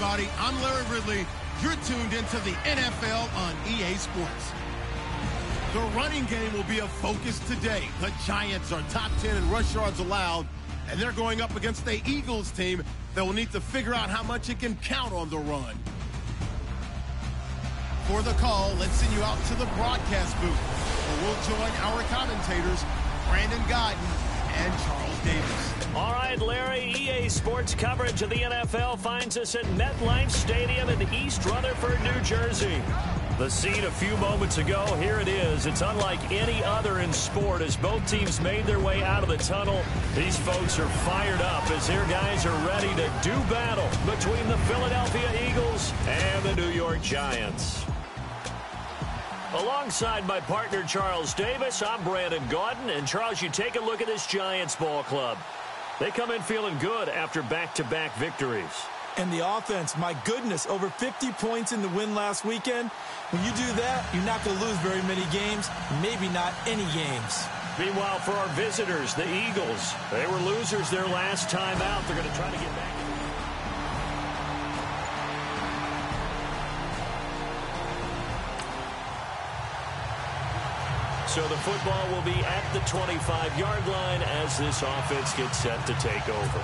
Everybody. I'm Larry Ridley. You're tuned into the NFL on EA Sports. The running game will be a focus today. The Giants are top 10 in rush yards allowed, and they're going up against the Eagles team that will need to figure out how much it can count on the run. For the call, let's send you out to the broadcast booth, where we'll join our commentators, Brandon Gaudin and Charles Davis. All right, Larry, EA Sports coverage of the NFL finds us at MetLife Stadium in East Rutherford, New Jersey. The scene a few moments ago, here it is. It's unlike any other in sport as both teams made their way out of the tunnel. These folks are fired up as their guys are ready to do battle between the Philadelphia Eagles and the New York Giants. Alongside my partner, Charles Davis, I'm Brandon Gaudin. And, Charles, you take a look at this Giants ball club. They come in feeling good after back-to-back -back victories. And the offense, my goodness, over 50 points in the win last weekend. When you do that, you're not going to lose very many games, maybe not any games. Meanwhile, for our visitors, the Eagles, they were losers their last time out. They're going to try to get back. So the football will be at the 25-yard line as this offense gets set to take over.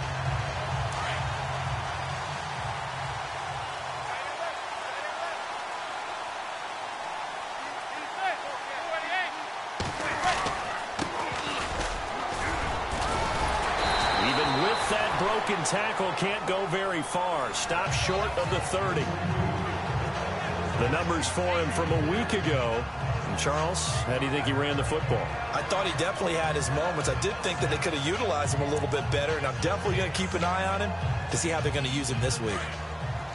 Even with that broken tackle, can't go very far. Stop short of the 30. The numbers for him from a week ago Charles, how do you think he ran the football? I thought he definitely had his moments. I did think that they could have utilized him a little bit better, and I'm definitely going to keep an eye on him to see how they're going to use him this week.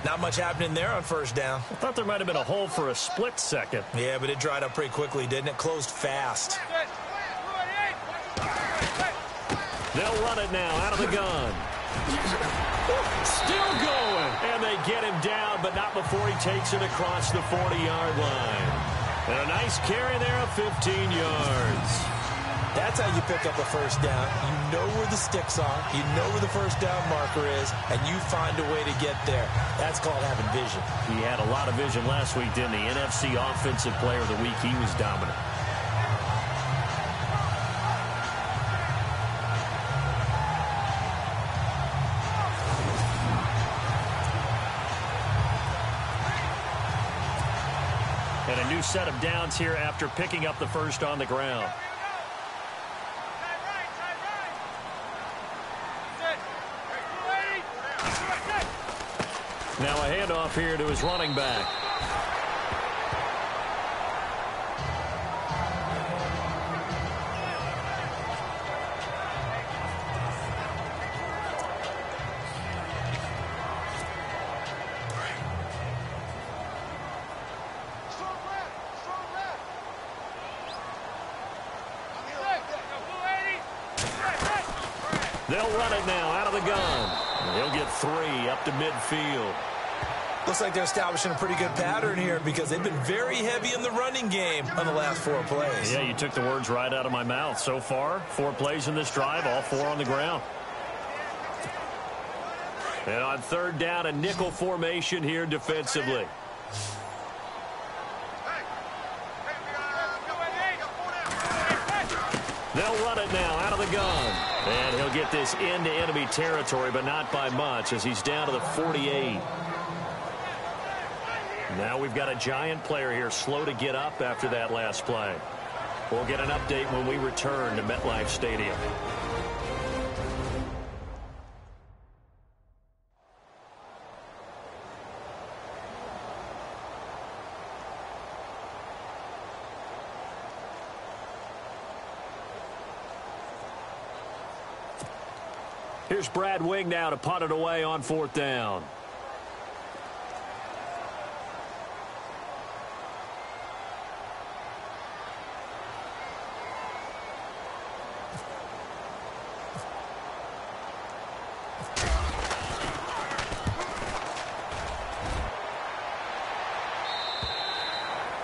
Not much happening there on first down. I thought there might have been a hole for a split second. Yeah, but it dried up pretty quickly, didn't it? Closed fast. They'll run it now out of the gun. Still going. And they get him down, but not before he takes it across the 40-yard line. And a nice carry there of 15 yards. That's how you pick up a first down. You know where the sticks are. You know where the first down marker is, and you find a way to get there. That's called having vision. He had a lot of vision last week, didn't he? NFC Offensive Player of the Week. He was dominant. New set of downs here after picking up the first on the ground. Now a handoff here to his running back. To midfield. Looks like they're establishing a pretty good pattern here because they've been very heavy in the running game on the last four plays. Yeah, you took the words right out of my mouth. So far, four plays in this drive, all four on the ground. And on third down, a nickel formation here defensively. They'll run it now out of the gun. And he'll get this into enemy territory, but not by much as he's down to the 48. Now we've got a giant player here slow to get up after that last play. We'll get an update when we return to MetLife Stadium. Here's Brad Wing now to punt it away on fourth down.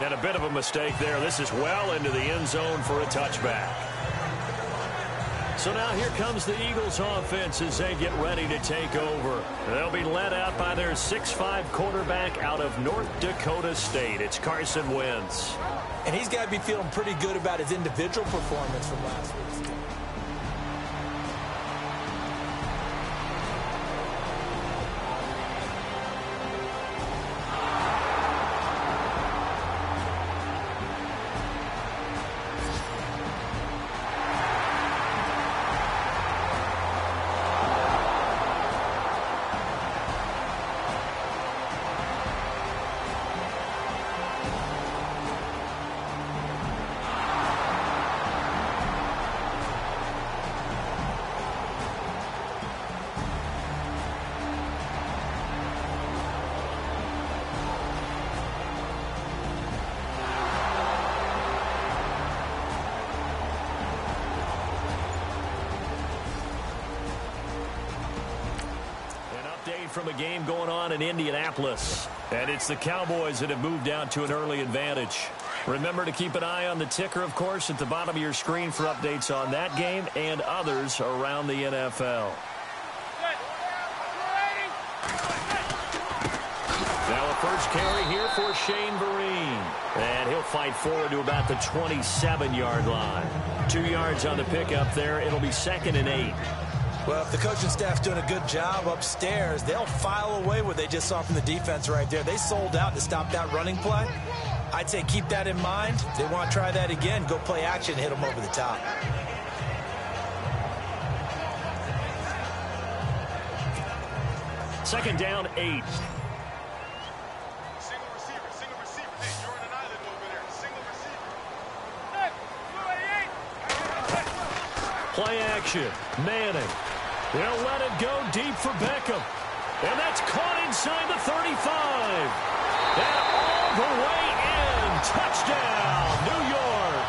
And a bit of a mistake there. This is well into the end zone for a touchback. So now here comes the Eagles offense as they get ready to take over. They'll be led out by their 6'5 quarterback out of North Dakota State. It's Carson Wentz. And he's got to be feeling pretty good about his individual performance from last week. In Indianapolis. And it's the Cowboys that have moved down to an early advantage. Remember to keep an eye on the ticker, of course, at the bottom of your screen for updates on that game and others around the NFL. Now a first carry here for Shane Vereen. And he'll fight forward to about the 27-yard line. Two yards on the pickup there. It'll be second and eight. Well, if the coaching staff's doing a good job upstairs, they'll file away what they just saw from the defense right there. They sold out to stop that running play. I'd say keep that in mind. If they want to try that again, go play action hit them over the top. Second down, eight. Play action. Manning They'll let it go deep for Beckham. And that's caught inside the 35. And all the way in. Touchdown, New York.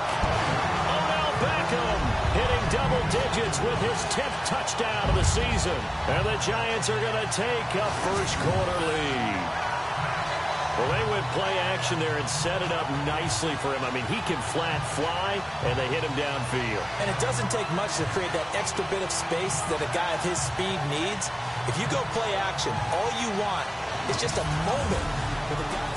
Odell Beckham hitting double digits with his 10th touchdown of the season. And the Giants are going to take a first quarter lead. Went play action there and set it up nicely for him. I mean, he can flat fly, and they hit him downfield. And it doesn't take much to create that extra bit of space that a guy of his speed needs. If you go play action, all you want is just a moment for the guys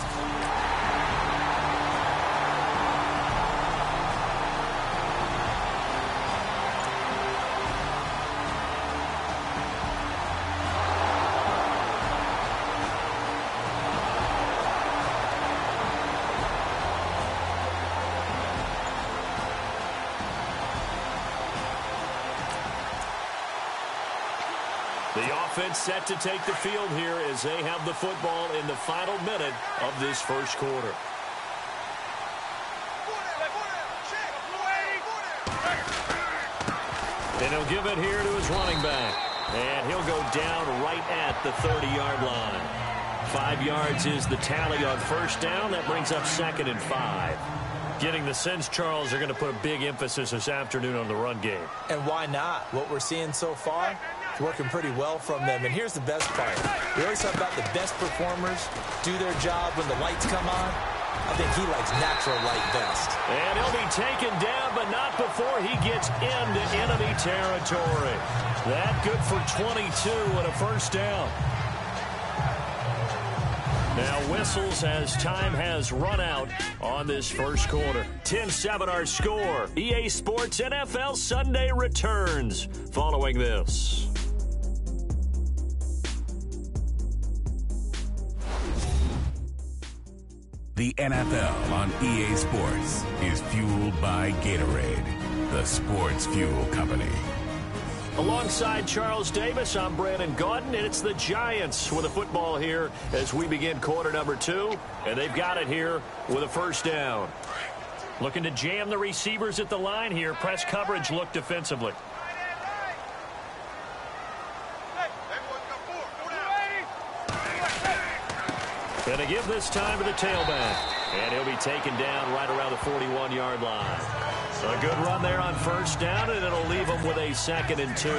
set to take the field here as they have the football in the final minute of this first quarter. And he'll give it here to his running back. And he'll go down right at the 30-yard line. Five yards is the tally on first down. That brings up second and five. Getting the sense, Charles, are going to put a big emphasis this afternoon on the run game. And why not? What we're seeing so far, working pretty well from them. And here's the best part. We always talk about the best performers do their job when the lights come on. I think he likes natural light best. And he'll be taken down, but not before he gets into enemy territory. That good for 22 and a first down. Now whistles as time has run out on this first quarter. 10-7 our score. EA Sports NFL Sunday returns following this. NFL on EA Sports is fueled by Gatorade, the sports fuel company. Alongside Charles Davis, I'm Brandon Gaudin, and it's the Giants with a football here as we begin quarter number two, and they've got it here with a first down. Looking to jam the receivers at the line here. Press coverage look defensively. Going to give this time to the tailback. And he'll be taken down right around the 41-yard line. A good run there on first down, and it'll leave him with a second and two.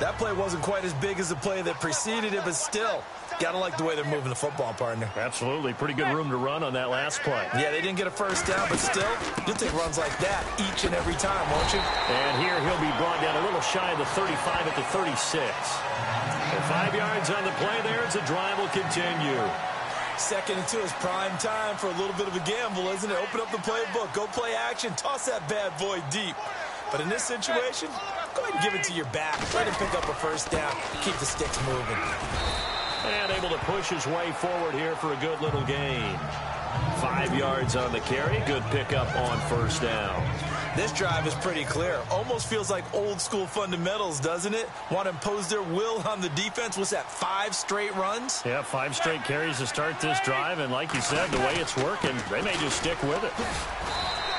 That play wasn't quite as big as the play that preceded it, but still, got to like the way they're moving the football, partner. Absolutely. Pretty good room to run on that last play. Yeah, they didn't get a first down, but still, you'll take runs like that each and every time, won't you? And here he'll be brought down a little shy of the 35 at the 36. Five yards on the play there as the drive will continue. Second and two is prime time for a little bit of a gamble, isn't it? Open up the playbook, go play action, toss that bad boy deep. But in this situation, go ahead and give it to your back. Try to pick up a first down, keep the sticks moving. And able to push his way forward here for a good little gain. Five yards on the carry. Good pickup on first down. This drive is pretty clear. Almost feels like old school fundamentals, doesn't it? Want to impose their will on the defense. What's that, five straight runs? Yeah, five straight carries to start this drive. And like you said, the way it's working, they may just stick with it.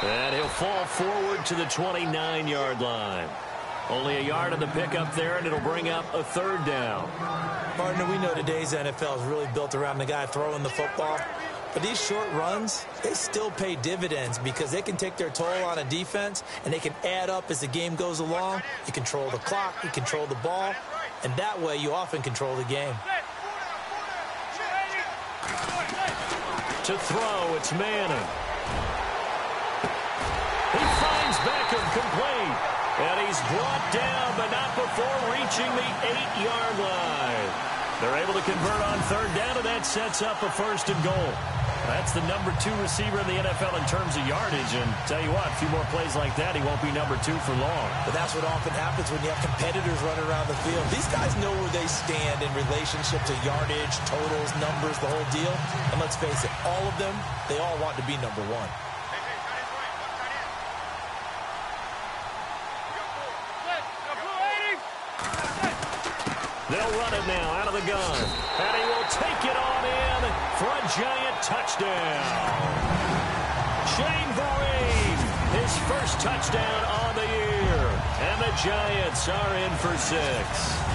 And he'll fall forward to the 29-yard line. Only a yard of the pickup there, and it'll bring up a third down. Partner, we know today's NFL is really built around the guy throwing the football. But these short runs, they still pay dividends because they can take their toll on a defense and they can add up as the game goes along. You control the clock, you control the ball, and that way you often control the game. To throw, it's Manning. He finds Beckham complete. And he's brought down, but not before reaching the eight-yard line. They're able to convert on third down, and that sets up a first and goal. That's the number two receiver in the NFL in terms of yardage. And tell you what, a few more plays like that, he won't be number two for long. But that's what often happens when you have competitors running around the field. These guys know where they stand in relationship to yardage, totals, numbers, the whole deal. And let's face it, all of them, they all want to be number one. They'll run it now out of the gun. And he will take it on in for a giant touchdown. Shane Vereen, his first touchdown on the year. And the Giants are in for six.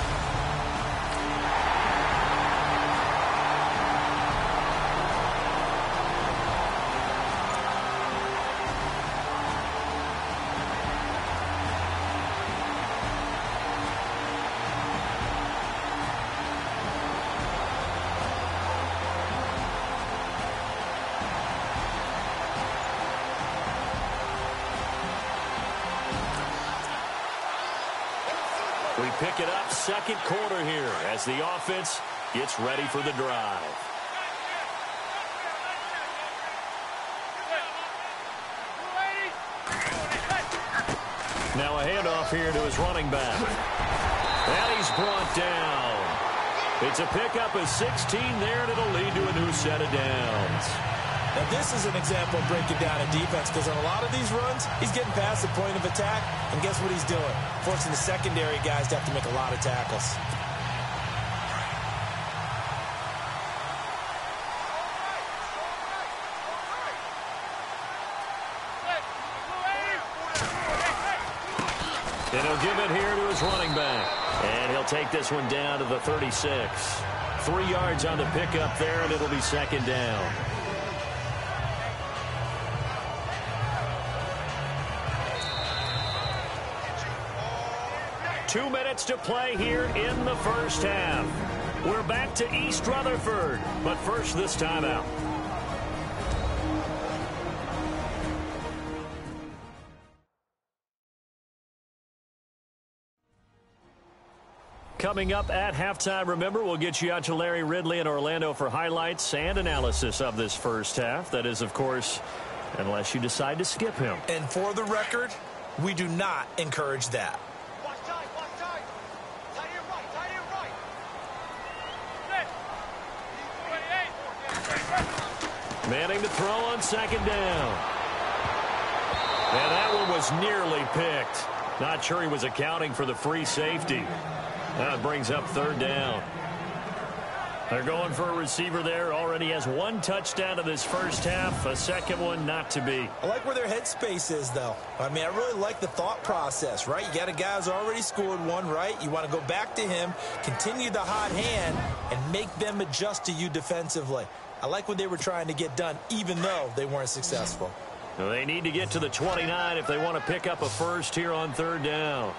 The offense gets ready for the drive. Now a handoff here to his running back. And he's brought down. It's a pickup of 16 there, and it'll lead to a new set of downs. Now, this is an example of breaking down a defense because on a lot of these runs, he's getting past the point of attack, and guess what he's doing? Forcing the secondary guys to have to make a lot of tackles. Give it here to his running back. And he'll take this one down to the 36. Three yards on the pickup there, and it'll be second down. Two minutes to play here in the first half. We're back to East Rutherford, but first this timeout. Coming up at halftime, remember, we'll get you out to Larry Ridley in Orlando for highlights and analysis of this first half. That is, of course, unless you decide to skip him. And for the record, we do not encourage that. Manning to throw on second down. And that one was nearly picked. Not sure he was accounting for the free safety. That brings up third down. They're going for a receiver there. Already has one touchdown in this first half. A second one not to be. I like where their headspace is, though. I mean, I really like the thought process, right? You got a guy who's already scored one, right? You want to go back to him, continue the hot hand, and make them adjust to you defensively. I like what they were trying to get done, even though they weren't successful. They need to get to the 29 if they want to pick up a first here on third down.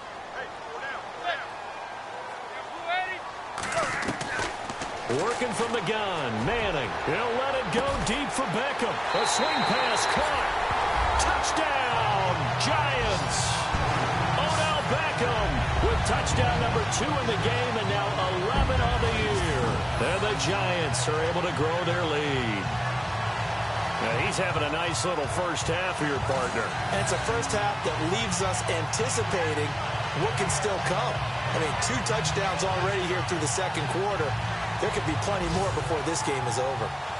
Working from the gun. Manning. He'll let it go deep for Beckham. A swing pass caught. Touchdown, Giants. Odell Beckham with touchdown number two in the game and now 11 on the year. And the Giants are able to grow their lead. He's having a nice little first half here, partner. And it's a first half that leaves us anticipating what can still come. I mean, two touchdowns already here through the second quarter. There could be plenty more before this game is over.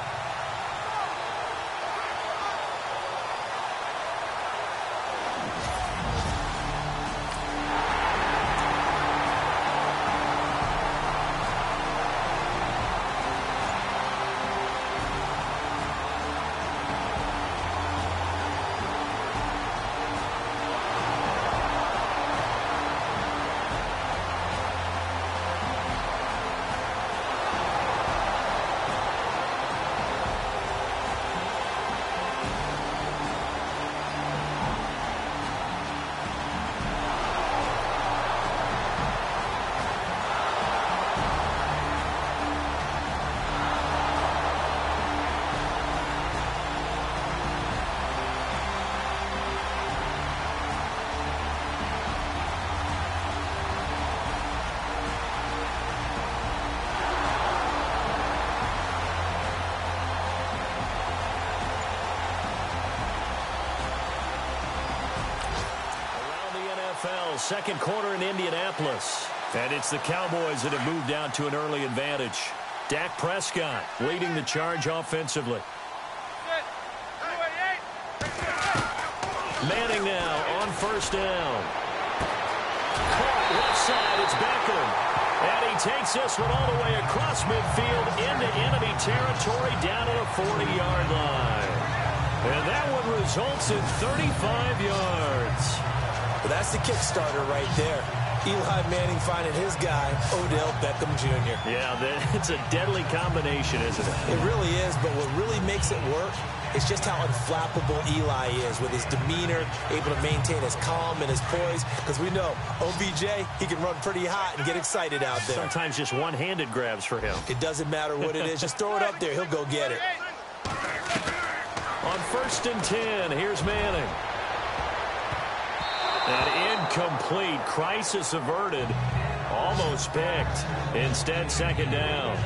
Second quarter in Indianapolis. And it's the Cowboys that have moved down to an early advantage. Dak Prescott leading the charge offensively. Manning now on first down. Caught left side, it's Beckham. And he takes this one all the way across midfield into enemy territory down to the 40-yard line. And that one results in 35 yards. But that's the Kickstarter right there. Eli Manning finding his guy, Odell Beckham Jr. Yeah, it's a deadly combination, isn't it? It really is, but what really makes it work is just how unflappable Eli is with his demeanor, able to maintain his calm and his poise. Because we know OBJ, he can run pretty hot and get excited out there. Sometimes just one-handed grabs for him. It doesn't matter what it is. Just throw it up there. He'll go get it. On first and 10, here's Manning. An incomplete crisis averted. Almost picked. Instead, second down.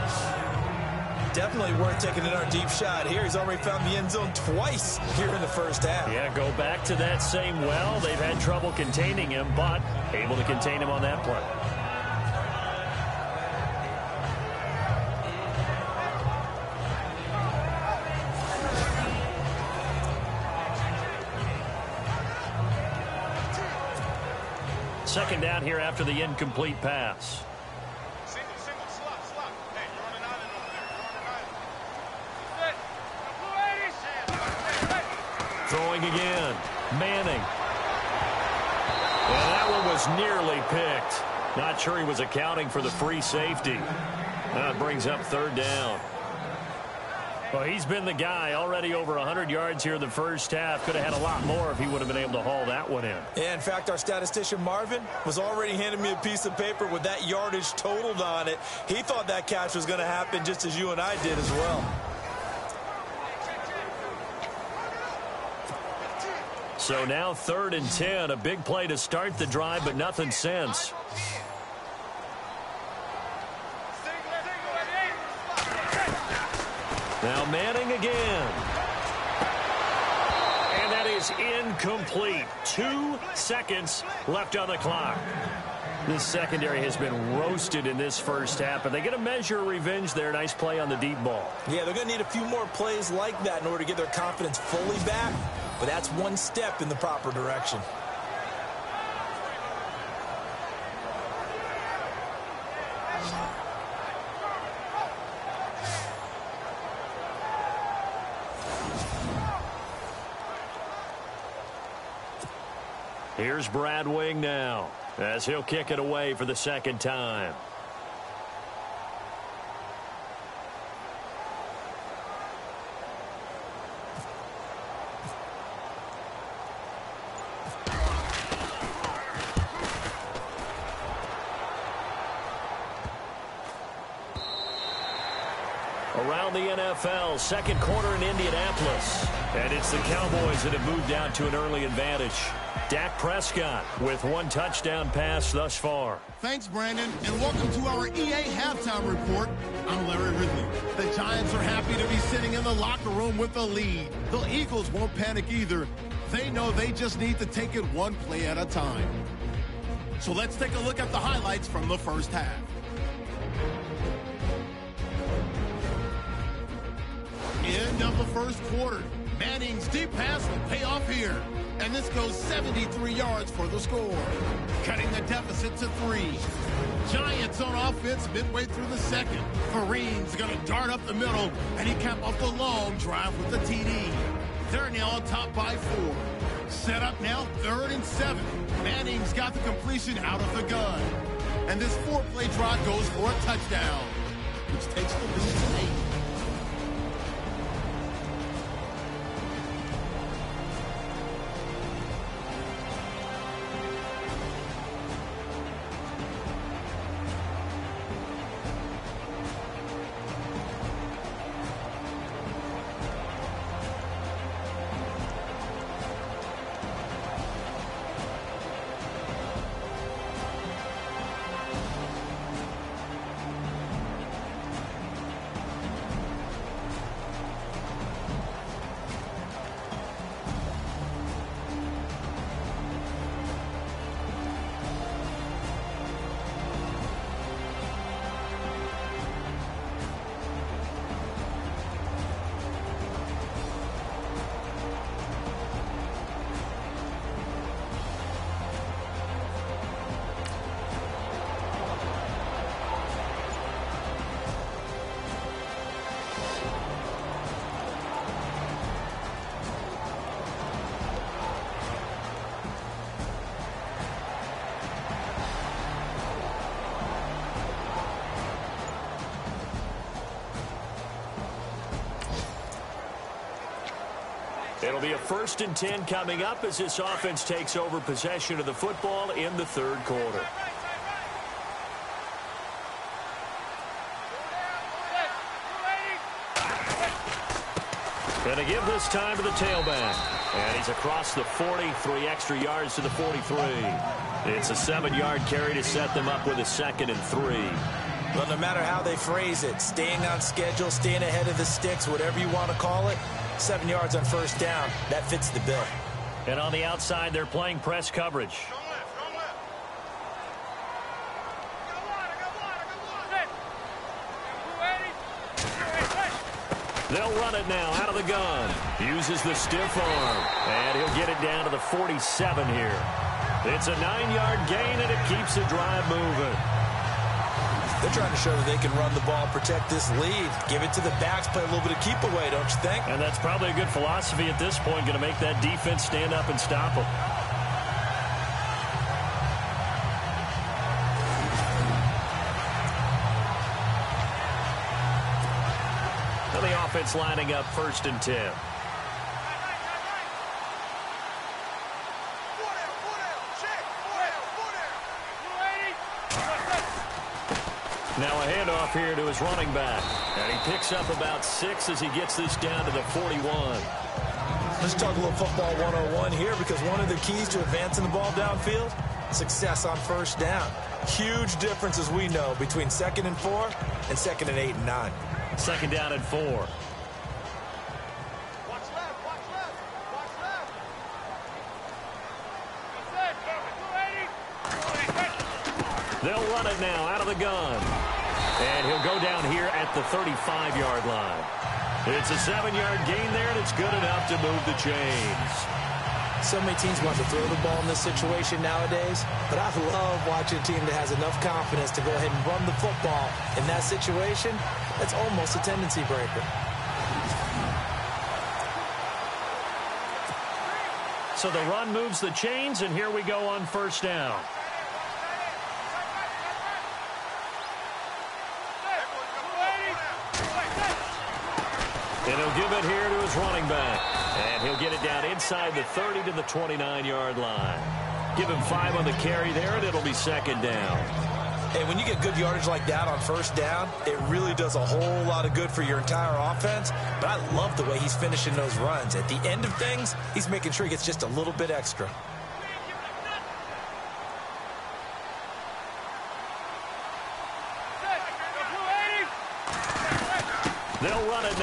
Definitely worth taking another deep shot here. He's already found the end zone twice here in the first half. Yeah, go back to that same well. They've had trouble containing him, but able to contain him on that play. Second down here after the incomplete pass. Throwing again. Manning. Well, that one was nearly picked. Not sure he was accounting for the free safety. That brings up third down. Well, he's been the guy already over 100 yards here in the first half. Could have had a lot more if he would have been able to haul that one in. Yeah, in fact, our statistician Marvin was already handing me a piece of paper with that yardage totaled on it. He thought that catch was going to happen just as you and I did as well. So now third and 10, a big play to start the drive, but nothing since. Now Manning again. And that is incomplete. Two seconds left on the clock. This secondary has been roasted in this first half, but they get a measure of revenge there. Nice play on the deep ball. Yeah, they're going to need a few more plays like that in order to get their confidence fully back, but that's one step in the proper direction. Here's Brad Wing now as he'll kick it away for the second time. Around the NFL, second quarter in Indianapolis. And it's the Cowboys that have moved out to an early advantage. Dak Prescott with one touchdown pass thus far. Thanks, Brandon, and welcome to our EA Halftime Report. I'm Larry Ridley. The Giants are happy to be sitting in the locker room with the lead. The Eagles won't panic either. They know they just need to take it one play at a time. So let's take a look at the highlights from the first half. End of the first quarter. Manning's deep pass will pay off here. And this goes 73 yards for the score. Cutting the deficit to three. Giants on offense midway through the second. Vereen's going to dart up the middle, and he cap off the long drive with the TD. They're now on top by four. Set up now, third and seven. Manning's got the completion out of the gun. And this four-play drive goes for a touchdown, which takes the lead to eight. It'll be a first and 10 coming up as this offense takes over possession of the football in the third quarter. Going to give this time to the tailback. And he's across the 40, three extra yards to the 43. It's a seven-yard carry to set them up with a second and three. But no matter how they phrase it, staying on schedule, staying ahead of the sticks, whatever you want to call it, seven yards on first down, that fits the bill. And on the outside, they're playing press coverage. They'll run it now out of the gun. Uses the stiff arm. And he'll get it down to the 47 here. It's a nine-yard gain, and it keeps the drive moving. They're trying to show that they can run the ball, protect this lead, give it to the backs, play a little bit of keep away, don't you think? And that's probably a good philosophy at this point, going to make that defense stand up and stop them. The offense lining up first and 10. Now a handoff here to his running back. And he picks up about six as he gets this down to the 41. Let's talk a little football 101 here because one of the keys to advancing the ball downfield, success on first down. Huge difference, as we know, between second and four and second and eight and nine. Second down and four. They'll run it now out of the gun. And he'll go down here at the 35-yard line. It's a seven-yard gain there, and it's good enough to move the chains. So many teams want to throw the ball in this situation nowadays, but I love watching a team that has enough confidence to go ahead and run the football. In that situation, that's almost a tendency breaker. So the run moves the chains, and here we go on first down. And he'll give it here to his running back. And he'll get it down inside the 30 to the 29-yard line. Give him five on the carry there, and it'll be second down. And when you get good yardage like that on first down, it really does a whole lot of good for your entire offense. But I love the way he's finishing those runs. At the end of things, he's making sure he gets just a little bit extra. They'll run it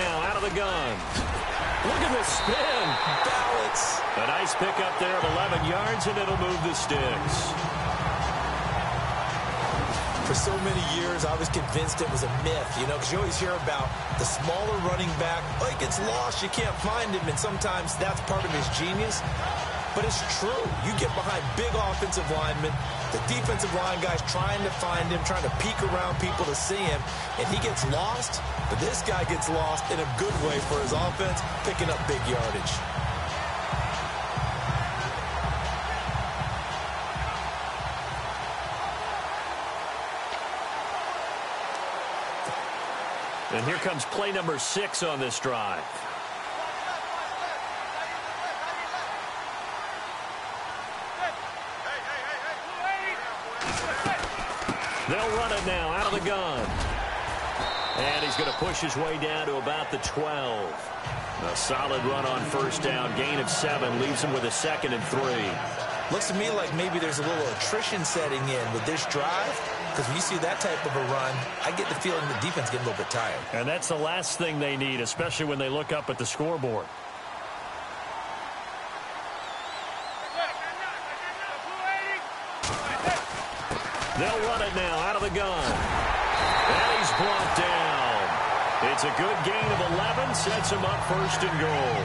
Look at the spin. Balance. A nice pickup there of 11 yards, and it'll move the sticks. For so many years, I was convinced it was a myth, you know, because you always hear about the smaller running back. He gets lost, you can't find him, and sometimes that's part of his genius. But it's true. You get behind big offensive linemen, the defensive line guys trying to find him, trying to peek around people to see him, and he gets lost. But this guy gets lost in a good way for his offense, picking up big yardage. And here comes play number six on this drive. They'll run it now out of the gun. And he's going to push his way down to about the 12. A solid run on first down. Gain of seven leaves him with a second and three. Looks to me like maybe there's a little attrition setting in with this drive. Because when you see that type of a run, I get the feeling the defense getting a little bit tired. And that's the last thing they need, especially when they look up at the scoreboard. They'll run it now out of the gun. And he's brought down. It's a good gain of 11, sets him up first and goal.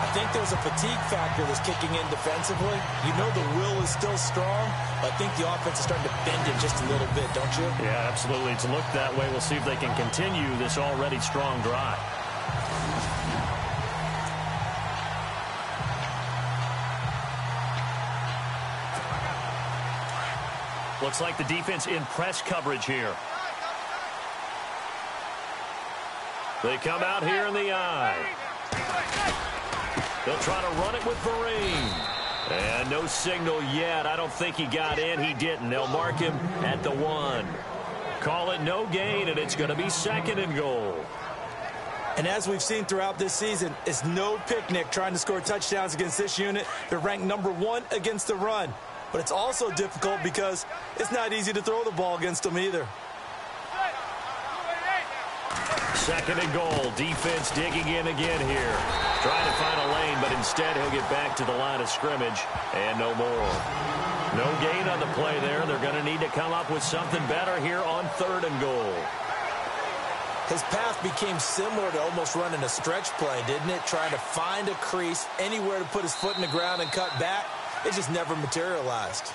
I think there's a fatigue factor that's kicking in defensively. You know the will is still strong, I think the offense is starting to bend it just a little bit, don't you? Yeah, absolutely. It's looked that way. We'll see if they can continue this already strong drive. Looks like the defense in press coverage here. They come out here in the I. They'll try to run it with Vereen. And no signal yet. I don't think he got in. He didn't. They'll mark him at the one. Call it no gain, and it's going to be second and goal. And as we've seen throughout this season, it's no picnic trying to score touchdowns against this unit. They're ranked number one against the run. But it's also difficult because it's not easy to throw the ball against them either. Second and goal. Defense digging in again here. Trying to find a lane, but instead he'll get back to the line of scrimmage and no more. No gain on the play there. They're going to need to come up with something better here on third and goal. His path became similar to almost running a stretch play, didn't it? Trying to find a crease, anywhere to put his foot in the ground and cut back. It just never materialized.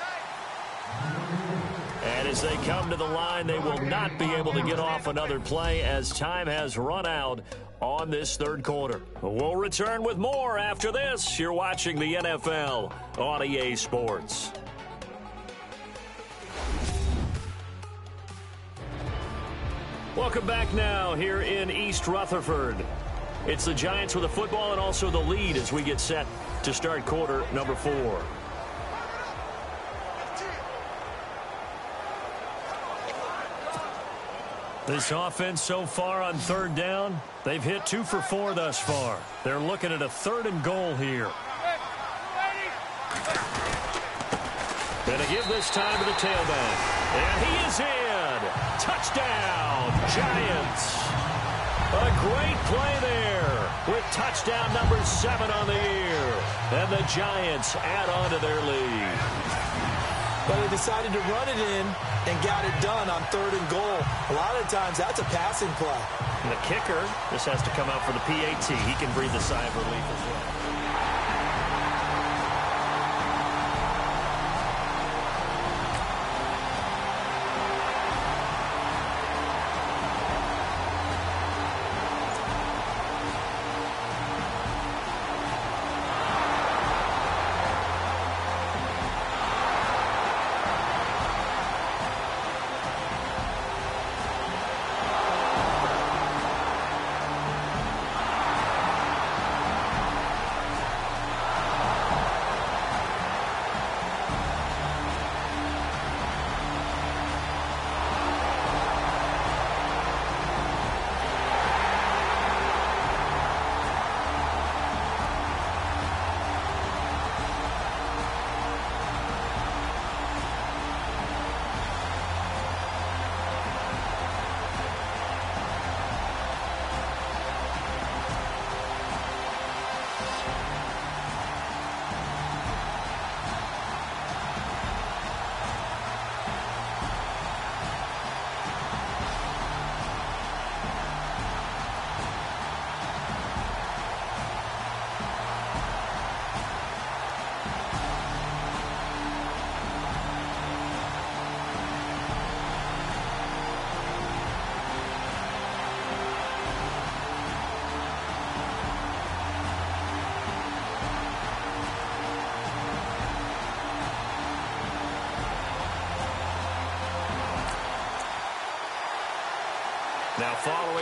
And as they come to the line, they will not be able to get off another play as time has run out on this third quarter. We'll return with more after this. You're watching the NFL on EA Sports. Welcome back now here in East Rutherford. It's the Giants with the football and also the lead as we get set to start quarter number four. This offense so far on third down, they've hit two for four thus far. They're looking at a third and goal here. Going to give this time to the tailback. And he is in. Touchdown, Giants. A great play there with touchdown number seven on the year. And the Giants add on to their lead. But they decided to run it in and got it done on third and goal. A lot of times that's a passing play. And the kicker, this has to come out for the PAT. He can breathe a sigh of relief as well.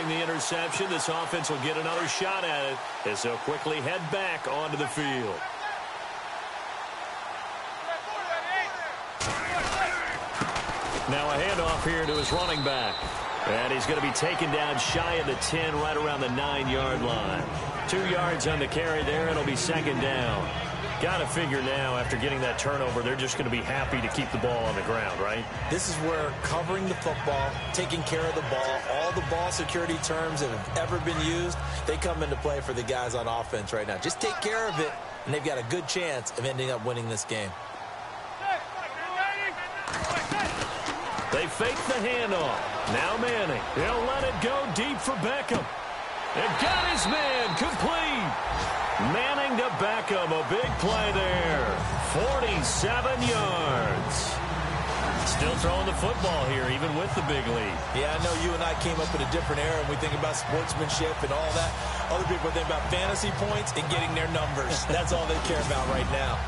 Following the interception, this offense will get another shot at it as they'll quickly head back onto the field. Now a handoff here to his running back. And he's going to be taken down shy of the 10, right around the 9-yard line. Two yards on the carry there. It'll be second down. Got to figure now, after getting that turnover, they're just going to be happy to keep the ball on the ground, right? This is where covering the football, taking care of the ball, all the ball security terms that have ever been used, they come into play for the guys on offense right now. Just take care of it, and they've got a good chance of ending up winning this game. They fake the handoff. Now Manning. He'll let it go deep for Beckham. And got his man complete. Manning to Beckham. A big play there. 47 yards. Still throwing the football here, even with the big lead. Yeah, I know you and I came up in a different era, and we think about sportsmanship and all that. Other people think about fantasy points and getting their numbers. That's all they care about right now.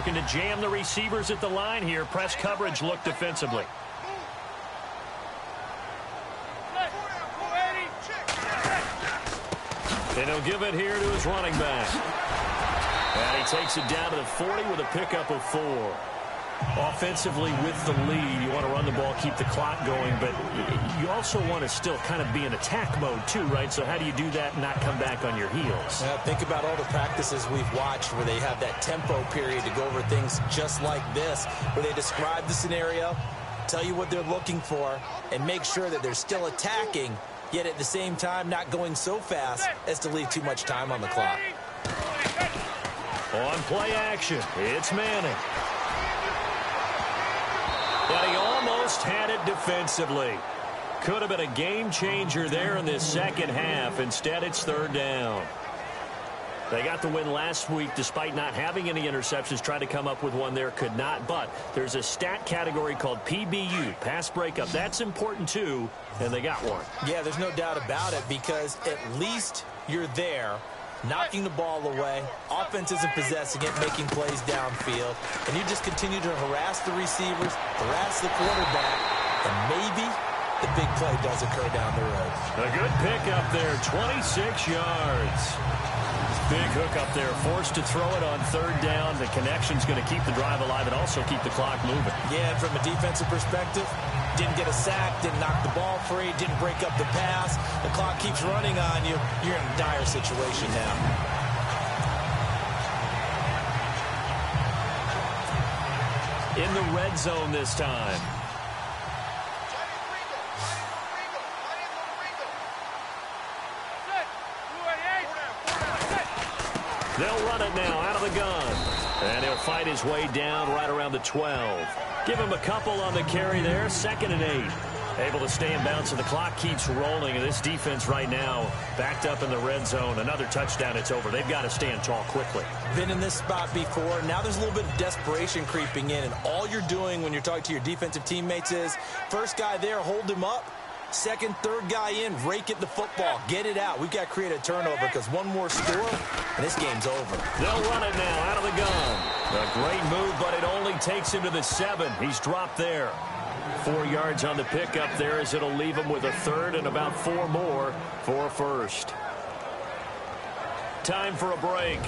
Looking to jam the receivers at the line here. Press coverage look defensively. And he'll give it here to his running back. And he takes it down to the 40 with a pickup of four. Offensively with the lead, you want to run the ball, keep the clock going, but you also want to still kind of be in attack mode too, right? So how do you do that and not come back on your heels? Yeah, think about all the practices we've watched where they have that tempo period to go over things just like this, where they describe the scenario, tell you what they're looking for, and make sure that they're still attacking, yet at the same time not going so fast as to leave too much time on the clock. On play action, it's Manning. Almost had it defensively. Could have been a game changer there in this second half. Instead, it's third down. They got the win last week despite not having any interceptions. Tried to come up with one there, could not. But there's a stat category called PBU, pass breakup. That's important too, and they got one. Yeah, there's no doubt about it because at least you're there knocking the ball away. Offense isn't possessing it, making plays downfield. And you just continue to harass the receivers, harass the quarterback, and maybe the big play does occur down the road. A good pick up there, 26 yards. Big hook up there, forced to throw it on third down. The connection's going to keep the drive alive and also keep the clock moving. Yeah, and from a defensive perspective, didn't get a sack, didn't knock the ball free, didn't break up the pass. The clock keeps running on you. You're in a dire situation now. In the red zone this time. They'll run it now out of the gun. And he'll fight his way down right around the 12. Give him a couple on the carry there. Second and eight. Able to stay in bounds, and the clock keeps rolling. And this defense right now backed up in the red zone. Another touchdown, it's over. They've got to stand tall quickly. Been in this spot before. Now there's a little bit of desperation creeping in. And all you're doing when you're talking to your defensive teammates is, first guy there, hold him up. Second, third guy in, rake it the football. Get it out. We've got to create a turnover because one more score, and this game's over. They'll run it now out of the gun. A great move, but it only takes him to the seven. He's dropped there. Four yards on the pickup there as it'll leave him with a third and about four more for first. Time for a break.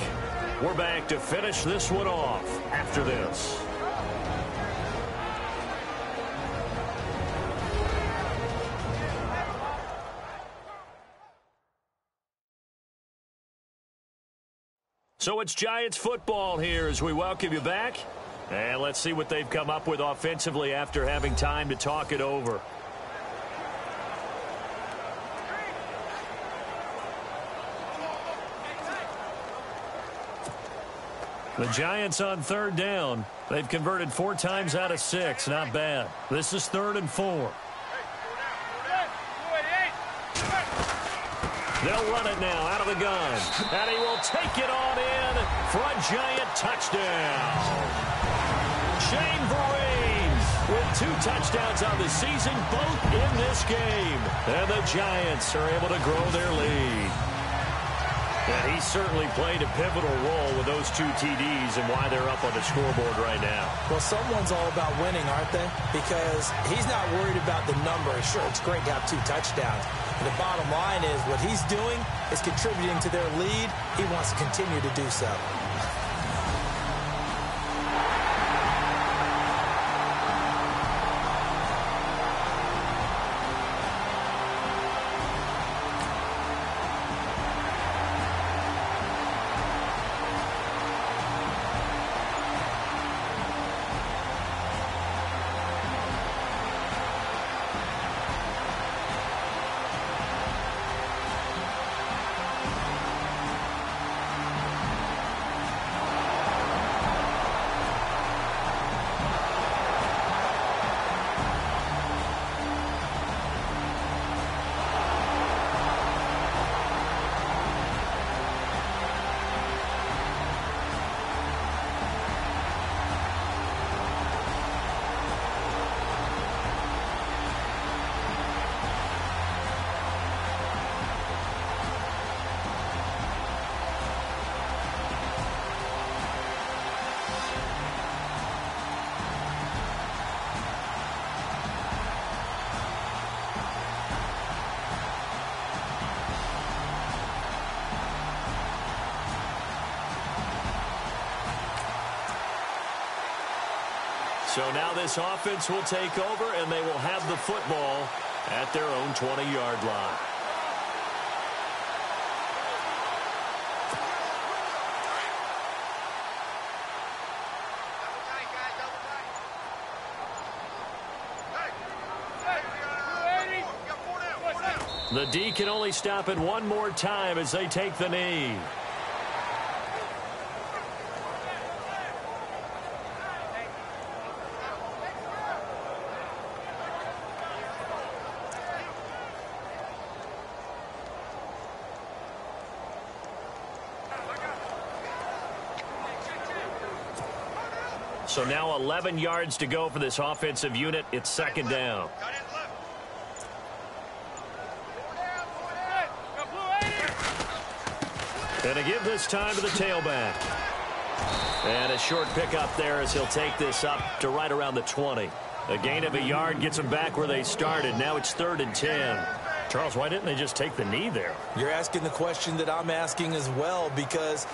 We're back to finish this one off after this. So it's Giants football here as we welcome you back. And let's see what they've come up with offensively after having time to talk it over. The Giants on third down. They've converted four times out of six. Not bad. This is third and four. They'll run it now out of the gun. And he will take it on in for a giant touchdown. Shane Vereen with two touchdowns on the season, both in this game. And the Giants are able to grow their lead. And he certainly played a pivotal role with those two TDs and why they're up on the scoreboard right now. Well, someone's all about winning, aren't they? Because he's not worried about the number. Sure, it's great to have two touchdowns. The bottom line is what he's doing is contributing to their lead. He wants to continue to do so. So now this offense will take over, and they will have the football at their own 20-yard line. The D can only stop it one more time as they take the knee. So now 11 yards to go for this offensive unit. It's second down. And a give this time to the tailback. And a short pickup there as he'll take this up to right around the 20. A gain of a yard gets them back where they started. Now it's third and 10. Charles, why didn't they just take the knee there? You're asking the question that I'm asking as well because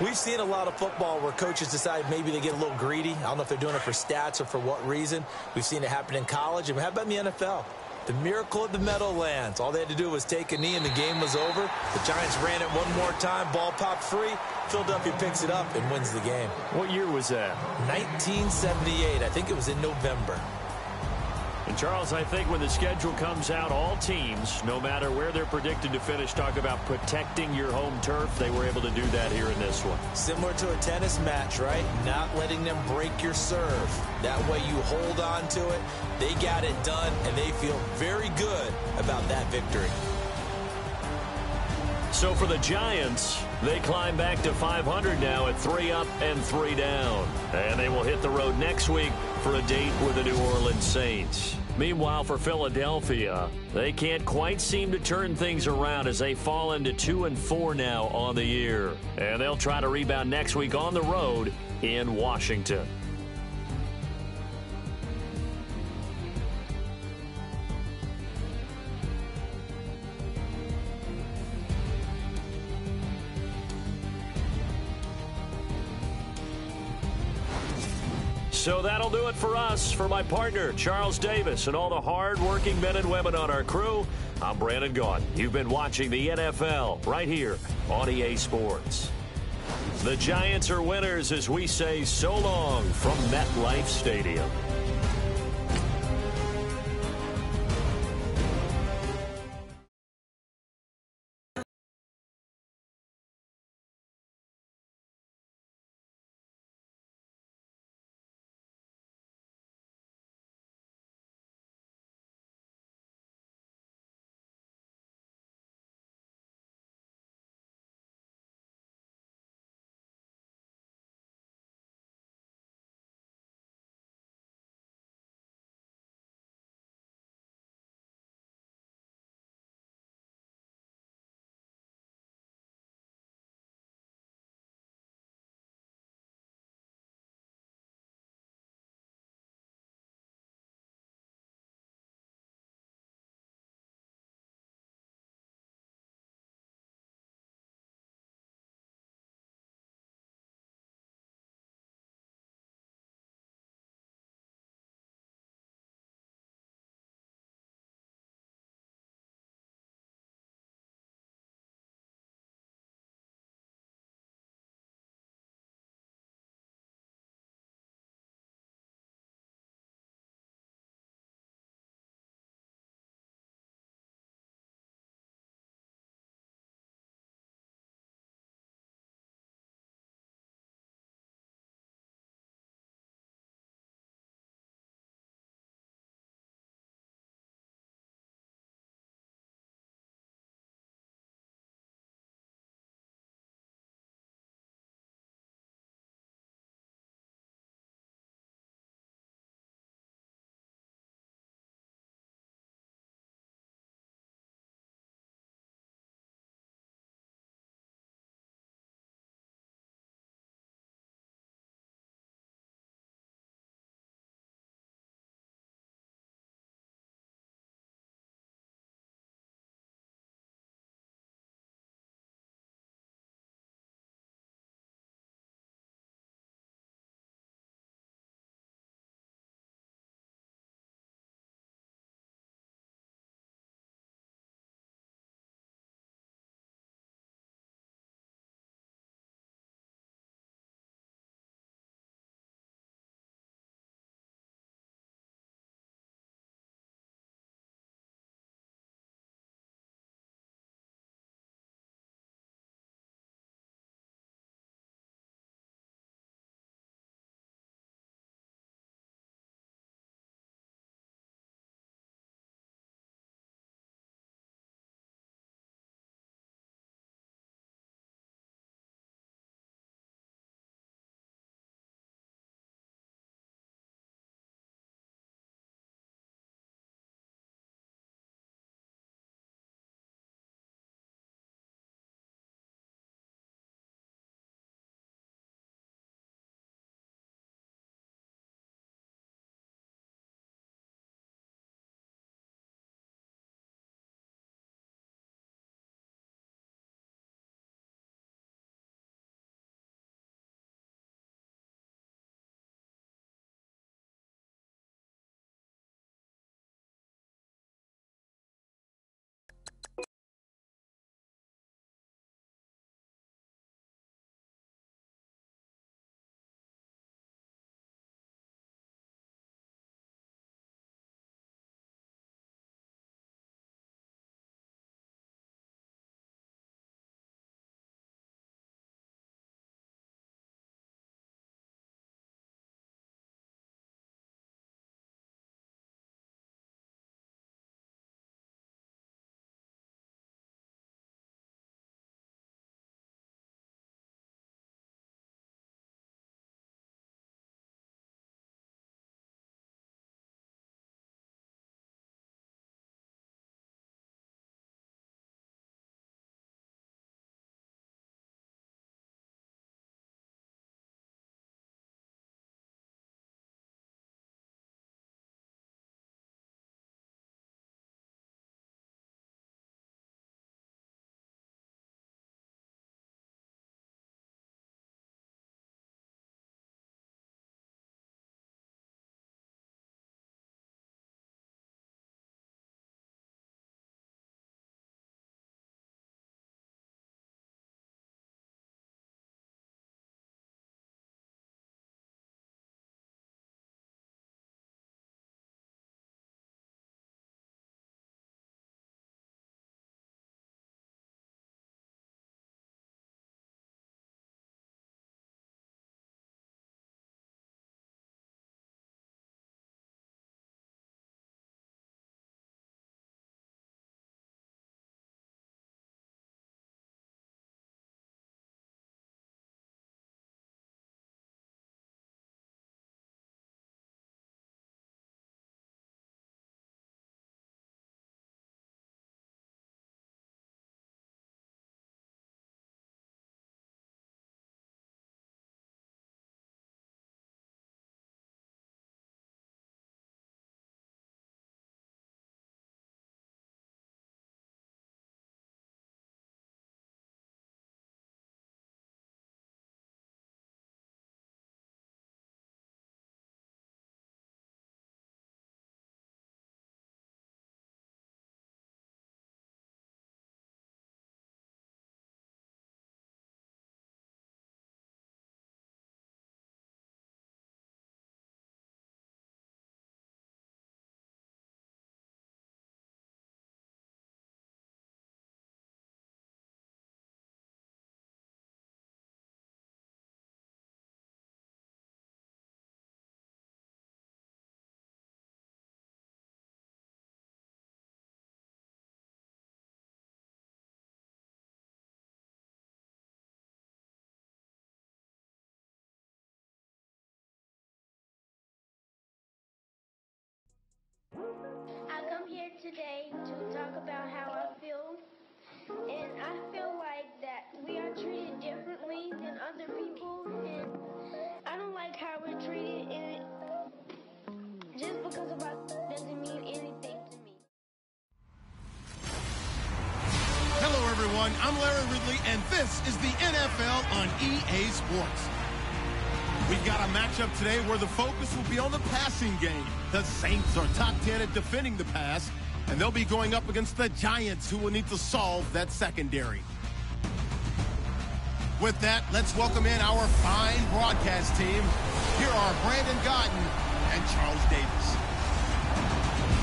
we've seen a lot of football where coaches decide maybe they get a little greedy. I don't know if they're doing it for stats or for what reason. We've seen it happen in college. And how about in the NFL? The miracle of the Meadowlands. All they had to do was take a knee and the game was over. The Giants ran it one more time. Ball popped free. Philadelphia picks it up and wins the game. What year was that? 1978. I think it was in November. And Charles, I think when the schedule comes out, all teams, no matter where they're predicted to finish, talk about protecting your home turf. They were able to do that here in this one. Similar to a tennis match, right? Not letting them break your serve. That way you hold on to it. They got it done, and they feel very good about that victory. So for the Giants, they climb back to 500 now at three up and three down. And they will hit the road next week for a date with the New Orleans Saints. Meanwhile, for Philadelphia, they can't quite seem to turn things around as they fall into 2 and 4 now on the year. And they'll try to rebound next week on the road in Washington. So that'll do it for us. For my partner, Charles Davis, and all the hard-working men and women on our crew, I'm Brandon Gaudin. You've been watching the NFL right here on EA Sports. The Giants are winners as we say so long from MetLife Stadium. Here today to talk about how I feel. And I feel like that we are treated differently than other people. And I don't like how we're treated. And just because of our doesn't mean anything to me. Hello, everyone. I'm Larry Ridley, and this is the NFL on EA Sports. We've got a matchup today where the focus will be on the passing game. The Saints are top 10 at defending the pass, and they'll be going up against the Giants, who will need to solve that secondary. With that, let's welcome in our fine broadcast team. Here are Brandon Gaudin and Charles Davis.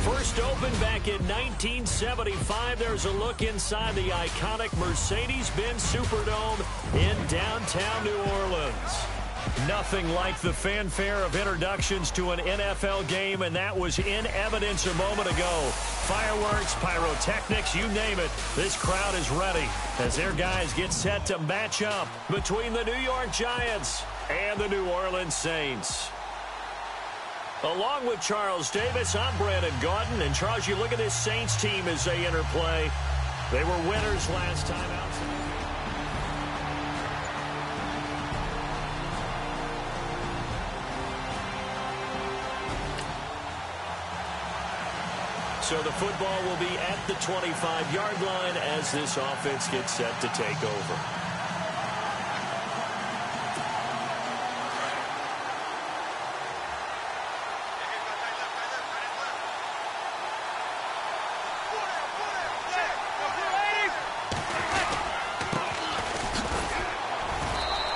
First opened back in 1975, there's a look inside the iconic Mercedes-Benz Superdome in downtown New Orleans. Nothing like the fanfare of introductions to an NFL game, and that was in evidence a moment ago. Fireworks, pyrotechnics, you name it. This crowd is ready as their guys get set to match up between the New York Giants and the New Orleans Saints. Along with Charles Davis, I'm Brandon Gaudin. And Charles, you look at this Saints team as they interplay. They were winners last time out. So the football will be at the 25-yard line as this offense gets set to take over.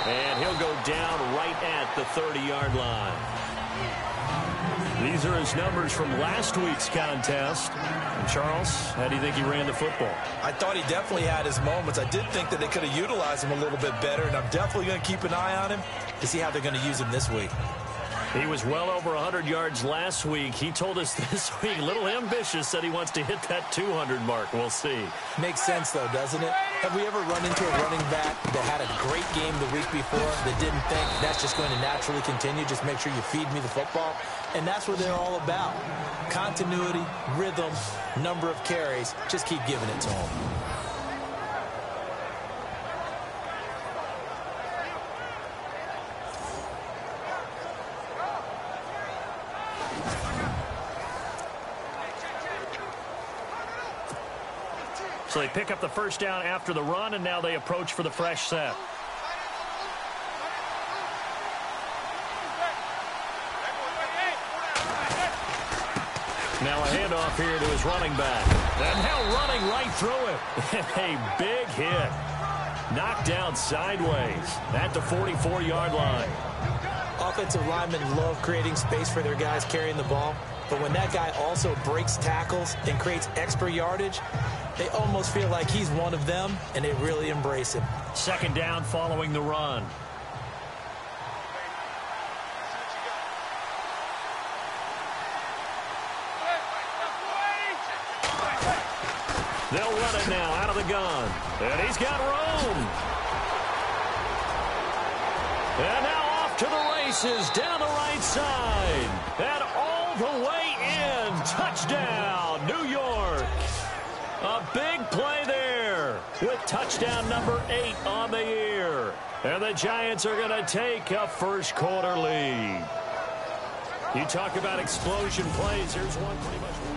And he'll go down right at the 30-yard line. These are his from last week's contest. And Charles, how do you think he ran the football? I thought he definitely had his moments. I did think that they could have utilized him a little bit better, and I'm definitely going to keep an eye on him to see how they're going to use him this week. He was well over 100 yards last week. He told us this week, little ambitious, said he wants to hit that 200 mark. We'll see. Makes sense, though, doesn't it? Have we ever run into a running back that had a great game the week before that didn't think that's just going to naturally continue? Just make sure you feed me the football. And that's what they're all about. Continuity, rhythm, number of carries. Just keep giving it to them. They pick up the first down after the run, and now they approach for the fresh set. Now a handoff here to his running back. And now running right through it. a big hit. Knocked down sideways at the 44-yard line. Offensive linemen love creating space for their guys carrying the ball. But when that guy also breaks tackles and creates extra yardage, they almost feel like he's one of them, and they really embrace him. Second down following the run. They'll run it now out of the gun. And he's got room. And now off to the races down the right side. And all the way in. Touchdown, New York. A big play there with touchdown number eight on the year. And the Giants are going to take a first quarter lead. You talk about explosion plays. Here's one pretty much.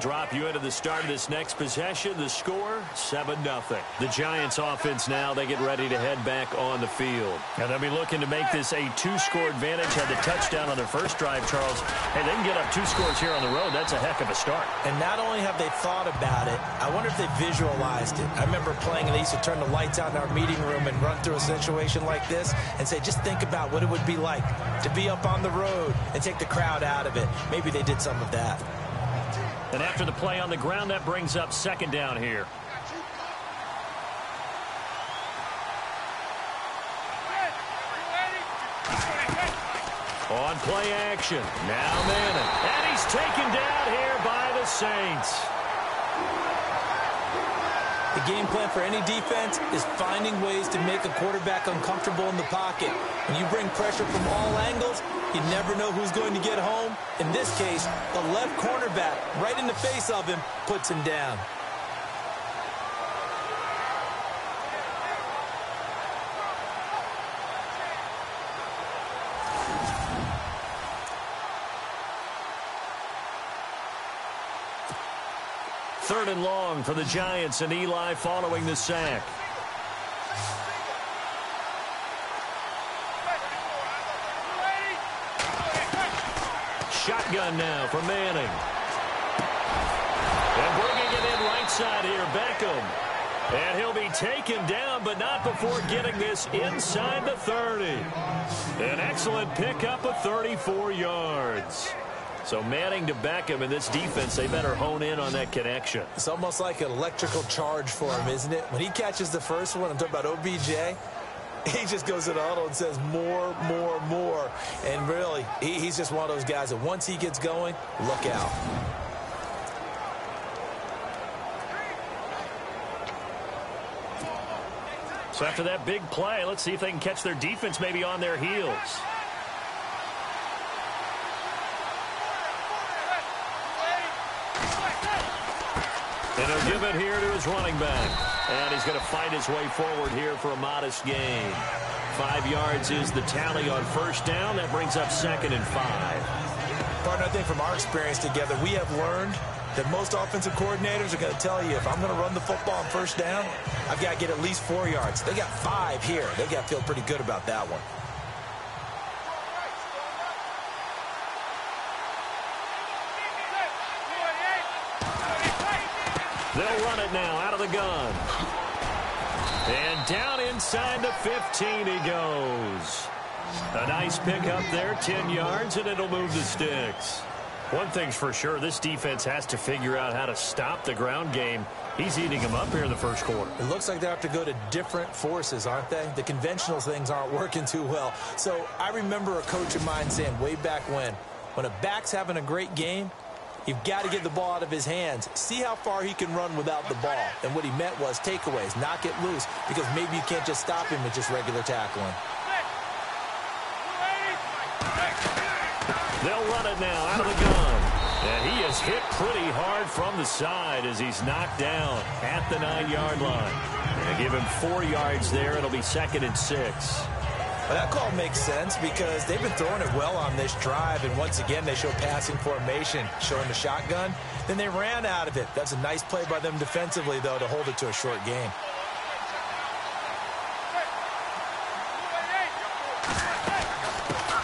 Drop you into the start of this next possession. The score, 7-0. The Giants offense now, they get ready to head back on the field. And they'll be looking to make this a two-score advantage. Had the touchdown on their first drive, Charles. Hey, they can get up two scores here on the road. That's a heck of a start. And not only have they thought about it, I wonder if they visualized it. I remember playing and they used to turn the lights out in our meeting room and run through a situation like this and say, just think about what it would be like to be up on the road and take the crowd out of it. Maybe they did some of that. And after the play on the ground, that brings up second down here. On play action. Now Manning. And he's taken down here by the Saints. The game plan for any defense is finding ways to make a quarterback uncomfortable in the pocket. When you bring pressure from all angles, you never know who's going to get home. In this case, the left cornerback, right in the face of him, puts him down. Third and long for the Giants and Eli following the sack. Shotgun now for Manning. And bringing it in right side here, Beckham. And he'll be taken down, but not before getting this inside the 30. An excellent pickup of 34 yards. So Manning to Beckham in this defense, they better hone in on that connection. It's almost like an electrical charge for him, isn't it? When he catches the first one, I'm talking about OBJ, he just goes to the huddle and says more, more, more. And really, he, he's just one of those guys that once he gets going, look out. So after that big play, let's see if they can catch their defense maybe on their heels. And he'll give it here to his running back. And he's going to fight his way forward here for a modest gain. Five yards is the tally on first down. That brings up second and five. Partner, I think from our experience together, we have learned that most offensive coordinators are going to tell you if I'm going to run the football on first down, I've got to get at least four yards. They got five here. They got to feel pretty good about that one. They'll run it now out of the gun. And down inside the 15 he goes. A nice pickup there, 10 yards, and it'll move the sticks. One thing's for sure, this defense has to figure out how to stop the ground game. He's eating them up here in the first quarter. It looks like they have to go to different forces, aren't they? The conventional things aren't working too well. So I remember a coach of mine saying way back when, when a back's having a great game, You've got to get the ball out of his hands. See how far he can run without the ball. And what he meant was takeaways, knock it loose, because maybe you can't just stop him with just regular tackling. They'll run it now out of the gun. And he is hit pretty hard from the side as he's knocked down at the nine-yard line. Give him four yards there. It'll be second and six. That call makes sense because they've been throwing it well on this drive, and once again, they show passing formation, showing the shotgun. Then they ran out of it. That's a nice play by them defensively, though, to hold it to a short game.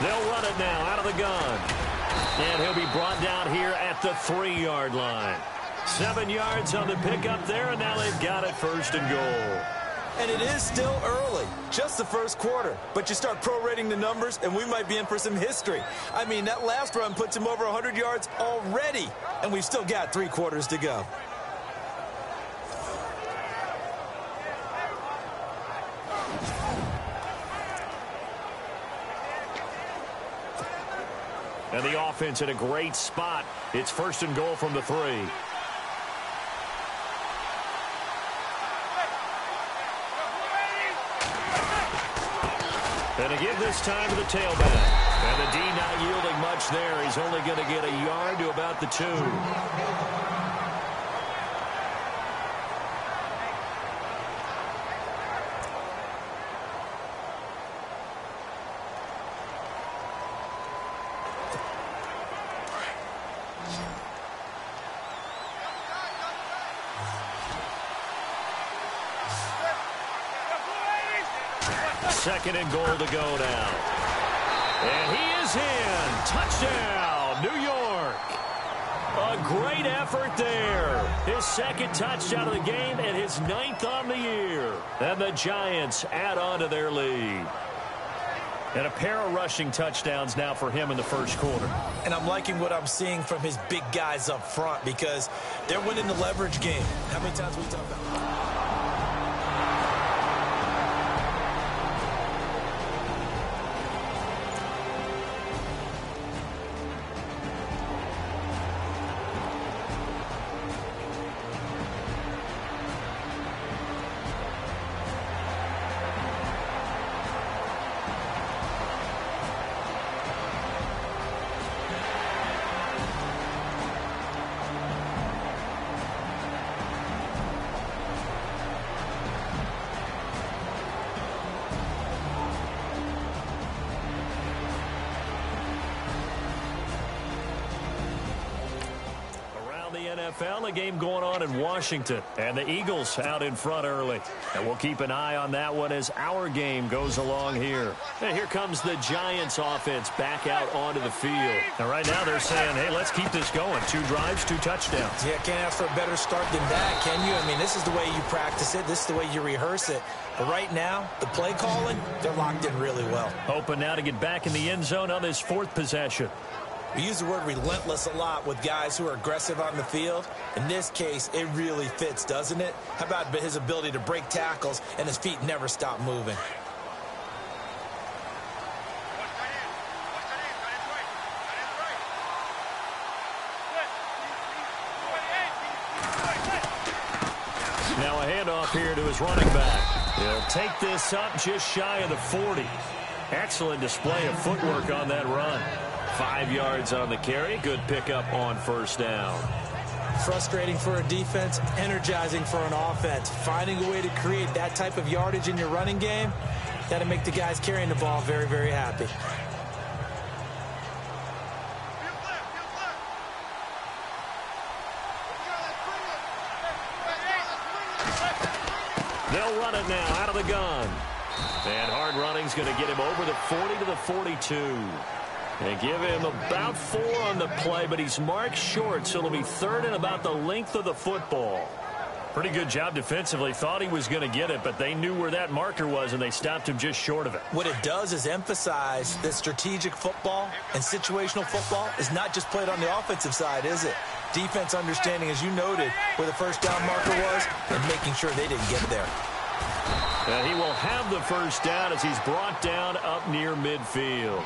They'll run it now out of the gun. And he'll be brought down here at the three-yard line. Seven yards on the pickup there, and now they've got it first and goal. And it is still early, just the first quarter. But you start prorating the numbers, and we might be in for some history. I mean, that last run puts him over 100 yards already, and we've still got three quarters to go. And the offense in a great spot. It's first and goal from the three. And again this time to the tailback. And the D not yielding much there. He's only going to get a yard to about the two. Second and goal to go now. And he is in. Touchdown, New York. A great effort there. His second touchdown of the game and his ninth on the year. And the Giants add on to their lead. And a pair of rushing touchdowns now for him in the first quarter. And I'm liking what I'm seeing from his big guys up front because they're winning the leverage game. How many times we talk about Game going on in Washington. And the Eagles out in front early. And we'll keep an eye on that one as our game goes along here. And here comes the Giants offense back out onto the field. And right now they're saying, hey, let's keep this going. Two drives, two touchdowns. Yeah, can't ask for a better start than that, can you? I mean, this is the way you practice it. This is the way you rehearse it. But right now, the play calling, they're locked in really well. Open now to get back in the end zone on this fourth possession. We use the word relentless a lot with guys who are aggressive on the field. In this case, it really fits, doesn't it? How about his ability to break tackles and his feet never stop moving? Now a handoff here to his running back. He'll take this up just shy of the 40. Excellent display of footwork on that run. Five yards on the carry. Good pickup on first down. Frustrating for a defense, energizing for an offense. Finding a way to create that type of yardage in your running game, that'll make the guys carrying the ball very, very happy. They'll run it now out of the gun. And hard running's going to get him over the 40 to the 42. They give him about four on the play, but he's marked short, so it'll be third and about the length of the football. Pretty good job defensively. Thought he was going to get it, but they knew where that marker was, and they stopped him just short of it. What it does is emphasize that strategic football and situational football is not just played on the offensive side, is it? Defense understanding, as you noted, where the first down marker was and making sure they didn't get there. And he will have the first down as he's brought down up near midfield.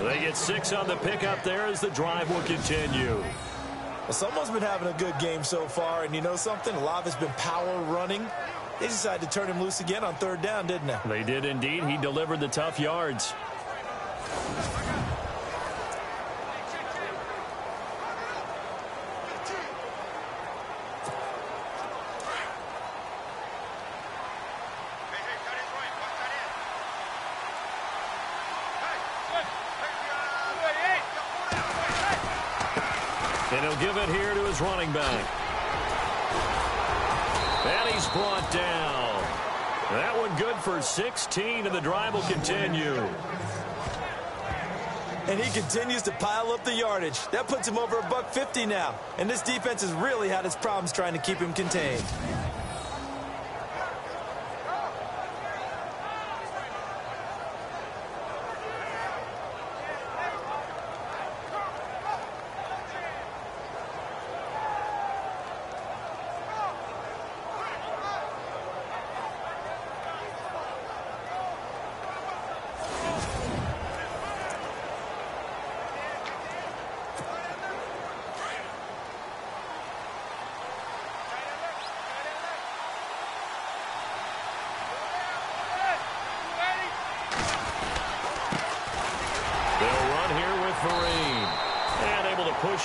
They get six on the pickup there as the drive will continue. Well, someone's been having a good game so far, and you know something? A lot of it's been power running. They decided to turn him loose again on third down, didn't they? They did indeed. He delivered the tough yards. Running back. And he's brought down. That one good for 16, and the drive will continue. And he continues to pile up the yardage. That puts him over a buck 50 now. And this defense has really had its problems trying to keep him contained.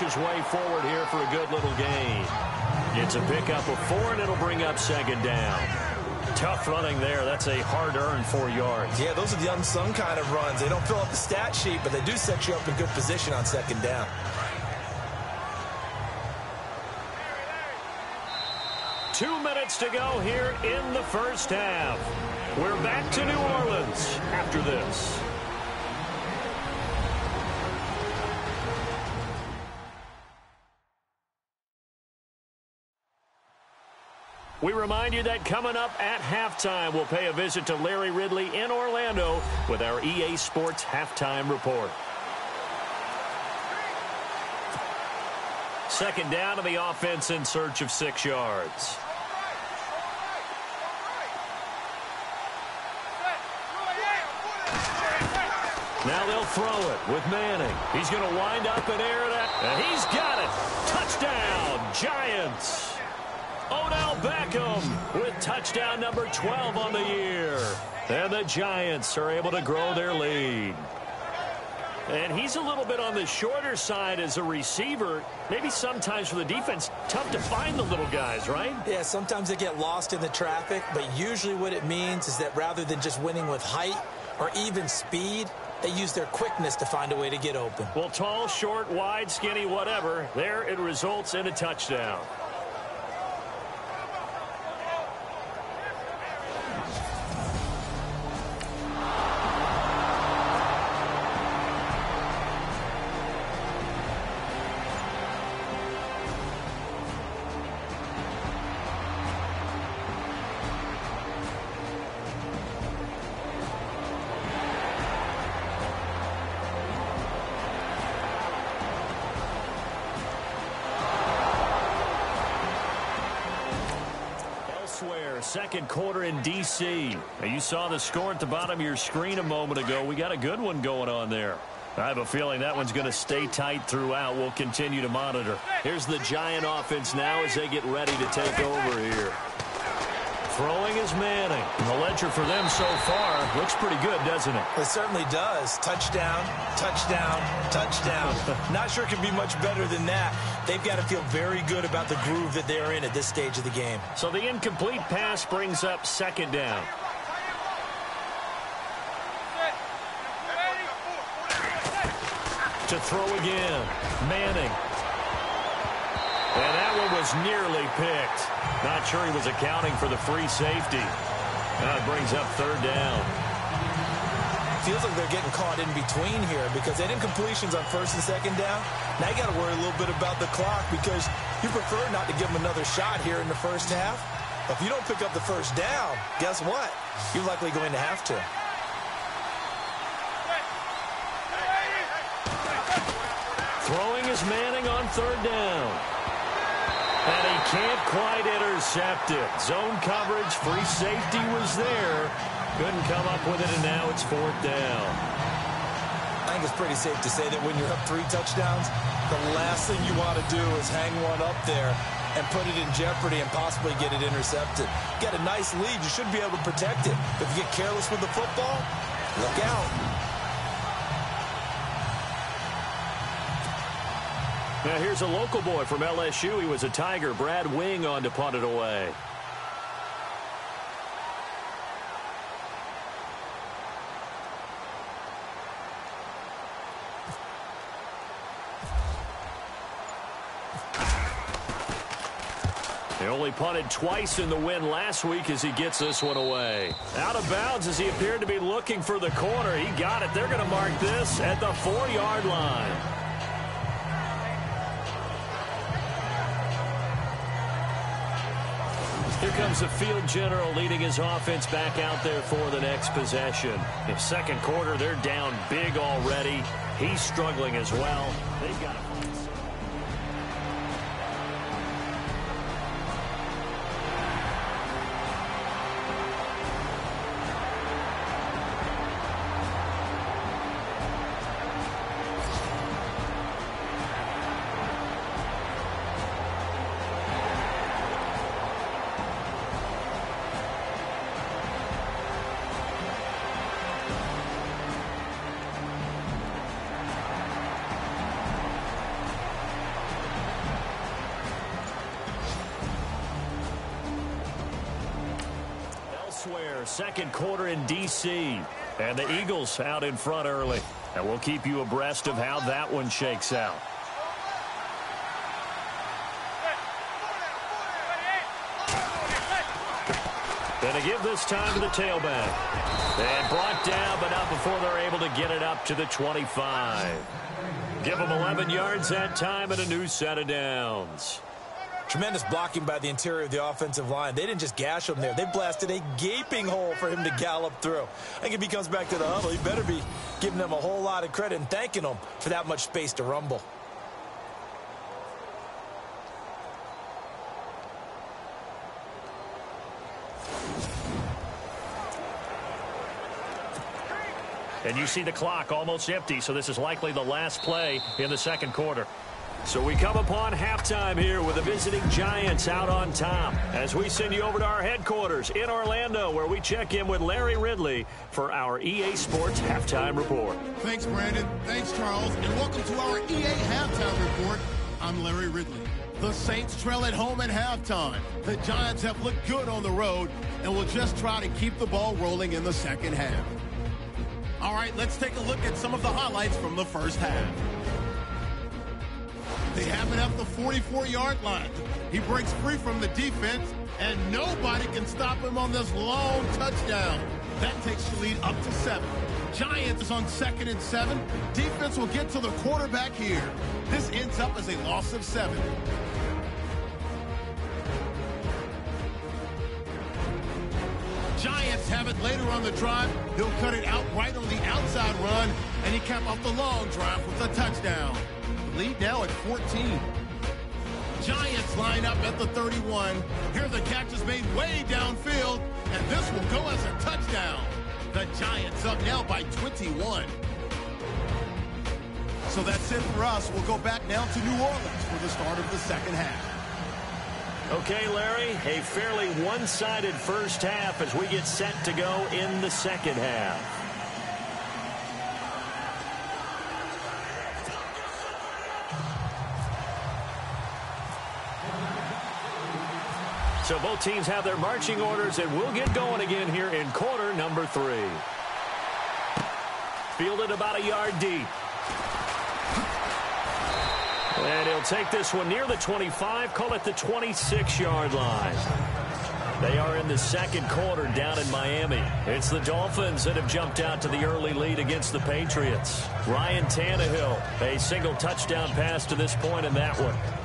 his way forward here for a good little gain. It's a pickup of four, and it'll bring up second down. Tough running there. That's a hard-earned four yards. Yeah, those are the unsung kind of runs. They don't fill up the stat sheet, but they do set you up in good position on second down. Two minutes to go here in the first half. We're back to New Orleans after this. We remind you that coming up at halftime, we'll pay a visit to Larry Ridley in Orlando with our EA Sports Halftime Report. Second down to the offense in search of six yards. Now they'll throw it with Manning. He's going to wind up and air it out. And he's got it. Touchdown, Giants. Odell Beckham with touchdown number 12 on the year. And the Giants are able to grow their lead. And he's a little bit on the shorter side as a receiver. Maybe sometimes for the defense, tough to find the little guys, right? Yeah, sometimes they get lost in the traffic, but usually what it means is that rather than just winning with height or even speed, they use their quickness to find a way to get open. Well, tall, short, wide, skinny, whatever, there it results in a touchdown. Now, you saw the score at the bottom of your screen a moment ago. We got a good one going on there. I have a feeling that one's going to stay tight throughout. We'll continue to monitor. Here's the Giant offense now as they get ready to take over here. Throwing is Manning. The ledger for them so far looks pretty good, doesn't it? It certainly does. Touchdown, touchdown, touchdown. Not sure it can be much better than that. They've got to feel very good about the groove that they're in at this stage of the game. So the incomplete pass brings up second down. To throw again. Manning. And that one was nearly picked. Not sure he was accounting for the free safety. That brings up third down. Feels like they're getting caught in between here because they did completions on first and second down. Now you got to worry a little bit about the clock because you prefer not to give them another shot here in the first half. If you don't pick up the first down, guess what? You're likely going to have to. Throwing is Manning on third down. And he can't quite intercept it. Zone coverage, free safety was there. Couldn't come up with it, and now it's fourth down. I think it's pretty safe to say that when you're up three touchdowns, the last thing you want to do is hang one up there and put it in jeopardy and possibly get it intercepted. Get a nice lead, you should be able to protect it. But if you get careless with the football, look out. Now here's a local boy from LSU. He was a Tiger. Brad Wing on to punt it away. He only punted twice in the win last week as he gets this one away. Out of bounds as he appeared to be looking for the corner. He got it. They're going to mark this at the four-yard line. Comes the field general leading his offense back out there for the next possession. In second quarter, they're down big already. He's struggling as well. They've got to in And the Eagles out in front early. And we'll keep you abreast of how that one shakes out. Going to give this time to the tailback. And brought down, but not before they're able to get it up to the 25. Give them 11 yards that time and a new set of downs. Tremendous blocking by the interior of the offensive line. They didn't just gash him there. They blasted a gaping hole for him to gallop through. I think if he comes back to the huddle, he better be giving them a whole lot of credit and thanking them for that much space to rumble. And you see the clock almost empty, so this is likely the last play in the second quarter. So we come upon halftime here with the visiting Giants out on top as we send you over to our headquarters in Orlando where we check in with Larry Ridley for our EA Sports Halftime Report. Thanks, Brandon. Thanks, Charles. And welcome to our EA Halftime Report. I'm Larry Ridley. The Saints trail at home at halftime. The Giants have looked good on the road and will just try to keep the ball rolling in the second half. All right, let's take a look at some of the highlights from the first half. They have it at the 44-yard line. He breaks free from the defense, and nobody can stop him on this long touchdown. That takes the lead up to seven. Giants is on second and seven. Defense will get to the quarterback here. This ends up as a loss of seven. Giants have it later on the drive. He'll cut it out right on the outside run, and he capped off the long drive with a touchdown. Lead now at 14. Giants line up at the 31. Here the catch is made way downfield, and this will go as a touchdown. The Giants up now by 21. So that's it for us. We'll go back now to New Orleans for the start of the second half. Okay, Larry, a fairly one-sided first half as we get set to go in the second half. So both teams have their marching orders, and we'll get going again here in quarter number three. Fielded about a yard deep. And he'll take this one near the 25, call it the 26-yard line. They are in the second quarter down in Miami. It's the Dolphins that have jumped out to the early lead against the Patriots. Ryan Tannehill, a single touchdown pass to this point in that one.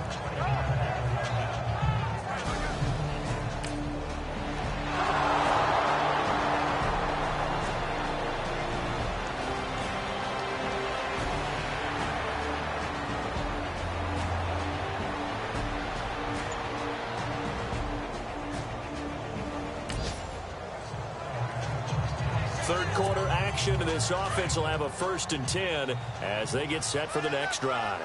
This offense will have a first and 10 as they get set for the next drive.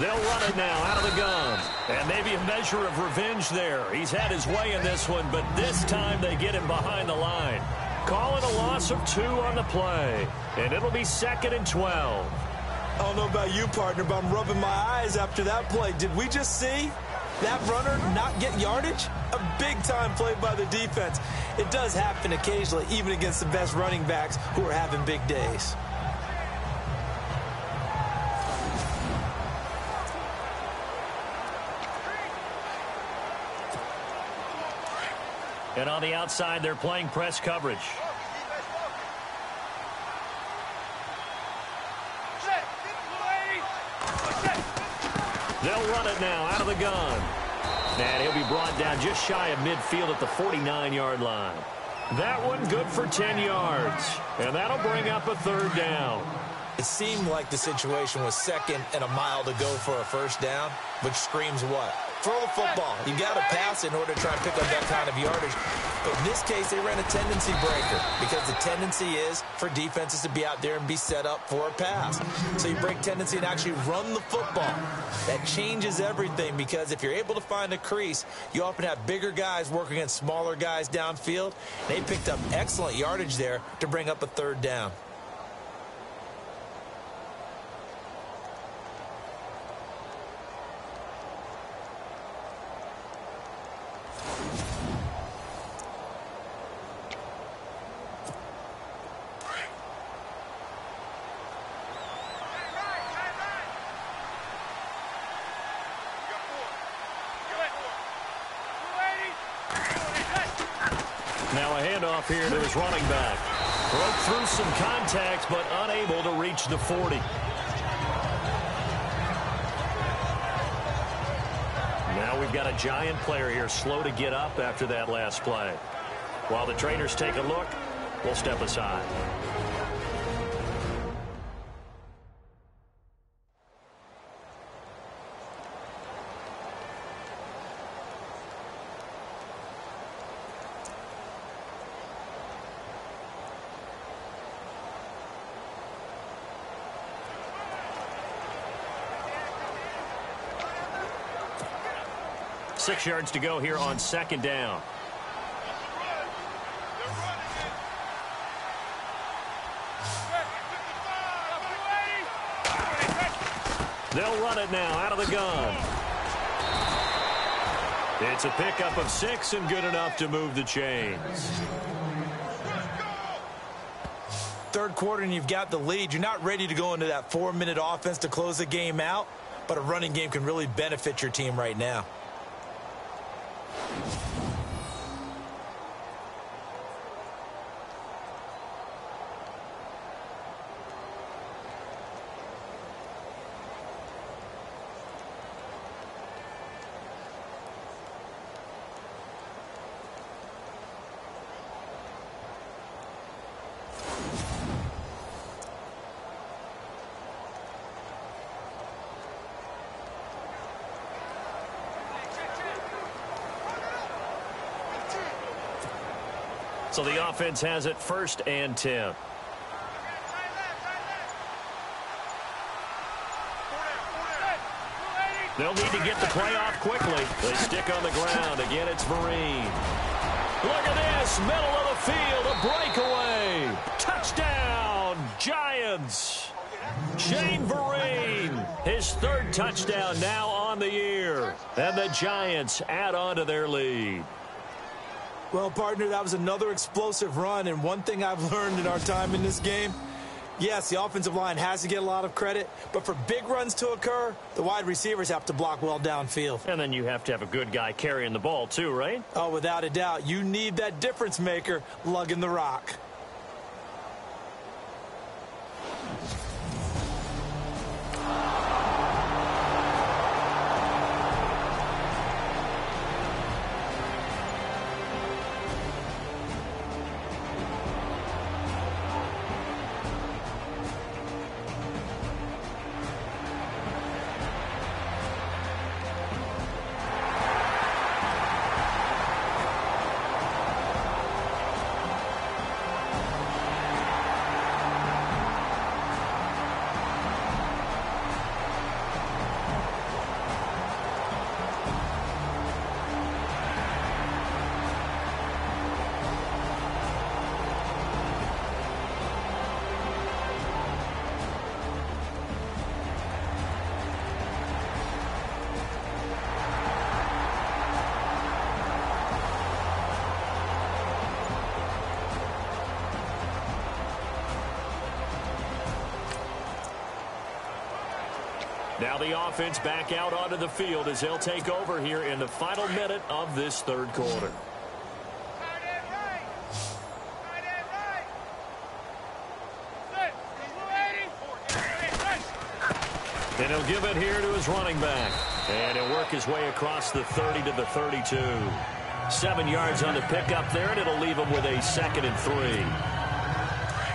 They'll run it now out of the gun. And maybe a measure of revenge there. He's had his way in this one, but this time they get him behind the line. Call it a loss of two on the play. And it'll be second and 12. I don't know about you, partner, but I'm rubbing my eyes after that play. Did we just see that runner not get yardage? A big-time play by the defense. It does happen occasionally, even against the best running backs who are having big days. And on the outside, they're playing press coverage. They'll run it now out of the gun. And he'll be brought down just shy of midfield at the 49-yard line. That one good for 10 yards. And that'll bring up a third down. It seemed like the situation was second and a mile to go for a first down, which screams what? Throw the football. You got to pass in order to try and pick up that kind of yardage. But in this case, they ran a tendency breaker because the tendency is for defenses to be out there and be set up for a pass. So you break tendency and actually run the football. That changes everything because if you're able to find a crease, you often have bigger guys working against smaller guys downfield. They picked up excellent yardage there to bring up a third down. Handoff here to his running back. Broke through some contact, but unable to reach the 40. Now we've got a giant player here slow to get up after that last play. While the trainers take a look, we'll step aside. Six yards to go here on second down. They'll run it now out of the gun. It's a pickup of six and good enough to move the chains. Third quarter and you've got the lead. You're not ready to go into that four-minute offense to close the game out, but a running game can really benefit your team right now. So the offense has it first and 10. They'll need to get the play off quickly. They stick on the ground. Again, it's Vereen. Look at this. Middle of the field. A breakaway. Touchdown. Giants. Shane Vereen. His third touchdown now on the year. And the Giants add on to their lead. Well, partner, that was another explosive run, and one thing I've learned in our time in this game, yes, the offensive line has to get a lot of credit, but for big runs to occur, the wide receivers have to block well downfield. And then you have to have a good guy carrying the ball, too, right? Oh, without a doubt. You need that difference maker lugging the rock. Now the offense back out onto the field as they'll take over here in the final minute of this third quarter. And he'll give it here to his running back. And he'll work his way across the 30 to the 32. Seven yards on the pickup there, and it'll leave him with a second and three.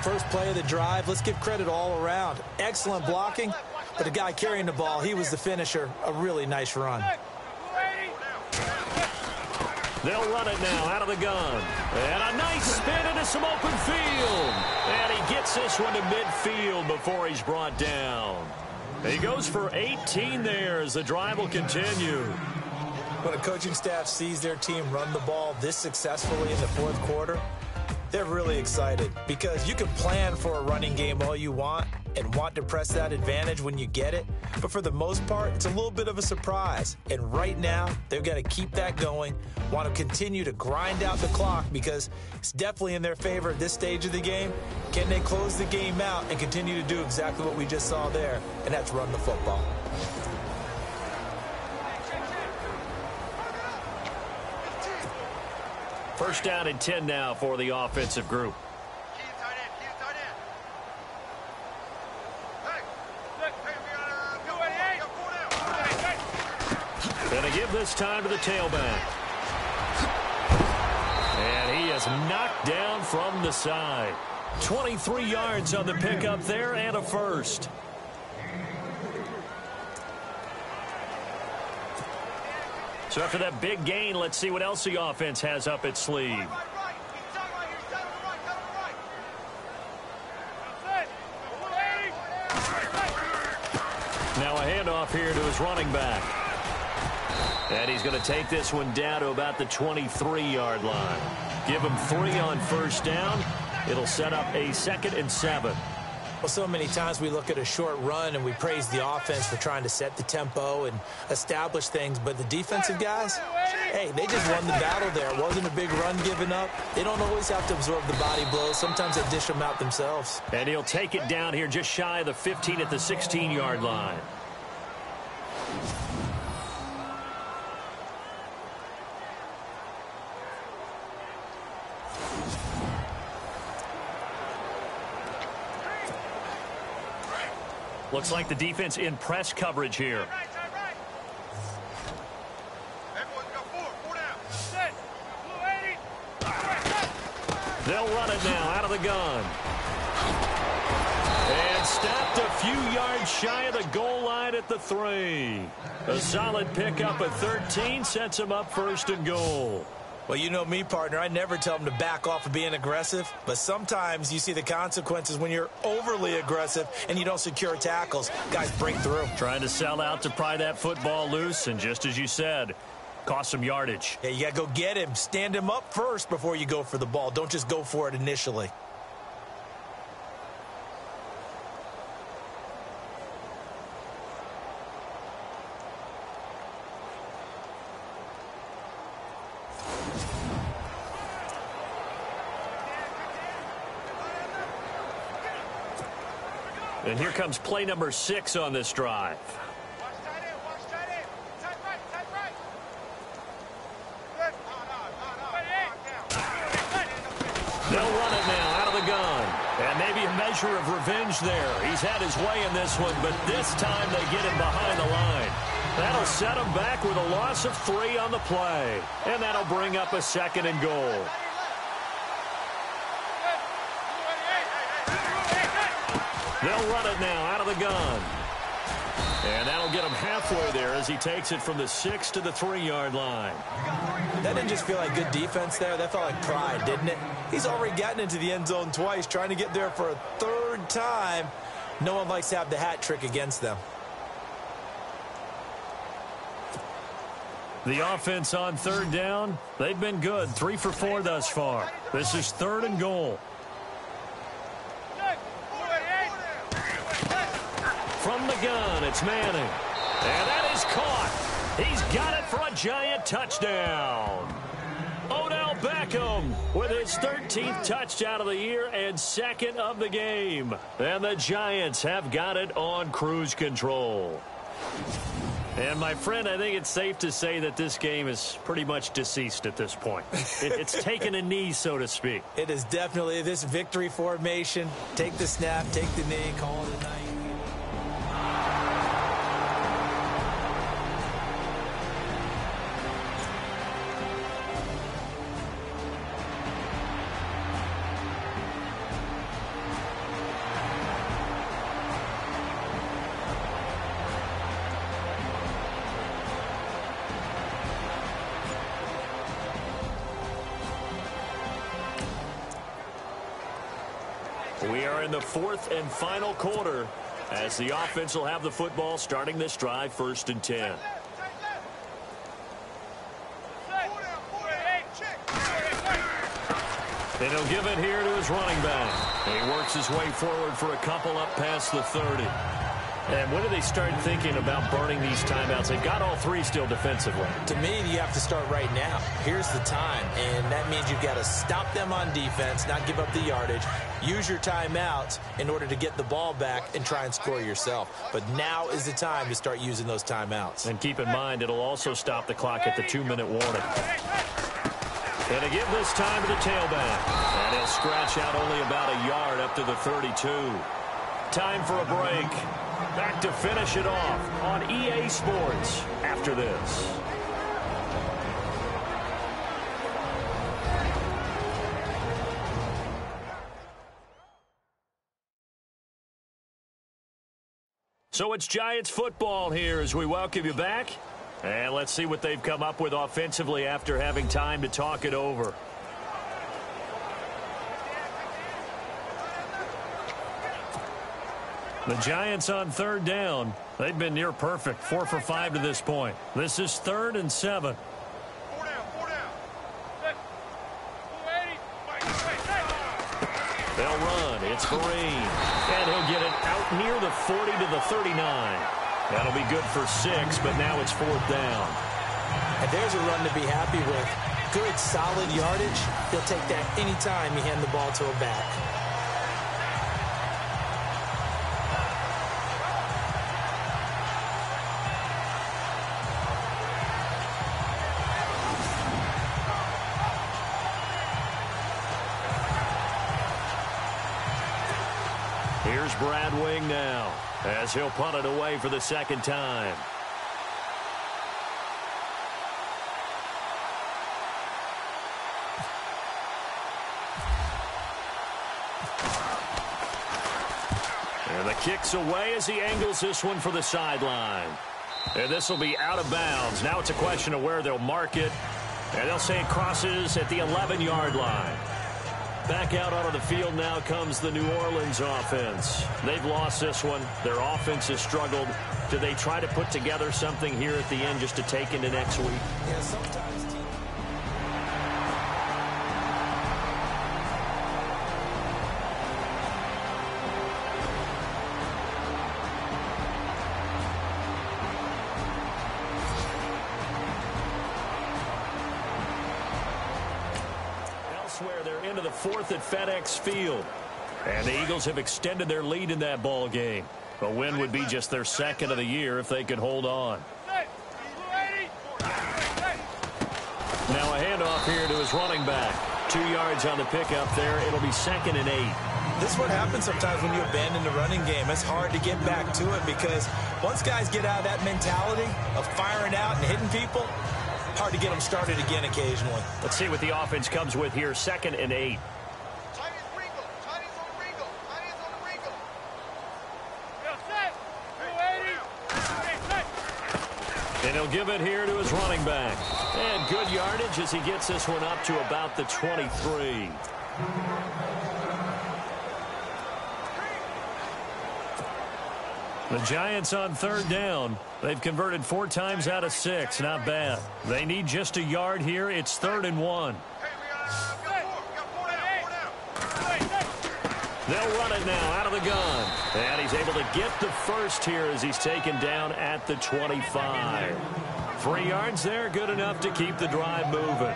First play of the drive, let's give credit all around. Excellent blocking, but the guy carrying the ball, he was the finisher. A really nice run. They'll run it now out of the gun. And a nice spin into some open field. And he gets this one to midfield before he's brought down. He goes for 18 there as the drive will continue. When a coaching staff sees their team run the ball this successfully in the fourth quarter, they're really excited because you can plan for a running game all you want and want to press that advantage when you get it. But for the most part, it's a little bit of a surprise. And right now, they've got to keep that going, want to continue to grind out the clock because it's definitely in their favor at this stage of the game. Can they close the game out and continue to do exactly what we just saw there? And that's run the football. First down and 10 now for the offensive group. Going to give this time to the tailback. And he is knocked down from the side. 23 yards on the pickup there and a first. So after that big gain, let's see what else the offense has up its sleeve. Now a handoff here to his running back. And he's going to take this one down to about the 23-yard line. Give him three on first down. It'll set up a second and seven. Well, so many times we look at a short run and we praise the offense for trying to set the tempo and establish things, but the defensive guys, hey, they just won the battle there. It wasn't a big run given up. They don't always have to absorb the body blows. Sometimes they dish them out themselves. And he'll take it down here just shy of the 15 at the 16-yard line. Looks like the defense in press coverage here. They'll run it now out of the gun. And stopped a few yards shy of the goal line at the three. A solid pickup at 13 sets him up first and goal. Well, you know me, partner. I never tell them to back off of being aggressive. But sometimes you see the consequences when you're overly aggressive and you don't secure tackles. Guys break through. Trying to sell out to pry that football loose. And just as you said, cost some yardage. Yeah, you got to go get him. Stand him up first before you go for the ball. Don't just go for it initially. Comes play number six on this drive. They'll run it now out of the gun. And maybe a measure of revenge there. He's had his way in this one, but this time they get him behind the line. That'll set him back with a loss of three on the play. And that'll bring up a second and goal. They'll run it now out of the gun. And that'll get him halfway there as he takes it from the six to the three-yard line. That didn't just feel like good defense there. That felt like pride, didn't it? He's already gotten into the end zone twice, trying to get there for a third time. No one likes to have the hat trick against them. The offense on third down, they've been good. Three for four thus far. This is third and goal. From the gun, it's Manning. And that is caught. He's got it for a giant touchdown. Odell Beckham with his 13th touchdown of the year and second of the game. And the Giants have got it on cruise control. And my friend, I think it's safe to say that this game is pretty much deceased at this point. it's taken a knee, so to speak. It is definitely this victory formation. Take the snap, take the knee, call it a night. Fourth and final quarter as the offense will have the football starting this drive first and 10. And he'll give it here to his running back. He works his way forward for a couple up past the 30. And when do they start thinking about burning these timeouts? They've got all three still defensively. To me, you have to start right now. Here's the time, and that means you've got to stop them on defense, not give up the yardage, use your timeouts in order to get the ball back and try and score yourself. But now is the time to start using those timeouts. And keep in mind, it'll also stop the clock at the two-minute warning. And to give this time to the tailback. And he'll scratch out only about a yard up to the 32. Time for a break. Back to finish it off on EA Sports after this. So it's Giants football here as we welcome you back. And let's see what they've come up with offensively after having time to talk it over. The Giants on third down. They've been near perfect. Four for five to this point. This is third and seven. They'll run. It's Vereen. And he'll get it out near the 40 to the 39. That'll be good for six, but now it's fourth down. And there's a run to be happy with. Good, solid yardage. He'll take that anytime you hand the ball to a back. As he'll punt it away for the second time. And the kick's away as he angles this one for the sideline. And this will be out of bounds. Now it's a question of where they'll mark it. And they'll say it crosses at the 11-yard line. Back out onto the field now comes the New Orleans offense. They've lost this one. Their offense has struggled. Do they try to put together something here at the end just to take into next week? Yeah, sometimes Field. And the Eagles have extended their lead in that ball game. A win would be just their second of the year if they could hold on. Now a handoff here to his running back. Two yards on the pickup there. It'll be second and eight. This is what happens sometimes when you abandon the running game. It's hard to get back to it because once guys get out of that mentality of firing out and hitting people, hard to get them started again occasionally. Let's see what the offense comes with here. Second and eight. He'll give it here to his running back. And good yardage as he gets this one up to about the 23. The Giants on third down. They've converted four times out of six. Not bad. They need just a yard here. It's third and one. They'll run it now out of the gun. And he's able to get the first here as he's taken down at the 25. Three yards there, good enough to keep the drive moving.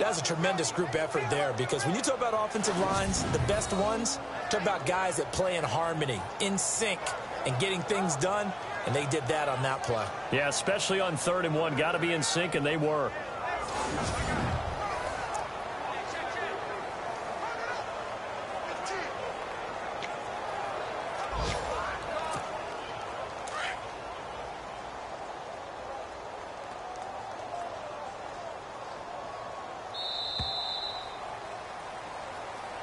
That's a tremendous group effort there because when you talk about offensive lines, the best ones, talk about guys that play in harmony, in sync, and getting things done, and they did that on that play. Yeah, especially on third and one. Got to be in sync, and they were.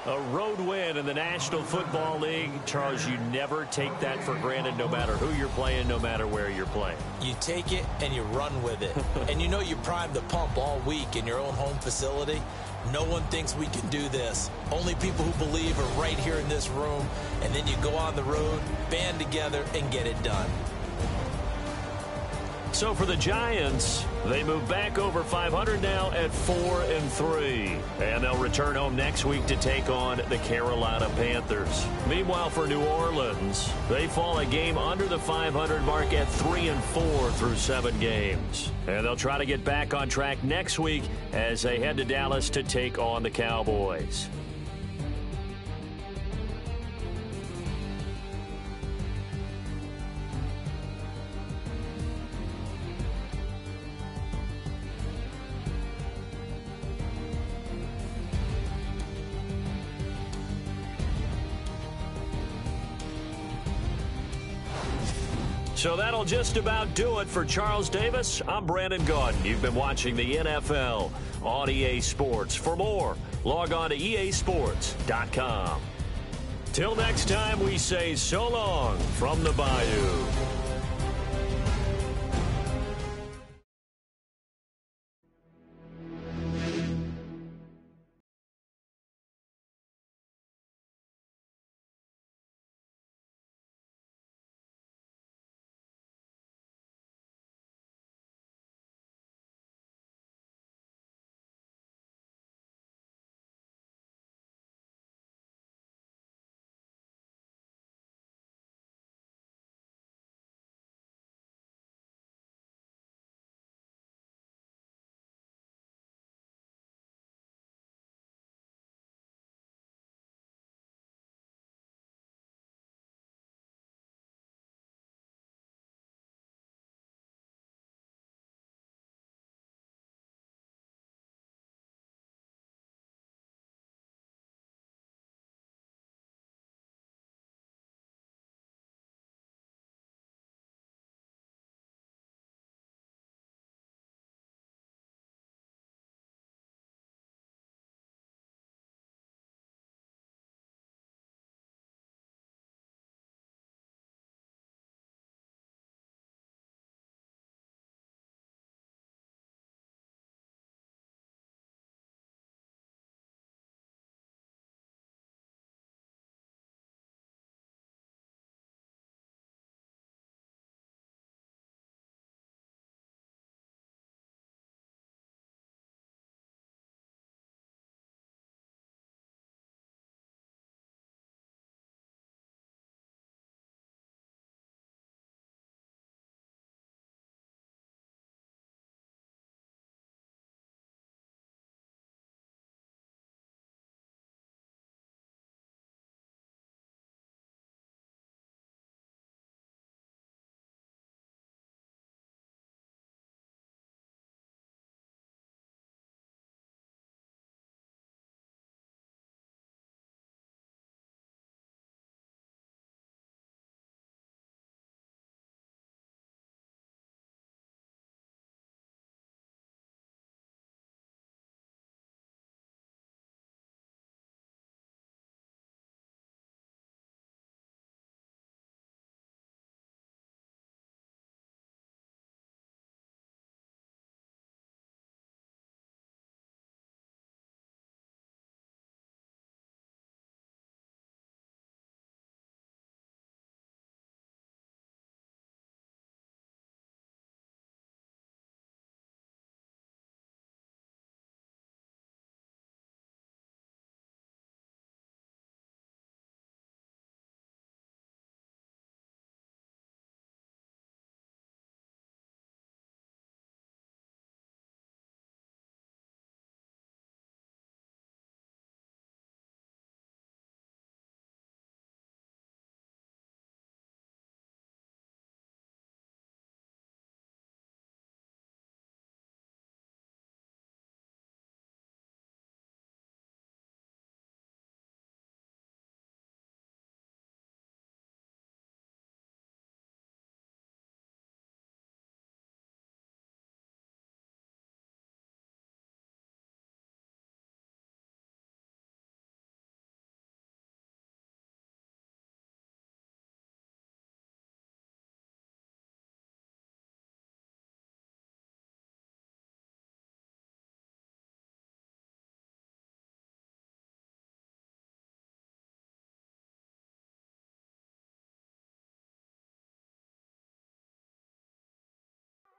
A road win in the National Football League. Charles, you never take that for granted no matter who you're playing, no matter where you're playing. You take it and you run with it. and you know you prime the pump all week in your own home facility. No one thinks we can do this. Only people who believe are right here in this room. And then you go on the road, band together, and get it done. So for the Giants, they move back over 500 now at 4 and 3. And they'll return home next week to take on the Carolina Panthers. Meanwhile, for New Orleans, they fall a game under the 500 mark at 3 and 4 through 7 games. And they'll try to get back on track next week as they head to Dallas to take on the Cowboys. So that'll just about do it for Charles Davis. I'm Brandon Gaudin. You've been watching the NFL on EA Sports. For more, log on to easports.com. Till next time, we say so long from the Bayou.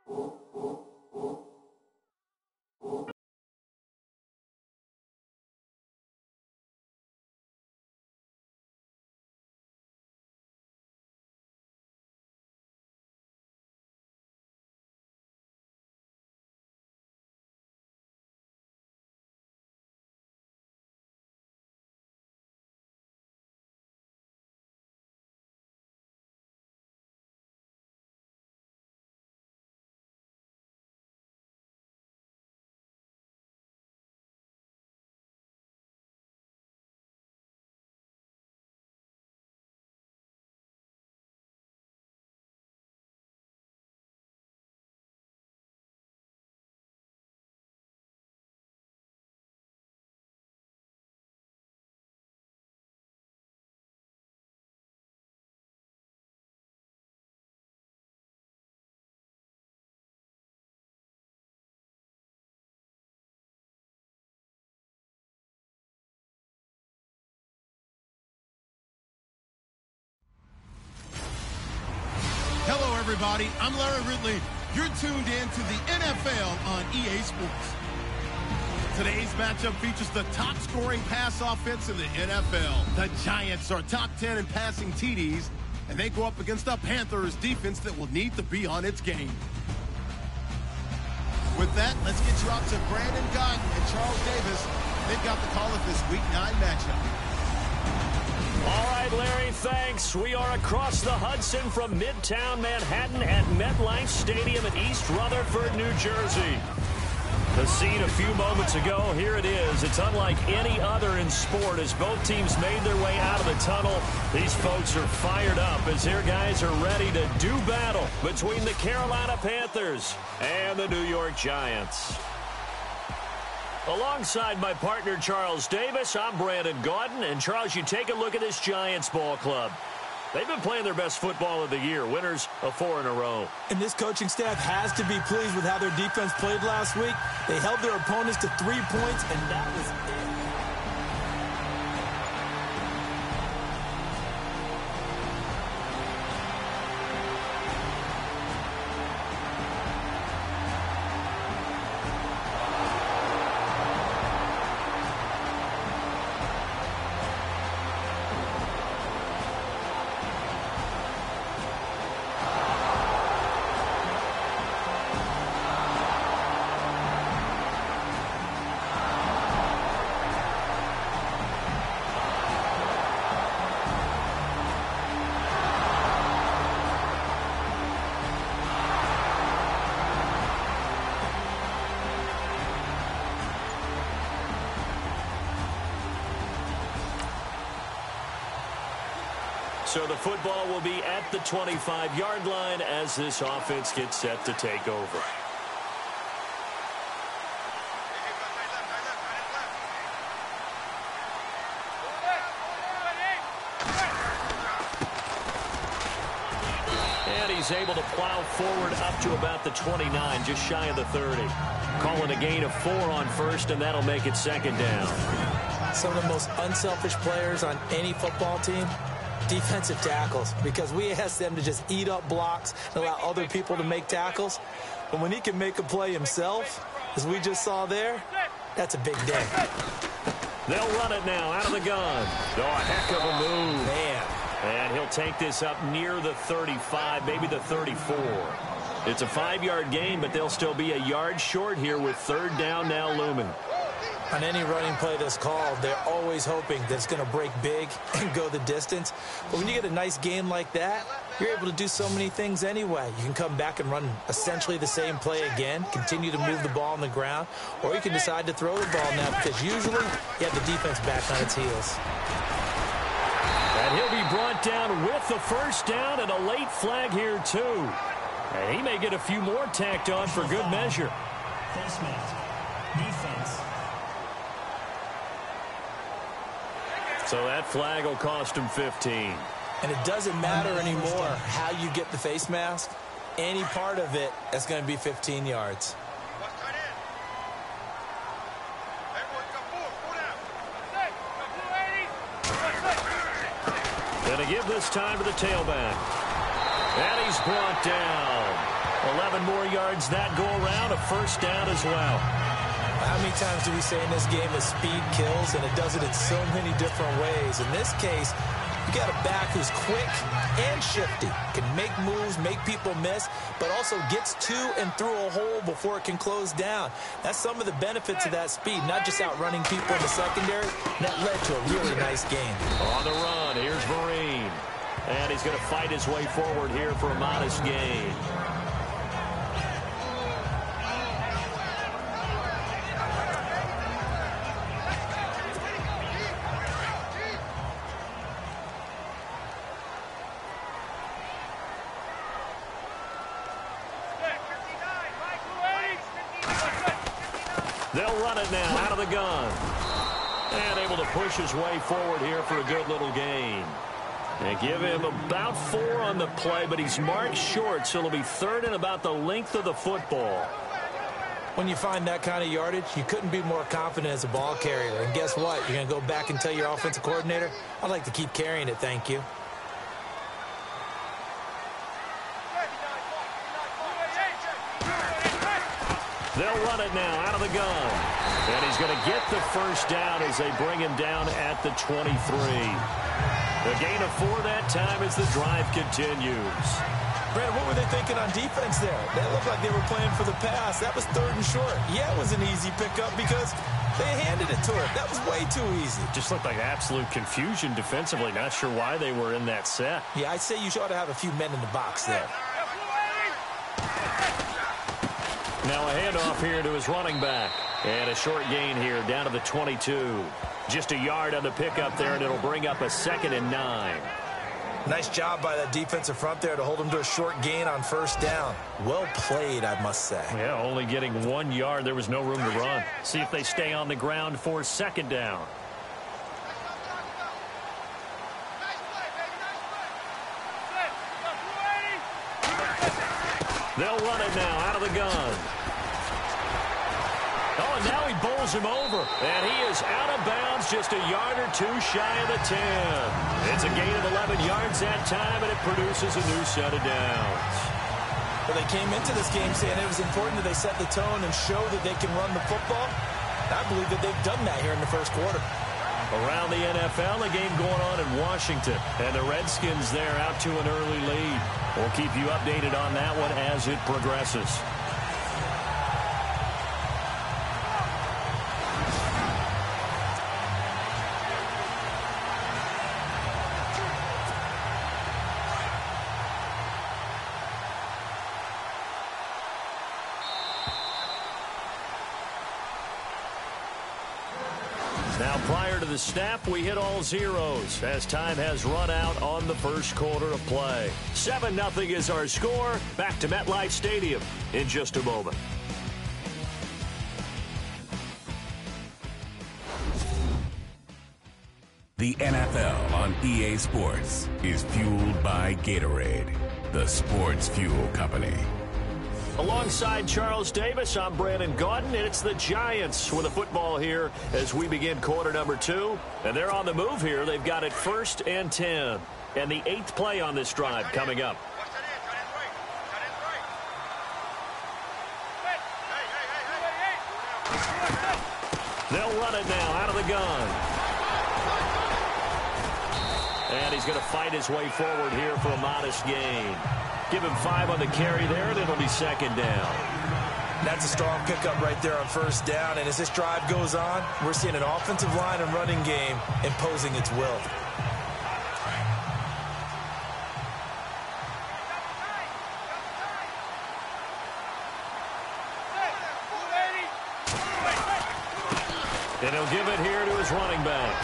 Oh, oh. Everybody. I'm Larry Ridley. You're tuned in to the NFL on EA Sports. Today's matchup features the top scoring pass offense in the NFL. The Giants are top 10 in passing TDs, and they go up against the Panthers defense that will need to be on its game. With that, let's get you out to Brandon Gaudin and Charles Davis. They've got the call of this Week 9 matchup. All right, Larry, thanks. We are across the Hudson from Midtown Manhattan at MetLife Stadium in East Rutherford, New Jersey. The scene a few moments ago, here it is. It's unlike any other in sport as both teams made their way out of the tunnel. These folks are fired up as their guys are ready to do battle between the Carolina Panthers and the New York Giants. Alongside my partner, Charles Davis, I'm Brandon Gaudin. And, Charles, you take a look at this Giants ball club. They've been playing their best football of the year, winners of four in a row. And this coaching staff has to be pleased with how their defense played last week. They held their opponents to three points, and that was So the football will be at the 25-yard line as this offense gets set to take over. And he's able to plow forward up to about the 29, just shy of the 30. Calling a gain of four on first, and that'll make it second down. Some of the most unselfish players on any football team defensive tackles because we ask them to just eat up blocks and allow other people to make tackles. But when he can make a play himself, as we just saw there, that's a big day. They'll run it now out of the gun. Oh, a heck of a move. Man. And he'll take this up near the 35, maybe the 34. It's a five-yard gain, but they'll still be a yard short here with third down now looming on any running play that's called, they're always hoping that it's going to break big and go the distance. But when you get a nice game like that, you're able to do so many things anyway. You can come back and run essentially the same play again, continue to move the ball on the ground, or you can decide to throw the ball now because usually you have the defense back on its heels. And he'll be brought down with the first down and a late flag here too. And he may get a few more tacked on for good measure. Defense. So that flag will cost him 15. And it doesn't matter anymore how you get the face mask. Any part of it is going to be 15 yards. Going to give this time to the tailback. And he's brought down. 11 more yards that go around, a first down as well. How many times do we say in this game that speed kills, and it does it in so many different ways? In this case, you got a back who's quick and shifty, can make moves, make people miss, but also gets to and through a hole before it can close down. That's some of the benefits of that speed, not just outrunning people in the secondary. That led to a really nice game. On the run, here's Vereen. And he's going to fight his way forward here for a modest gain. the gun. And able to push his way forward here for a good little game. They give him about four on the play, but he's marked short, so it'll be third and about the length of the football. When you find that kind of yardage, you couldn't be more confident as a ball carrier. And guess what? You're going to go back and tell your offensive coordinator, I'd like to keep carrying it, thank you. They'll run it now out of the gun. And he's going to get the first down as they bring him down at the 23. The gain of four that time as the drive continues. Brandon, what were they thinking on defense there? They looked like they were playing for the pass. That was third and short. Yeah, it was an easy pickup because they handed it to him. That was way too easy. Just looked like absolute confusion defensively. Not sure why they were in that set. Yeah, I'd say you ought to have a few men in the box there. Now a handoff here to his running back. And a short gain here down to the 22. Just a yard on the pickup there, and it'll bring up a second and nine. Nice job by that defensive front there to hold him to a short gain on first down. Well played, I must say. Yeah, only getting one yard. There was no room to run. See if they stay on the ground for second down. They'll run it now out of the gun. Oh, and now he bowls him over. And he is out of bounds just a yard or two shy of the 10. It's a gain of 11 yards that time, and it produces a new set of downs. Well, they came into this game saying it was important that they set the tone and show that they can run the football. I believe that they've done that here in the first quarter. Around the NFL, a game going on in Washington. And the Redskins there out to an early lead. We'll keep you updated on that one as it progresses. Snap, we hit all zeros as time has run out on the first quarter of play. 7-0 is our score. Back to MetLife Stadium in just a moment. The NFL on EA Sports is fueled by Gatorade, the sports fuel company. Alongside Charles Davis, I'm Brandon Gaudin, and it's the Giants with a football here as we begin quarter number two. And they're on the move here. They've got it first and 10. And the eighth play on this drive coming up. They'll run it now out of the gun. And he's going to fight his way forward here for a modest gain. Give him five on the carry there, and it'll be second down. That's a strong pickup right there on first down. And as this drive goes on, we're seeing an offensive line and running game imposing its will. And he'll give it here to his running back.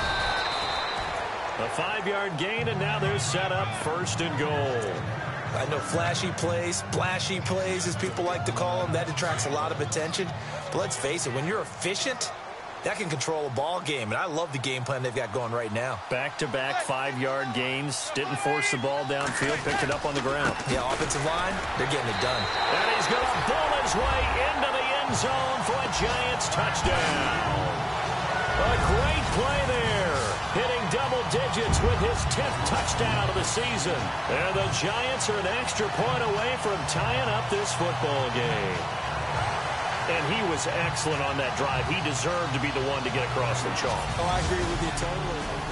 A five-yard gain, and now they're set up first and goal. I know flashy plays, flashy plays, as people like to call them, that attracts a lot of attention. But let's face it, when you're efficient, that can control a ball game. And I love the game plan they've got going right now. Back-to-back five-yard gains. Didn't force the ball downfield. Picked it up on the ground. Yeah, offensive line, they're getting it done. And he's going to bull his way into the end zone for a Giants touchdown. A great play there. Digits with his 10th touchdown of the season. And the Giants are an extra point away from tying up this football game. And he was excellent on that drive. He deserved to be the one to get across the chalk. Oh, I agree with you totally.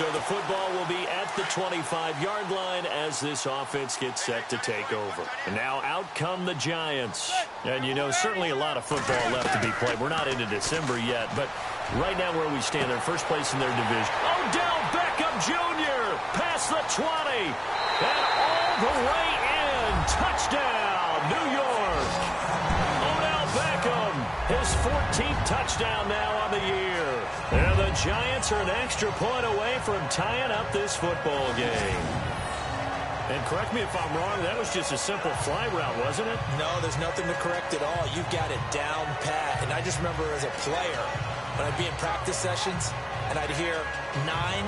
So the football will be at the 25-yard line as this offense gets set to take over. And now out come the Giants. And, you know, certainly a lot of football left to be played. We're not into December yet, but right now where we stand, they're first place in their division. Odell Beckham Jr. past the 20. And all the way in. Touchdown, New York. Odell Beckham, his 14th touchdown now on the year. Giants are an extra point away from tying up this football game. And correct me if I'm wrong, that was just a simple fly route, wasn't it? No, there's nothing to correct at all. You've got it down pat. And I just remember as a player, when I'd be in practice sessions and I'd hear nine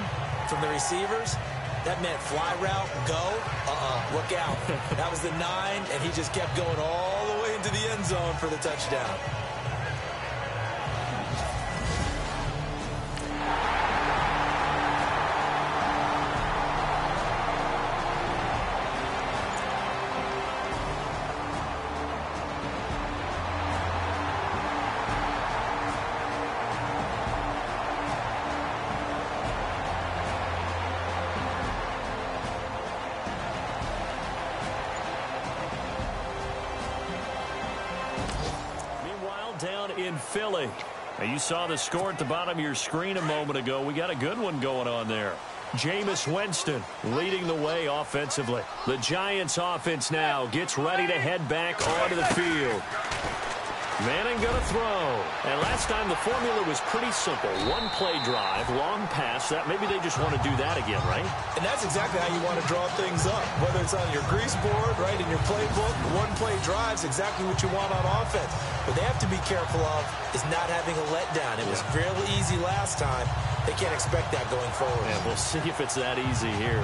from the receivers, that meant fly route, go, uh-uh, look out. that was the nine, and he just kept going all the way into the end zone for the touchdown. Saw the score at the bottom of your screen a moment ago. We got a good one going on there. Jameis Winston leading the way offensively. The Giants offense now gets ready to head back onto the field. Manning going to throw. And last time the formula was pretty simple. One play drive, long pass. That Maybe they just want to do that again, right? And that's exactly how you want to draw things up. Whether it's on your grease board, right, in your playbook, one play drives exactly what you want on offense. What they have to be careful of is not having a letdown. It was really easy last time. They can't expect that going forward. And we'll see if it's that easy here.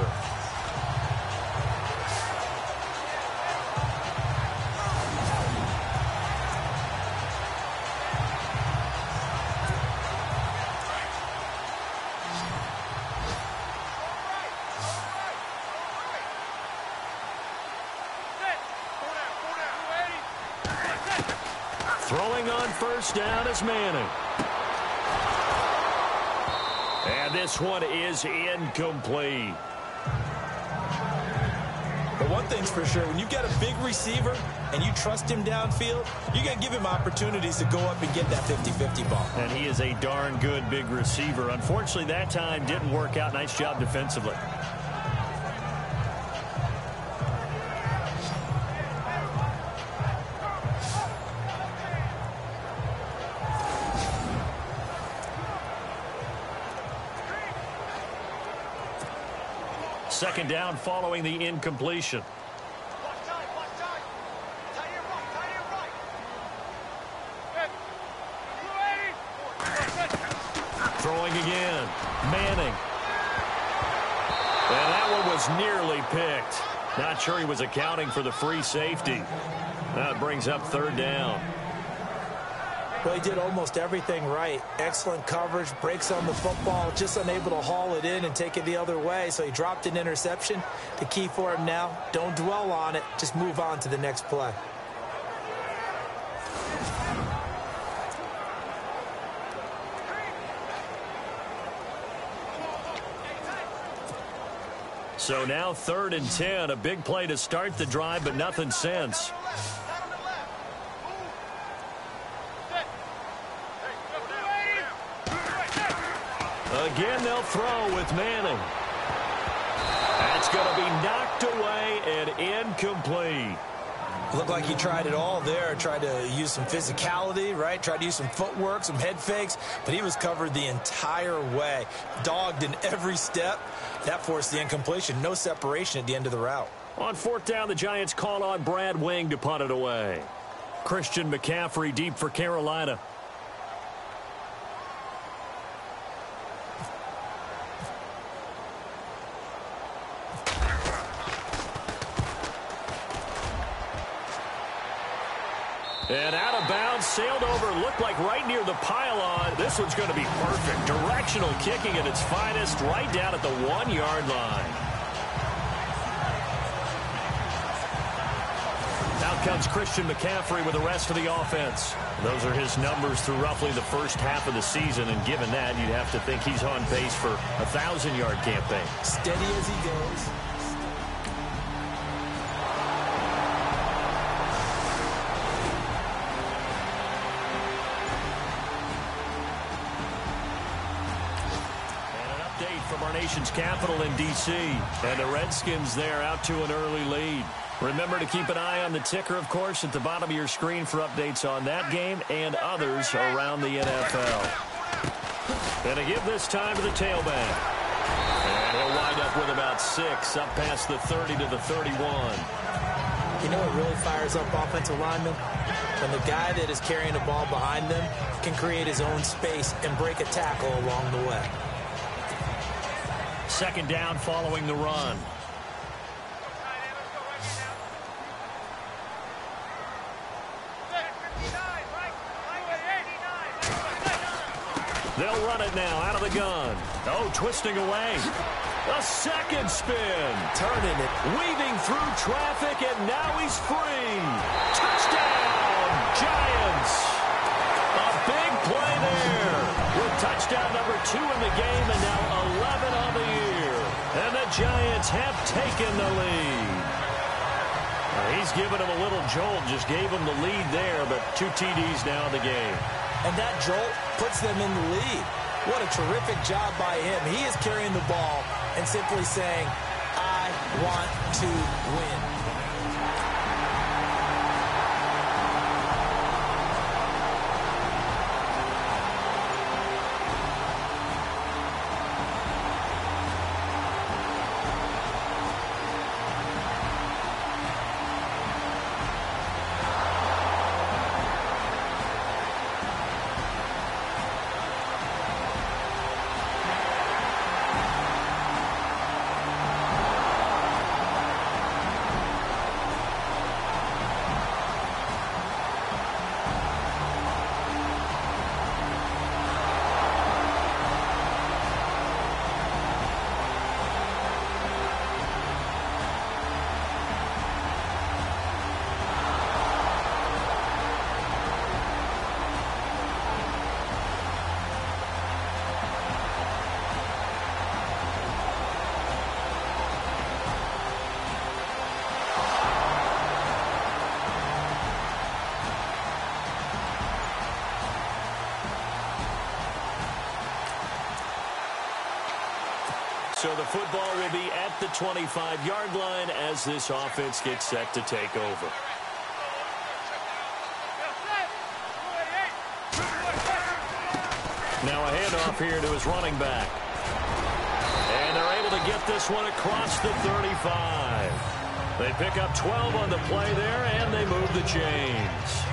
Is Manning. And this one is incomplete. But one thing's for sure, when you've got a big receiver and you trust him downfield, you got to give him opportunities to go up and get that 50-50 ball. And he is a darn good big receiver. Unfortunately, that time didn't work out. Nice job defensively. Second down following the incompletion. Throwing again. Manning. And that one was nearly picked. Not sure he was accounting for the free safety. That brings up third down. Well, he did almost everything right. Excellent coverage, breaks on the football, just unable to haul it in and take it the other way. So he dropped an interception. The key for him now, don't dwell on it. Just move on to the next play. So now third and 10, a big play to start the drive, but nothing since. Again, they'll throw with Manning. That's going to be knocked away and incomplete. Looked like he tried it all there. Tried to use some physicality, right? Tried to use some footwork, some head fakes, but he was covered the entire way. Dogged in every step. That forced the incompletion. No separation at the end of the route. On fourth down, the Giants call on Brad Wing to punt it away. Christian McCaffrey deep for Carolina. And out of bounds, sailed over, looked like right near the pylon. This one's going to be perfect. Directional kicking at its finest, right down at the one-yard line. Out comes Christian McCaffrey with the rest of the offense. Those are his numbers through roughly the first half of the season, and given that, you'd have to think he's on pace for a 1,000-yard campaign. Steady as he goes. Capital in D.C. And the Redskins there out to an early lead. Remember to keep an eye on the ticker, of course, at the bottom of your screen for updates on that game and others around the NFL. And to give this time to the tailback. And he'll wind up with about six, up past the 30 to the 31. You know what really fires up offensive linemen? When the guy that is carrying the ball behind them can create his own space and break a tackle along the way. Second down following the run. They'll run it now out of the gun. Oh, twisting away. A second spin. Turning it. Weaving through traffic, and now he's free. Touchdown, Giants. A big play there. With touchdown number two in the game, and now 11 on the year. And the Giants have taken the lead. He's given him a little jolt, just gave him the lead there, but two TDs now in the game. And that jolt puts them in the lead. What a terrific job by him. He is carrying the ball and simply saying, I want to win. So the football will be at the 25-yard line as this offense gets set to take over. Now a handoff here to his running back. And they're able to get this one across the 35. They pick up 12 on the play there, and they move the chains.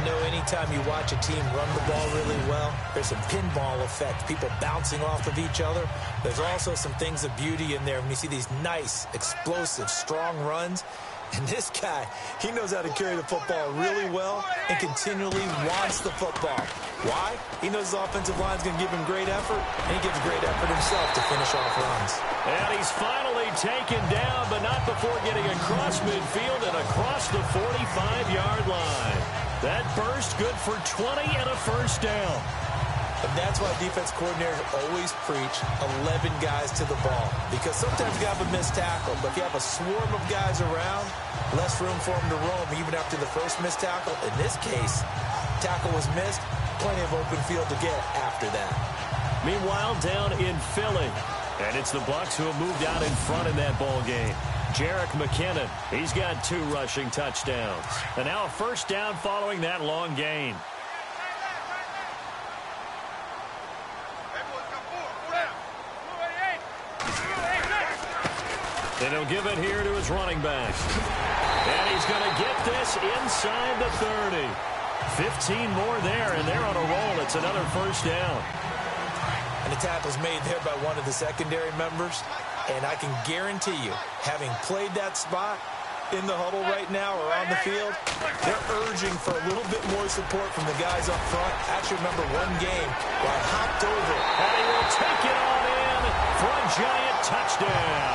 I know anytime you watch a team run the ball really well, there's some pinball effect, people bouncing off of each other. There's also some things of beauty in there when you see these nice, explosive, strong runs. And this guy, he knows how to carry the football really well and continually wants the football. Why? He knows his offensive line is going to give him great effort, and he gives great effort himself to finish off runs. And he's finally taken down, but not before getting across midfield and across the 45-yard line. That burst good for 20 and a first down. And that's why defense coordinators always preach 11 guys to the ball. Because sometimes you have a missed tackle, but if you have a swarm of guys around, less room for them to roam even after the first missed tackle. In this case, tackle was missed, plenty of open field to get after that. Meanwhile, down in Philly, and it's the Bucs who have moved out in front in that ball game. Jerick McKinnon, he's got two rushing touchdowns. And now a first down following that long gain. And he'll give it here to his running back. And he's going to get this inside the 30. 15 more there, and they're on a roll. It's another first down. And the tackle's made there by one of the secondary members. And I can guarantee you, having played that spot in the huddle right now or on the field, they're urging for a little bit more support from the guys up front. I actually remember one game where I hopped over. And he will take it on in for a giant touchdown.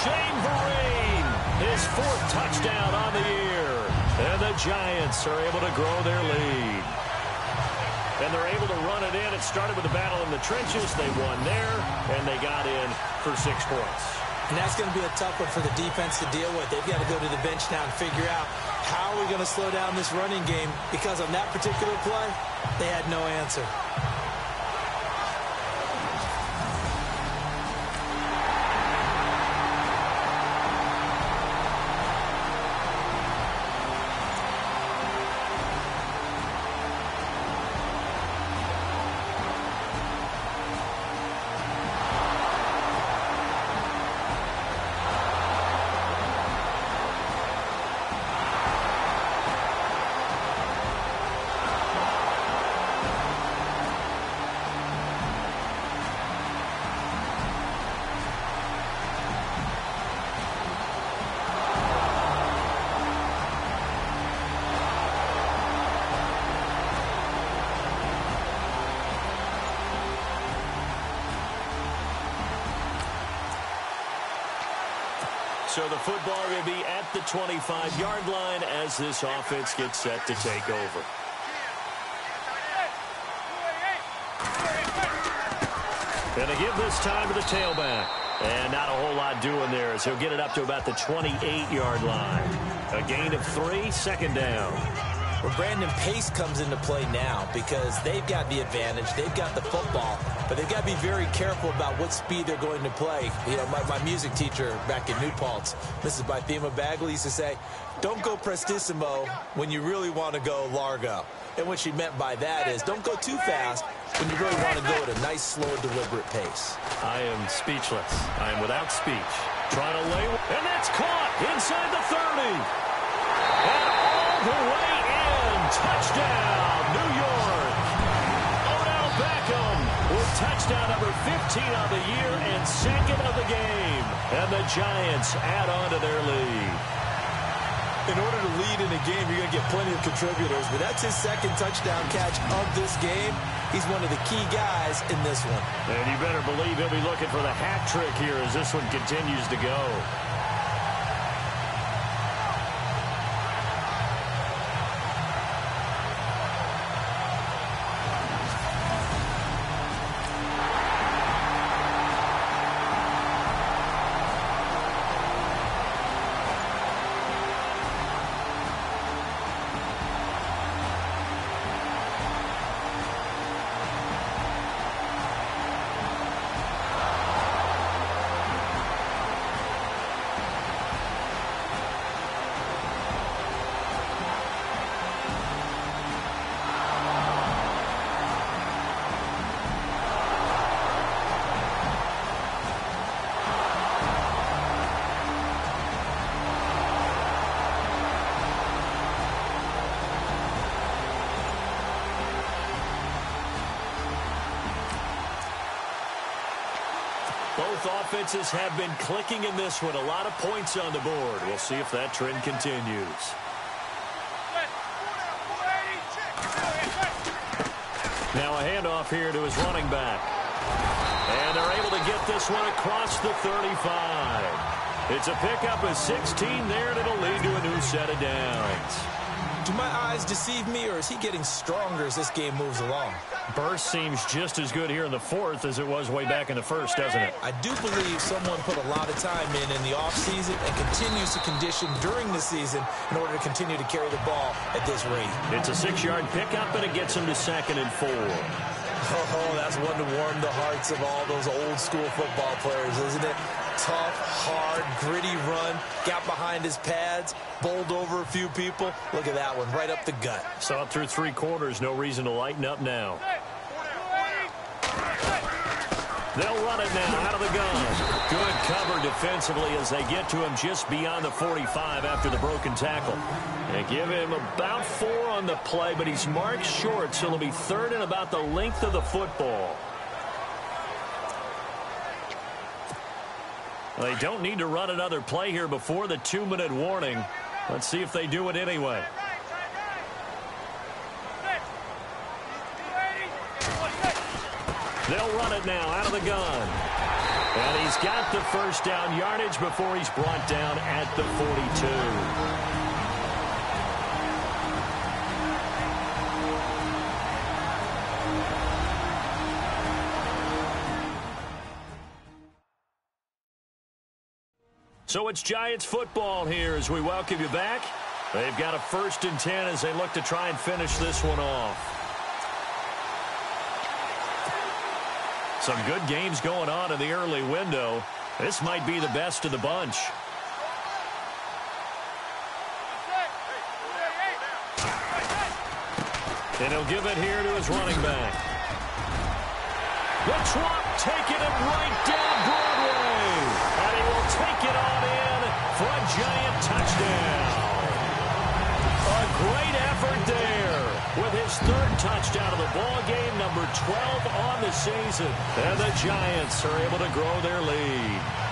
Shane Vereen, his fourth touchdown on the year. And the Giants are able to grow their lead. And they're able to run it in. It started with a battle in the trenches. They won there, and they got in for six points. And that's going to be a tough one for the defense to deal with. They've got to go to the bench now and figure out how are we going to slow down this running game because on that particular play, they had no answer. So the football will be at the 25-yard line as this offense gets set to take over. And they give this time to the tailback. And not a whole lot doing there as he'll get it up to about the 28-yard line. A gain of three, second down. Well, Brandon Pace comes into play now because they've got the advantage. They've got the football, but they've got to be very careful about what speed they're going to play. You know, my, my music teacher back in New Paltz, Mrs. Bythema Bagley, used to say, don't go prestissimo when you really want to go largo. And what she meant by that is don't go too fast when you really want to go at a nice, slow, deliberate pace. I am speechless. I am without speech. Trying to lay, and that's caught inside the 30. And all the way. Touchdown, New York. Odell Beckham with touchdown number 15 on the year and second of the game. And the Giants add on to their lead. In order to lead in a game, you're going to get plenty of contributors, but that's his second touchdown catch of this game. He's one of the key guys in this one. And you better believe he'll be looking for the hat trick here as this one continues to go. Both offenses have been clicking in this one. A lot of points on the board. We'll see if that trend continues. Now a handoff here to his running back. And they're able to get this one across the 35. It's a pickup of 16 there, and it'll lead to a new set of downs. Do my eyes deceive me, or is he getting stronger as this game moves along? Burst seems just as good here in the fourth as it was way back in the first, doesn't it? I do believe someone put a lot of time in in the offseason and continues to condition during the season in order to continue to carry the ball at this rate. It's a six-yard pickup, and it gets him to second and four. Oh, that's one to warm the hearts of all those old school football players, isn't it? Tough, hard, gritty run, got behind his pads, bowled over a few people. Look at that one, right up the gut. Saw it through three quarters, no reason to lighten up now. They'll run it now out of the gun. Good cover defensively as they get to him just beyond the 45 after the broken tackle. They give him about four on the play, but he's marked short, so it'll be third and about the length of the football. They don't need to run another play here before the two-minute warning. Let's see if they do it anyway. They'll run it now out of the gun. And he's got the first down yardage before he's brought down at the 42. So it's Giants football here as we welcome you back. They've got a first and 10 as they look to try and finish this one off. Some good games going on in the early window. This might be the best of the bunch. And he'll give it here to his running back. The Trump taking it right down Broadway. And he will take it on in for a giant touchdown. A great effort there with his third touchdown of the ball game, number 12 on the season. And the Giants are able to grow their lead.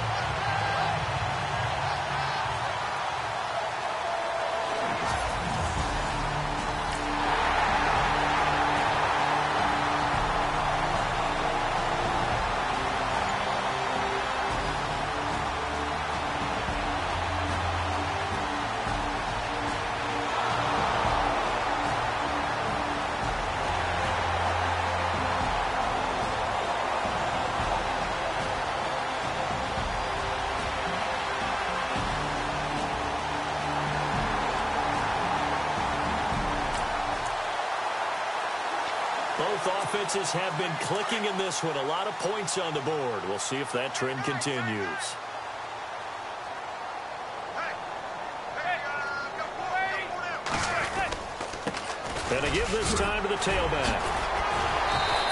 Offenses have been clicking in this one. A lot of points on the board. We'll see if that trend continues. And a give this time to the tailback.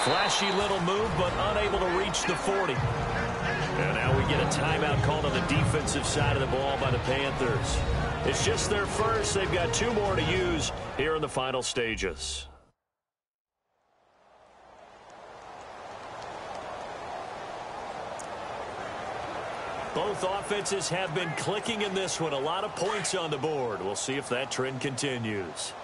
Flashy little move, but unable to reach the 40. And now we get a timeout called on the defensive side of the ball by the Panthers. It's just their first. They've got two more to use here in the final stages. Both offenses have been clicking in this one. A lot of points on the board. We'll see if that trend continues.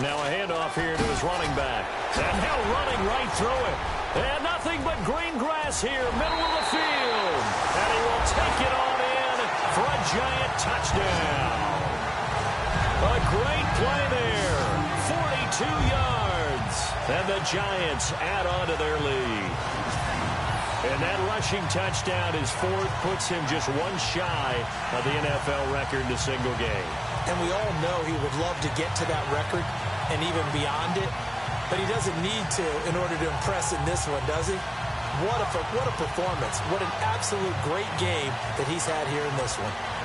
Now a handoff here to his running back. And now running right through it. And nothing but green grass here, middle of the field. And he will take it on in for a giant touchdown. A great play there. 42 yards. And the Giants add on to their lead. And that rushing touchdown, his fourth, puts him just one shy of the NFL record in a single game. And we all know he would love to get to that record and even beyond it. But he doesn't need to in order to impress in this one, does he? What a, what a performance. What an absolute great game that he's had here in this one.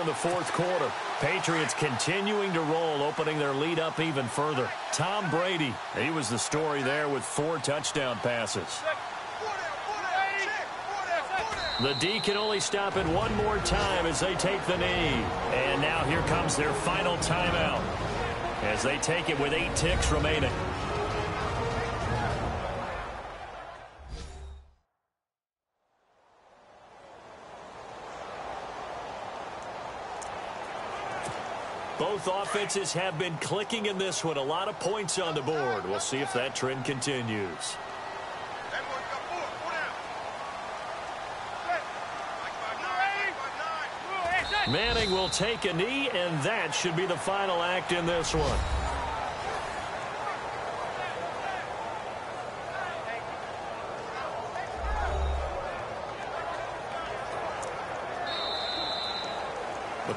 In the fourth quarter. Patriots continuing to roll, opening their lead up even further. Tom Brady, he was the story there with four touchdown passes. The D can only stop it one more time as they take the knee. And now here comes their final timeout as they take it with eight ticks remaining. Both offenses have been clicking in this one. A lot of points on the board. We'll see if that trend continues. Manning will take a knee, and that should be the final act in this one.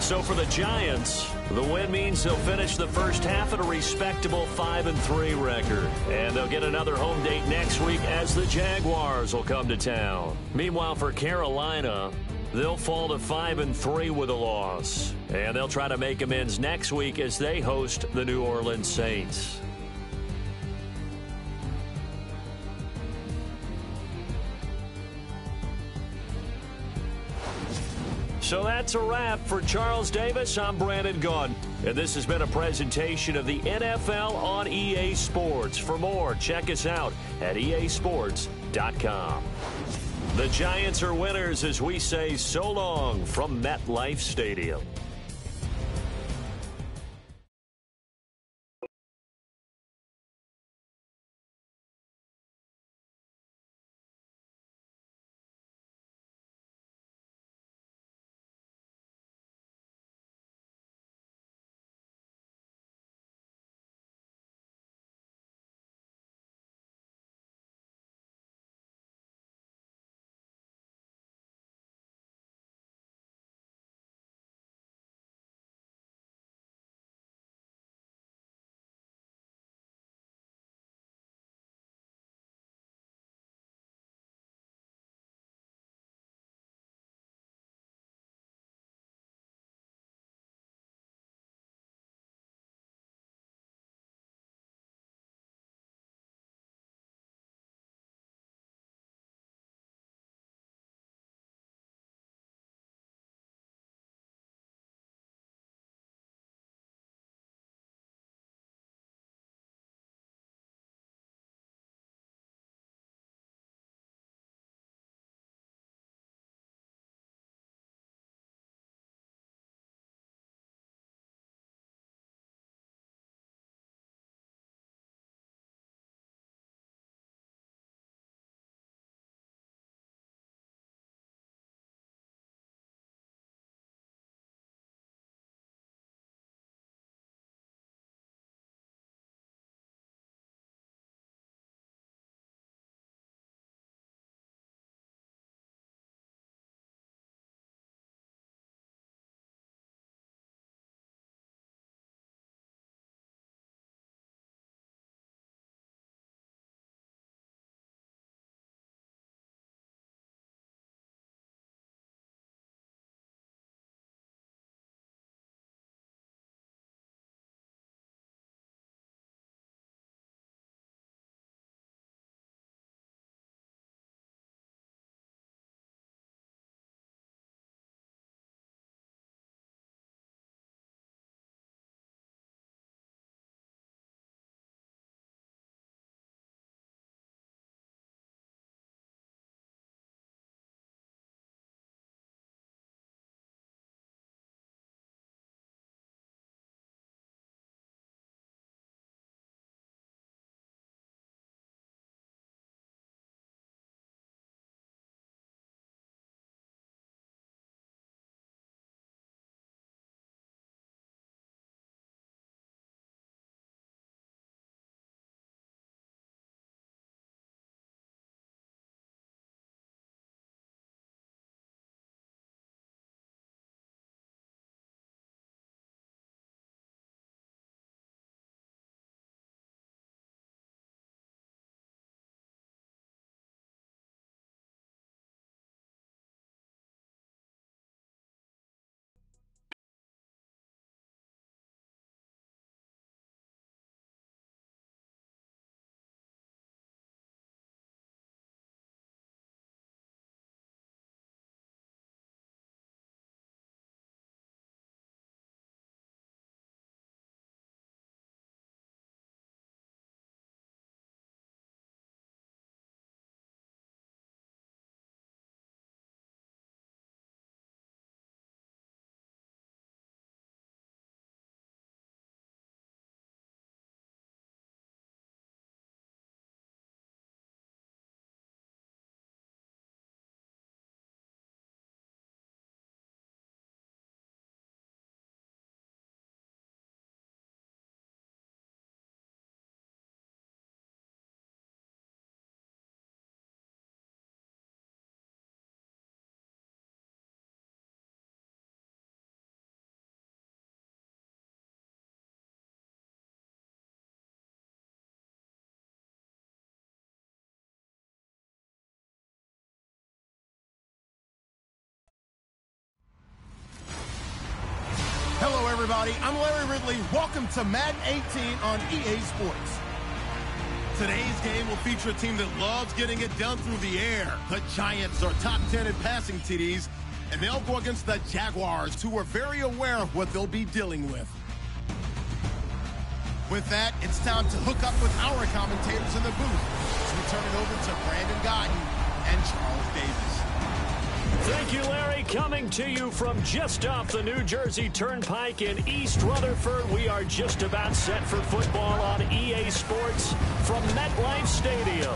So for the Giants, the win means they'll finish the first half at a respectable 5 and 3 record. And they'll get another home date next week as the Jaguars will come to town. Meanwhile, for Carolina, they'll fall to 5 and 3 with a loss. And they'll try to make amends next week as they host the New Orleans Saints. So that's a wrap for Charles Davis. I'm Brandon Gaudin. And this has been a presentation of the NFL on EA Sports. For more, check us out at easports.com. The Giants are winners as we say so long from MetLife Stadium. Everybody. I'm Larry Ridley. Welcome to Madden 18 on EA Sports. Today's game will feature a team that loves getting it done through the air. The Giants are top 10 in passing TDs, and they'll go against the Jaguars, who are very aware of what they'll be dealing with. With that, it's time to hook up with our commentators in the booth. So we turn it over to Brandon Gaudin and Charles Davis. Thank you, Larry. Coming to you from just off the New Jersey Turnpike in East Rutherford, we are just about set for football on EA Sports from MetLife Stadium.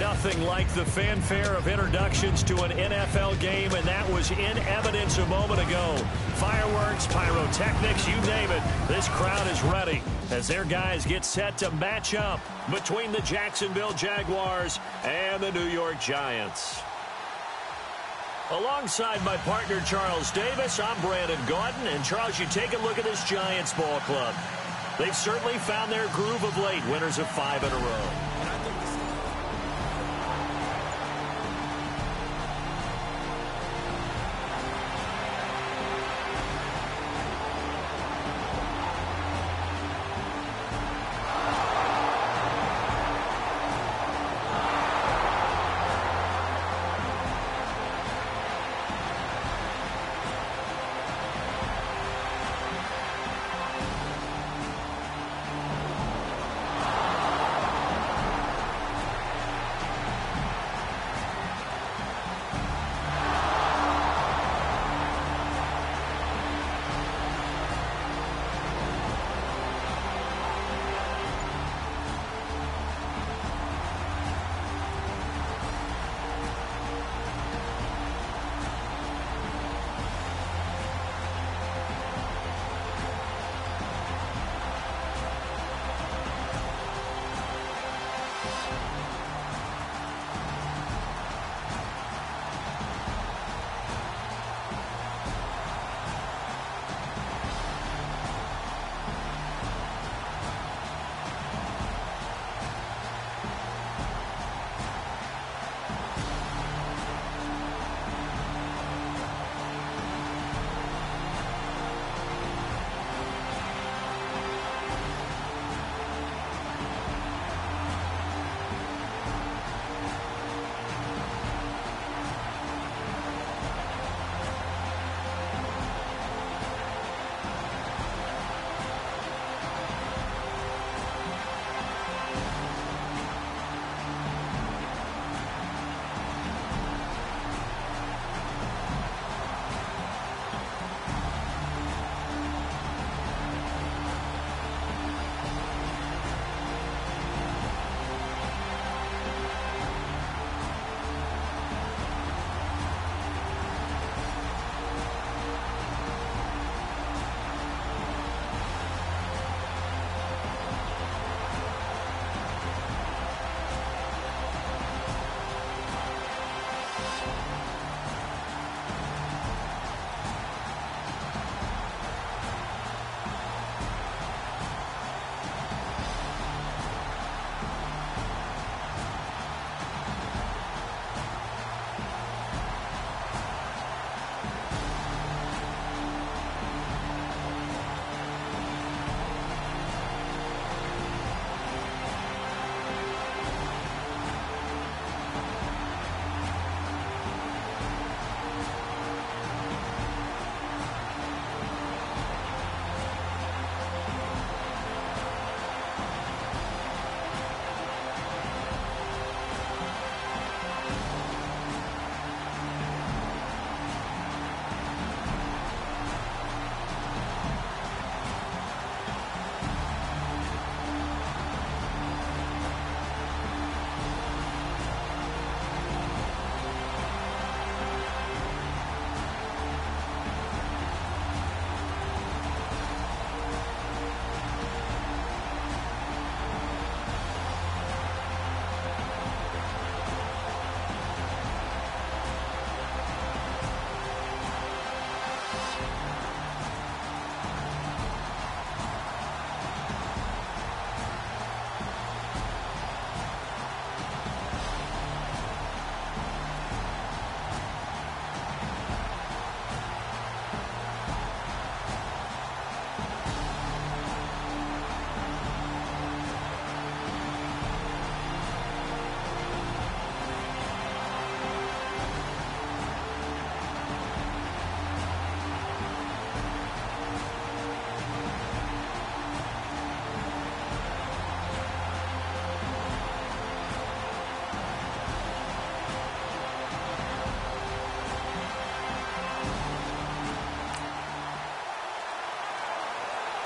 Nothing like the fanfare of introductions to an NFL game, and that was in evidence a moment ago. Fireworks, pyrotechnics, you name it. This crowd is ready as their guys get set to match up between the Jacksonville Jaguars and the New York Giants. Alongside my partner, Charles Davis, I'm Brandon Gaudin. And, Charles, you take a look at this Giants ball club. They've certainly found their groove of late, winners of five in a row.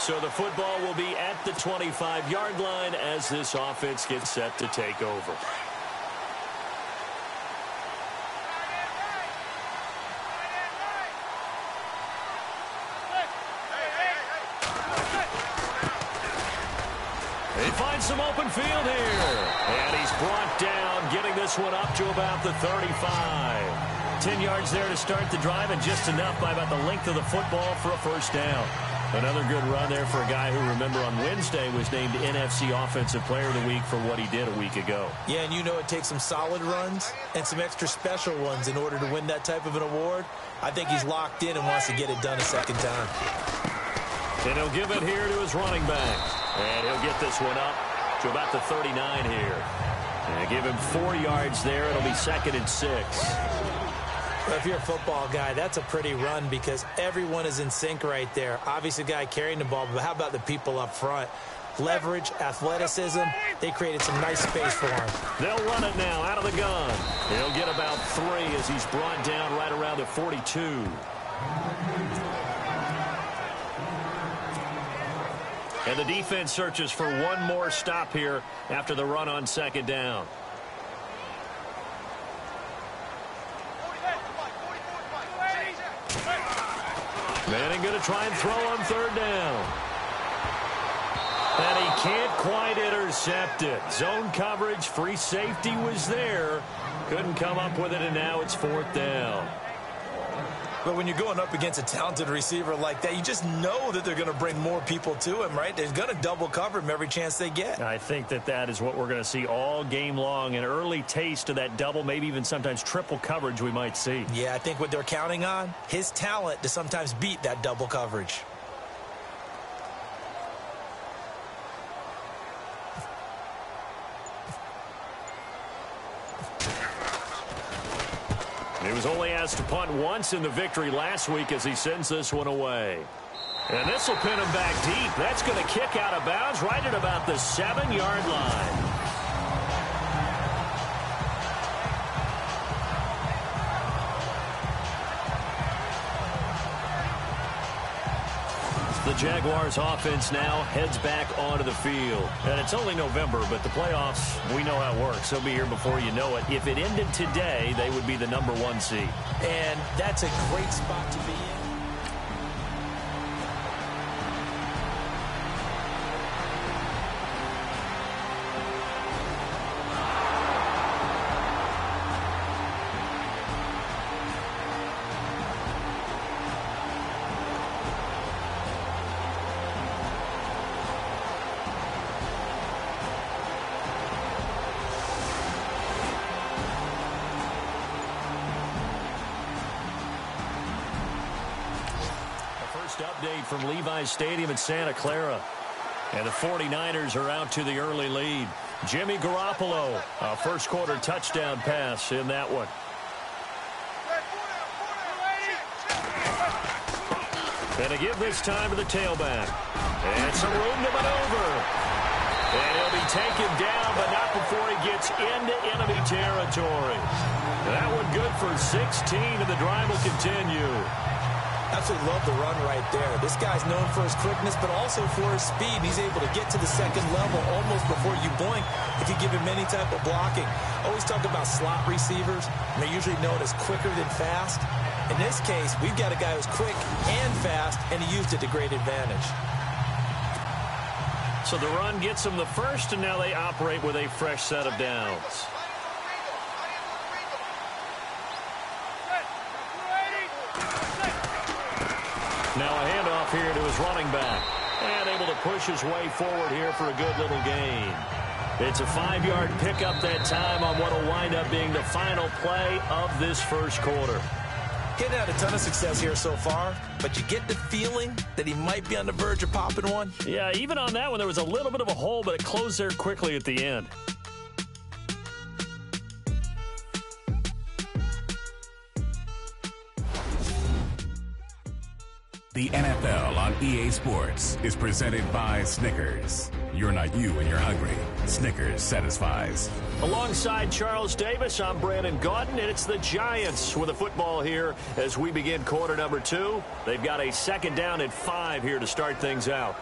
So the football will be at the 25-yard line as this offense gets set to take over. He finds some open field here. And he's brought down, getting this one up to about the 35. 10 yards there to start the drive, and just enough by about the length of the football for a first down. Another good run there for a guy who, remember, on Wednesday was named NFC Offensive Player of the Week for what he did a week ago. Yeah, and you know it takes some solid runs and some extra special ones in order to win that type of an award. I think he's locked in and wants to get it done a second time. And he'll give it here to his running back. And he'll get this one up to about the 39 here. And give him four yards there. It'll be second and six. If you're a football guy, that's a pretty run because everyone is in sync right there. Obviously, the guy carrying the ball, but how about the people up front? Leverage, athleticism, they created some nice space for him. They'll run it now out of the gun. He'll get about three as he's brought down right around the 42. And the defense searches for one more stop here after the run on second down. Manning going to try and throw on third down. And he can't quite intercept it. Zone coverage, free safety was there. Couldn't come up with it, and now it's fourth down. But when you're going up against a talented receiver like that, you just know that they're going to bring more people to him, right? They're going to double cover him every chance they get. I think that that is what we're going to see all game long. An early taste of that double, maybe even sometimes triple coverage we might see. Yeah, I think what they're counting on, his talent to sometimes beat that double coverage. Was only asked to punt once in the victory last week as he sends this one away. And this will pin him back deep. That's going to kick out of bounds right at about the seven-yard line. The Jaguars offense now heads back onto the field. And it's only November, but the playoffs, we know how it works. They'll be here before you know it. If it ended today, they would be the number one seed. And that's a great spot to be in. Stadium in Santa Clara. And the 49ers are out to the early lead. Jimmy Garoppolo, a first quarter touchdown pass in that one. To give this time to the tailback. And some room to maneuver. And he'll be taken down, but not before he gets into enemy territory. That one good for 16, and the drive will continue. Absolutely love the run right there. This guy's known for his quickness, but also for his speed. He's able to get to the second level almost before you blink if you give him any type of blocking. Always talk about slot receivers, and they're usually known as quicker than fast. In this case, we've got a guy who's quick and fast, and he used it to great advantage. So the run gets them the first, and now they operate with a fresh set of downs. Now here to his running back. And able to push his way forward here for a good little gain. It's a five-yard pickup that time on what will wind up being the final play of this first quarter. Getting had a ton of success here so far, but you get the feeling that he might be on the verge of popping one. Yeah, even on that one, there was a little bit of a hole, but it closed there quickly at the end. The NFL on EA Sports is presented by Snickers. You're not you when you're hungry. Snickers satisfies. Alongside Charles Davis, I'm Brandon Gaudin, and it's the Giants with a football here as we begin quarter number two. They've got a second down and five here to start things out.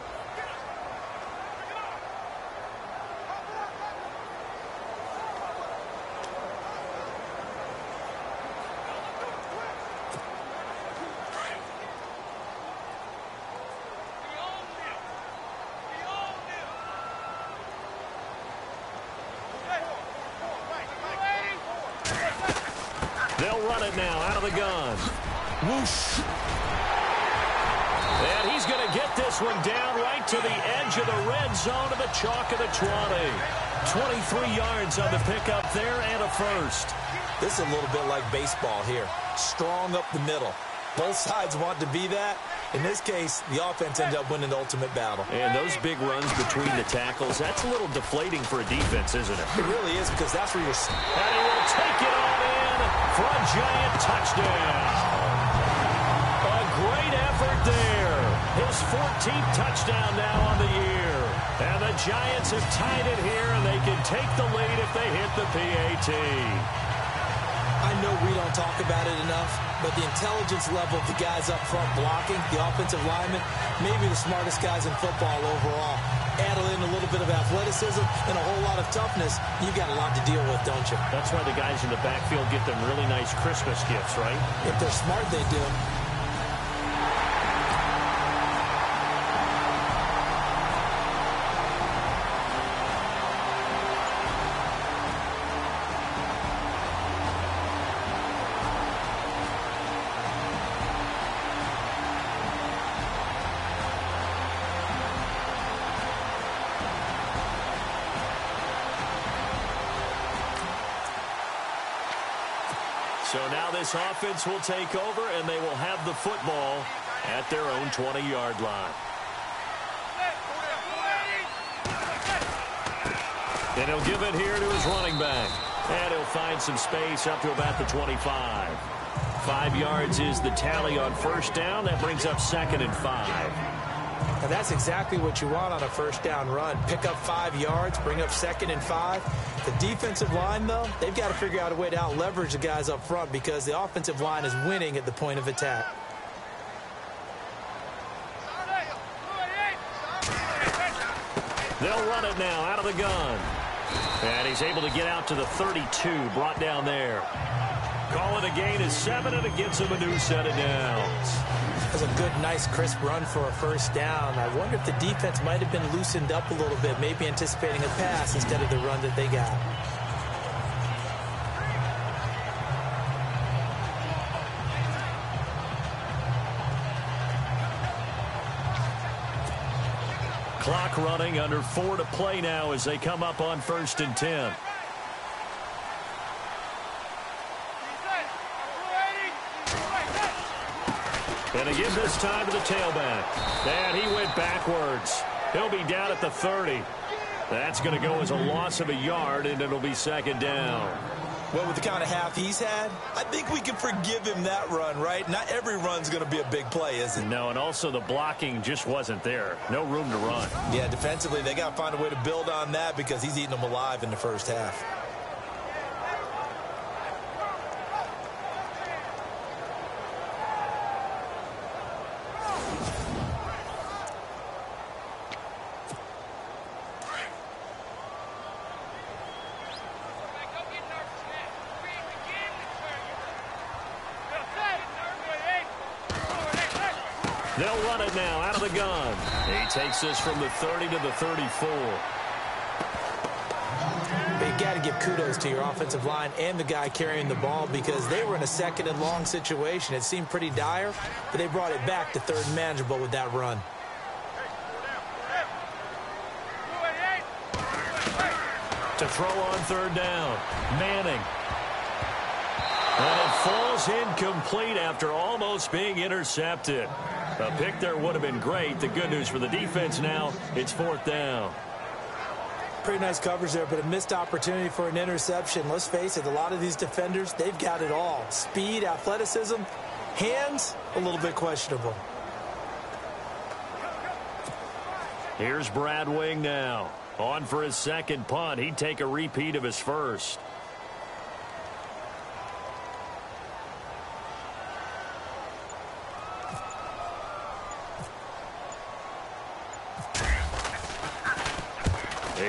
They'll run it now out of the gun. Whoosh. And he's going to get this one down right to the edge of the red zone of the chalk of the 20. 23 yards on the pickup there and a first. This is a little bit like baseball here. Strong up the middle. Both sides want to be that. In this case, the offense ended up winning the ultimate battle. And those big runs between the tackles, that's a little deflating for a defense, isn't it? It really is because that's where you're... And he will take it on in for a giant touchdown. His 14th touchdown now on the year. And the Giants have tied it here, and they can take the lead if they hit the PAT. I know we don't talk about it enough, but the intelligence level of the guys up front blocking, the offensive linemen, maybe the smartest guys in football overall. Add in a little bit of athleticism and a whole lot of toughness, you've got a lot to deal with, don't you? That's why the guys in the backfield get them really nice Christmas gifts, right? If they're smart, they do. This offense will take over, and they will have the football at their own 20-yard line. And he'll give it here to his running back. And he'll find some space up to about the 25. Five yards is the tally on first down. That brings up second and five. And that's exactly what you want on a first down run. Pick up five yards, bring up second and five. The defensive line, though, they've got to figure out a way to out-leverage the guys up front because the offensive line is winning at the point of attack. They'll run it now out of the gun. And he's able to get out to the 32, brought down there. Call it a gain of seven, and it gives him a new set of downs. That's a good, nice, crisp run for a first down. I wonder if the defense might have been loosened up a little bit, maybe anticipating a pass instead of the run that they got. Clock running under four to play now as they come up on first and ten. And again this time to the tailback. And he went backwards. He'll be down at the 30. That's going to go as a loss of a yard, and it'll be second down. Well, with the kind of half he's had, I think we can forgive him that run, right? Not every run's going to be a big play, is it? No, and also the blocking just wasn't there. No room to run. Yeah, defensively, they got to find a way to build on that because he's eating them alive in the first half. They'll run it now out of the gun. He takes from the 30 to the 34. You got to give kudos to your offensive line and the guy carrying the ball because they were in a second and long situation. It seemed pretty dire, but they brought it back to third and manageable with that run. To throw on third down. Manning. And it falls incomplete after almost being intercepted. A pick there would have been great. The good news for the defense now, it's fourth down. Pretty nice coverage there, but a missed opportunity for an interception. Let's face it, a lot of these defenders, they've got it all. Speed, athleticism, hands, a little bit questionable. Here's Brad Wing now. On for his second punt. He'd take a repeat of his first.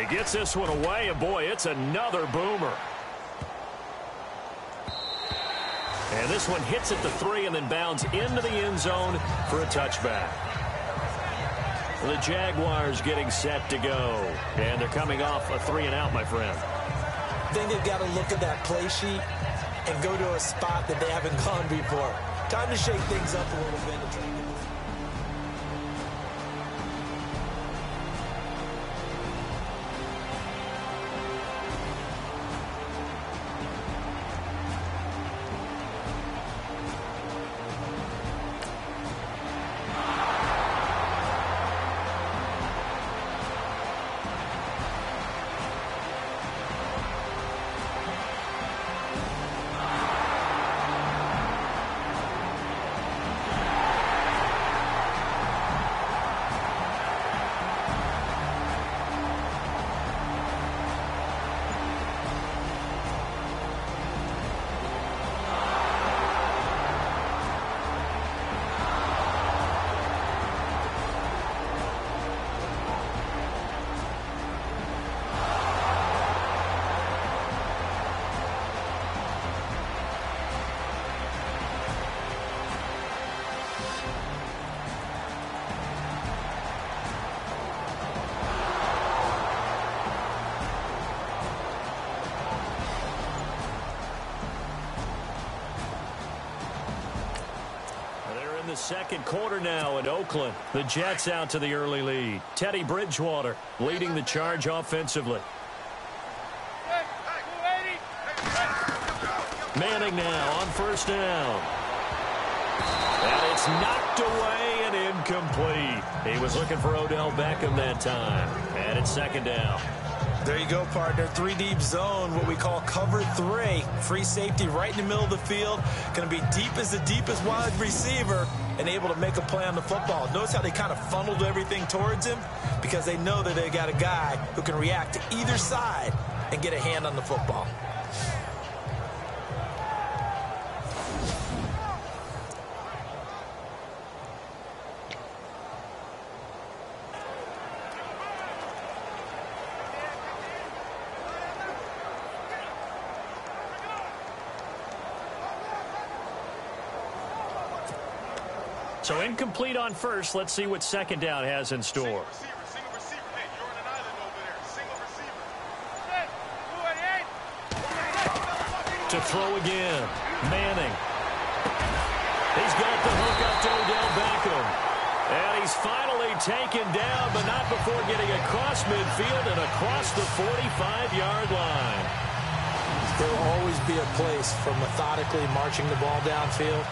Gets this one away, and boy, it's another boomer. And this one hits at the three and then bounds into the end zone for a touchback. The Jaguars getting set to go. And they're coming off a three and out, my friend. I think they've got to look at that play sheet and go to a spot that they haven't gone before. Time to shake things up a little bit. Second quarter now in Oakland. The Jets out to the early lead. Teddy Bridgewater leading the charge offensively. Manning now on first down. And it's knocked away and incomplete. He was looking for Odell Beckham that time. And it's second down. There you go, partner. Three deep zone, what we call cover three. Free safety right in the middle of the field. Going to be deep as the deepest wide receiver and able to make a play on the football. Notice how they kind of funneled everything towards him because they know that they got a guy who can react to either side and get a hand on the football. So incomplete on first. Let's see what second down has in store. To throw again. Manning. He's got the hook up to Odell Beckham. And he's finally taken down, but not before getting across midfield and across the 45-yard line. There will always be a place for methodically marching the ball downfield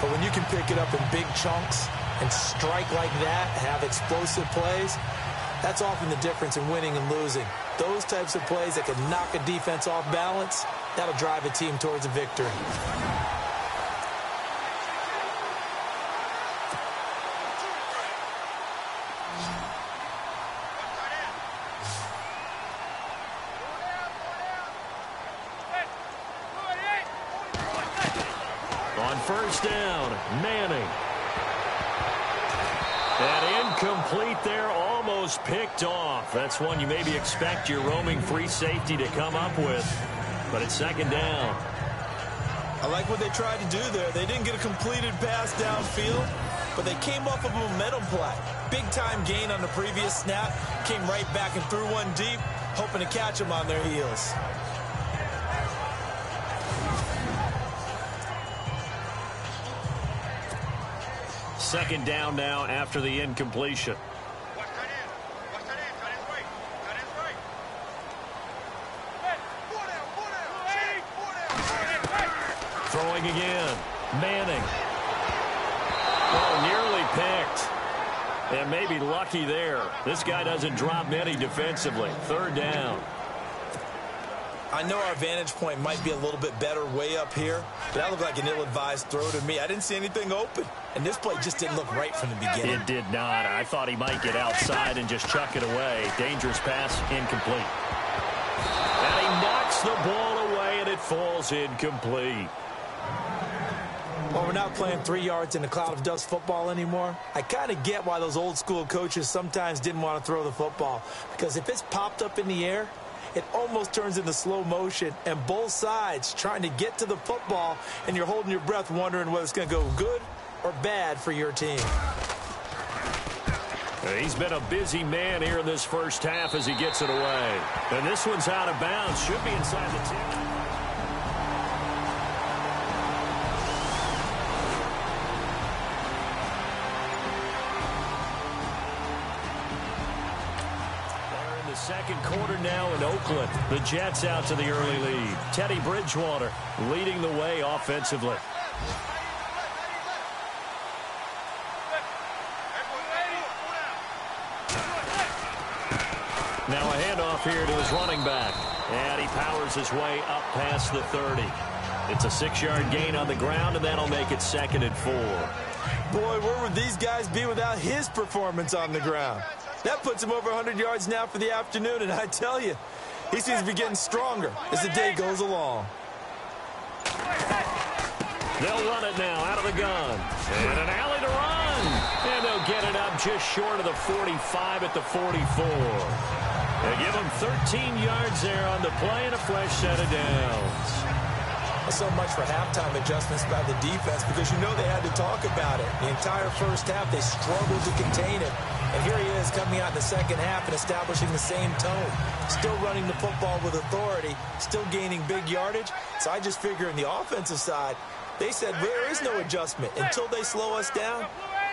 but when you can pick it up in big chunks and strike like that, have explosive plays, that's often the difference in winning and losing. Those types of plays that can knock a defense off balance, that'll drive a team towards a victory. Incomplete there, almost picked off. That's one you maybe expect your roaming free safety to come up with. But it's second down. I like what they tried to do there. They didn't get a completed pass downfield, but they came off of a momentum play. Big-time gain on the previous snap. Came right back and threw one deep, hoping to catch them on their heels. Second down now after the incompletion. Again. Manning. Oh, nearly picked. And maybe lucky there. This guy doesn't drop many defensively. Third down. I know our vantage point might be a little bit better way up here, but that looked like an ill-advised throw to me. I didn't see anything open, and this play just didn't look right from the beginning. It did not. I thought he might get outside and just chuck it away. Dangerous pass, incomplete. And he knocks the ball away, and it falls incomplete. Well, we're not playing three yards in a cloud of dust football anymore. I kind of get why those old school coaches sometimes didn't want to throw the football. Because if it's popped up in the air, it almost turns into slow motion, and both sides trying to get to the football, and you're holding your breath wondering whether it's going to go good or bad for your team. He's been a busy man here in this first half as he gets it away. And this one's out of bounds. Should be inside the 10. Oakland. The Jets out to the early lead. Teddy Bridgewater leading the way offensively. Now a handoff here to his running back. And he powers his way up past the 30. It's a six-yard gain on the ground, and that'll make it second and four. Boy, where would these guys be without his performance on the ground? That puts him over 100 yards now for the afternoon, and I tell you, he seems to be getting stronger as the day goes along. They'll run it now out of the gun. And an alley to run. And they'll get it up just short of the 45 at the 44. They give him 13 yards there on the play and a fresh set of downs so much for halftime adjustments by the defense because you know they had to talk about it. The entire first half, they struggled to contain it. And here he is coming out in the second half and establishing the same tone. Still running the football with authority, still gaining big yardage. So I just figure in the offensive side, they said there is no adjustment. Until they slow us down,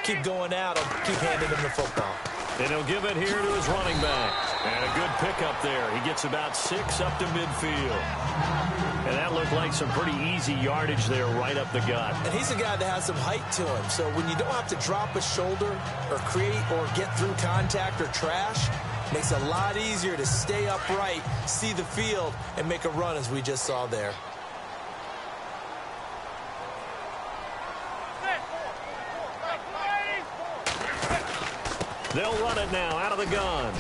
keep going out and keep handing them the football. And he'll give it here to his running back. And a good pickup there. He gets about six up to midfield. And that looked like some pretty easy yardage there right up the gut. And he's a guy that has some height to him. So when you don't have to drop a shoulder or create or get through contact or trash, makes it a lot easier to stay upright, see the field, and make a run as we just saw there. They'll run it now out of the gun.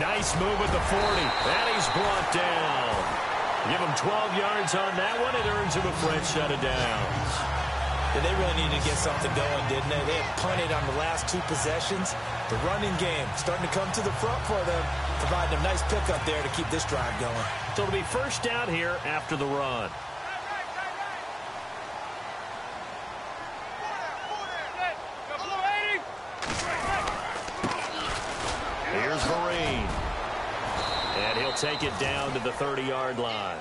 Nice move at the 40. And he's brought down. Give him 12 yards on that one. It earns him a fresh set of downs. Yeah, they really needed to get something going, didn't they? They had punted on the last two possessions. The running game starting to come to the front for them, providing a nice pickup there to keep this drive going. So it'll be first down here after the run. Here's Vereen. And he'll take it down to the 30-yard line.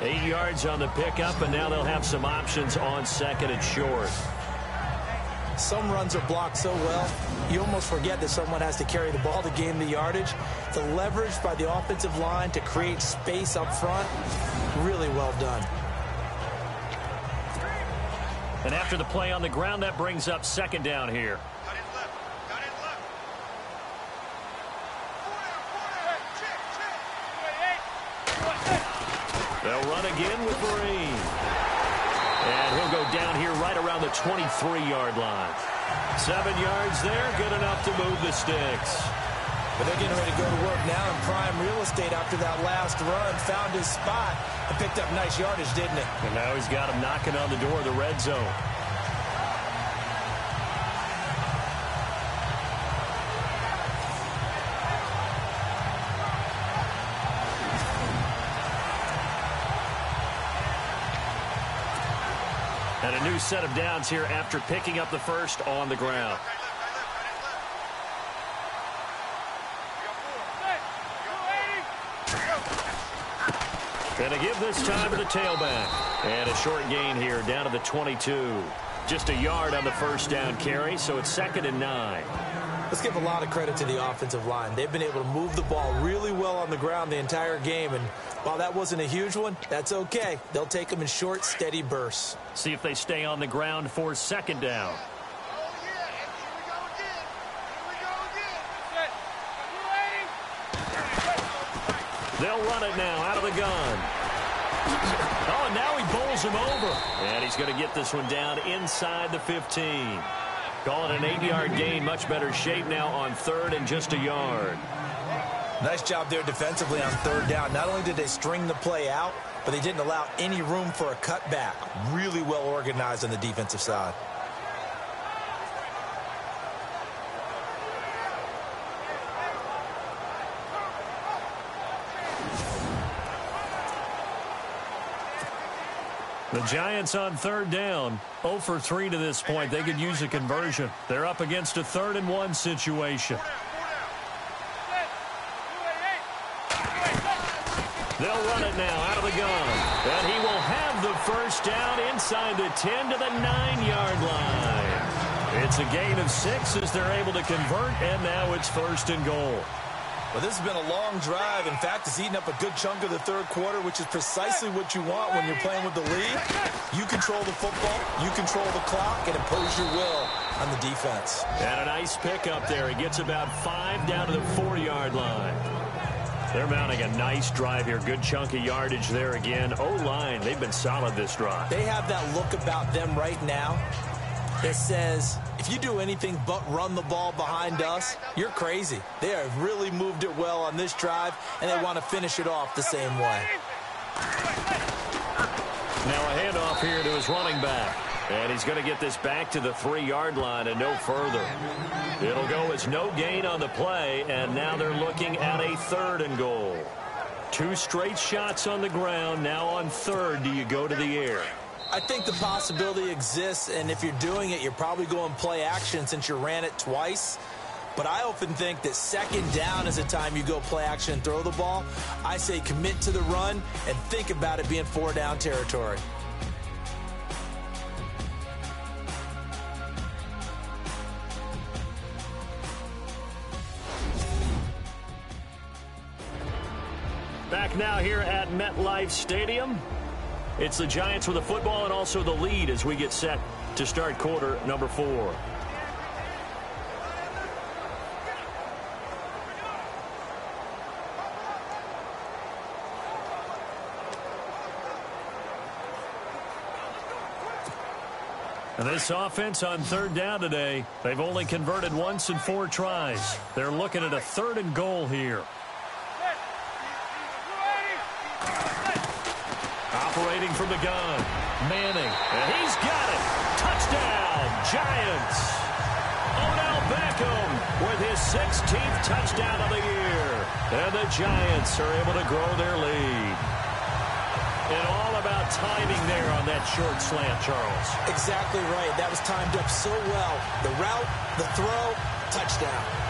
Eight yards on the pickup, and now they'll have some options on second and short. Some runs are blocked so well, you almost forget that someone has to carry the ball to gain the yardage. The leverage by the offensive line to create space up front, really well done. And after the play on the ground, that brings up second down here. They'll run again with Vereen. And he'll go down here right around the 23-yard line. Seven yards there, good enough to move the sticks. But they're getting ready to go to work now in prime real estate after that last run. Found his spot and picked up nice yardage, didn't he? And now he's got him knocking on the door of the red zone. And a new set of downs here after picking up the first on the ground. And a give this time to the tailback. And a short gain here down to the 22. Just a yard on the first down carry, so it's second and nine. Let's give a lot of credit to the offensive line. They've been able to move the ball really well on the ground the entire game. And while that wasn't a huge one, that's okay. They'll take them in short, steady bursts. See if they stay on the ground for second down. They'll run it now out of the gun. Oh, and now he bowls him over. And he's going to get this one down inside the 15. Call it an eight-yard gain. Much better shape now on third and just a yard. Nice job there defensively on third down. Not only did they string the play out, but they didn't allow any room for a cutback. Really well organized on the defensive side. The Giants on third down, 0 for 3 to this point. They could use a conversion. They're up against a third and one situation. They'll run it now out of the gun. And he will have the first down inside the 10 to the 9-yard line. It's a gain of six as they're able to convert, and now it's first and goal. Well, this has been a long drive. In fact, it's eaten up a good chunk of the third quarter, which is precisely what you want when you're playing with the lead. You control the football, you control the clock, and impose your will on the defense. And a nice pickup there. He gets about five down to the four-yard line. They're mounting a nice drive here. Good chunk of yardage there again. O-line, they've been solid this drive. They have that look about them right now that says, if you do anything but run the ball behind us, you're crazy. They have really moved it well on this drive, and they want to finish it off the same way. Now a handoff here to his running back. And he's going to get this back to the three-yard line and no further. It'll go as no gain on the play, and now they're looking at a third and goal. Two straight shots on the ground. Now on third, do you go to the air? I think the possibility exists, and if you're doing it, you're probably going play action since you ran it twice. But I often think that second down is a time you go play action and throw the ball. I say commit to the run and think about it being four down territory. Back now here at MetLife Stadium. It's the Giants with the football and also the lead as we get set to start quarter number four. And this offense on third down today, they've only converted once in four tries. They're looking at a third and goal here. Operating from the gun, Manning, and he's got it. Touchdown, Giants. Odell Beckham with his 16th touchdown of the year. And the Giants are able to grow their lead. And all about timing there on that short slant, Charles. Exactly right. That was timed up so well. The route, the throw, touchdown.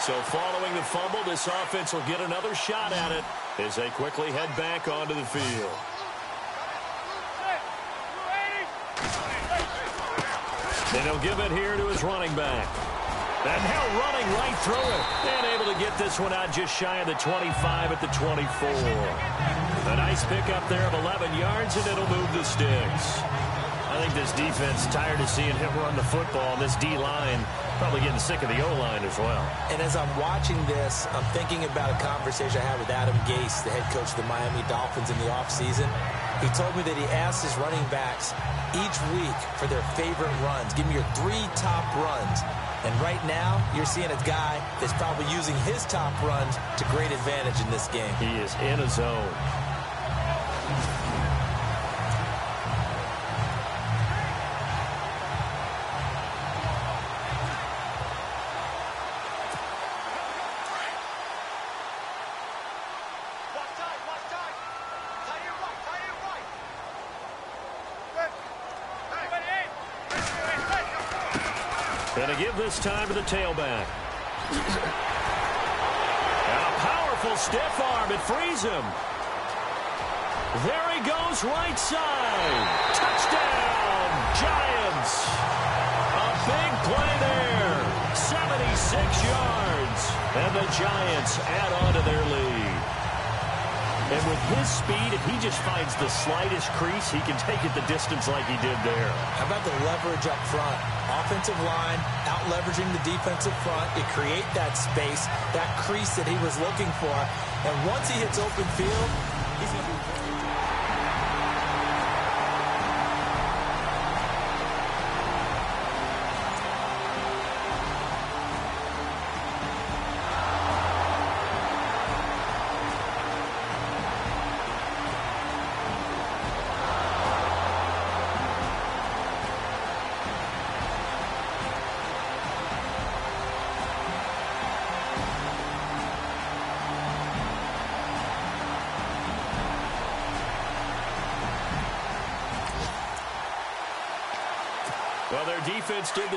So following the fumble, this offense will get another shot at it as they quickly head back onto the field. And he'll give it here to his running back. And now running right through it. And able to get this one out just shy of the 25 at the 24. A nice pickup there of 11 yards, and it'll move the sticks. I think this defense tired of seeing him run the football. This D-line probably getting sick of the O-line as well. And as I'm watching this, I'm thinking about a conversation I had with Adam Gase, the head coach of the Miami Dolphins in the offseason. He told me that he asked his running backs each week for their favorite runs. Give me your three top runs. And right now, you're seeing a guy that's probably using his top runs to great advantage in this game. He is in a zone. To the tailback. And a powerful stiff arm. It frees him. There he goes right side. Touchdown, Giants. A big play there. 76 yards. And the Giants add on to their lead. And with his speed, if he just finds the slightest crease, he can take it the distance like he did there. How about the leverage up front? Offensive line, out leveraging the defensive front to create that space, that crease that he was looking for. And once he hits open field, he's going to be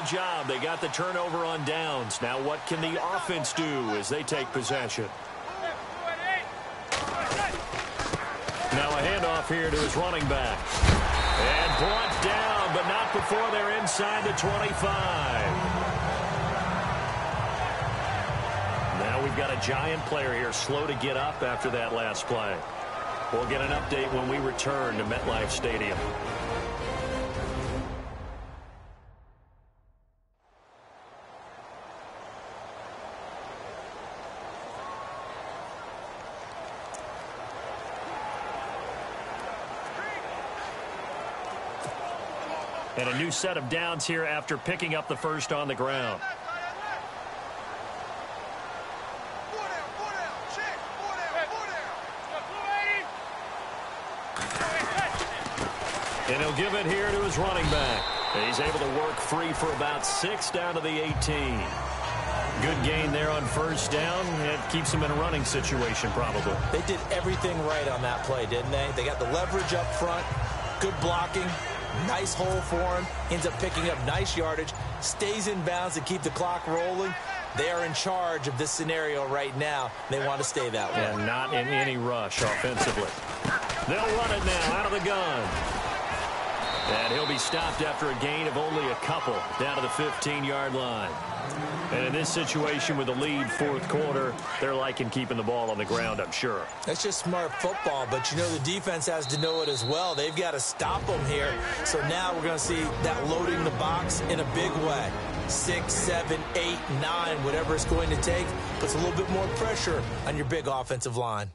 job. They got the turnover on downs. Now what can the offense do as they take possession? Now a handoff here to his running back. And brought down, but not before they're inside the 25. Now we've got a giant player here slow to get up after that last play. We'll get an update when we return to MetLife Stadium. And a new set of downs here after picking up the first on the ground. And he'll give it here to his running back. He's able to work free for about six down to the 18. Good gain there on first down. It keeps him in a running situation probably. They did everything right on that play, didn't they? They got the leverage up front, good blocking, nice hole for him, ends up picking up nice yardage, stays in bounds to keep the clock rolling. They are in charge of this scenario right now. They want to stay that way. And not in any rush offensively. They'll run it now out of the gun. And he'll be stopped after a gain of only a couple down to the 15-yard line. And in this situation with the lead fourth quarter, they're liking keeping the ball on the ground, I'm sure. That's just smart football, but you know the defense has to know it as well. They've got to stop them here. So now we're going to see that loading the box in a big way. Six, seven, eight, nine, whatever it's going to take, puts a little bit more pressure on your big offensive line.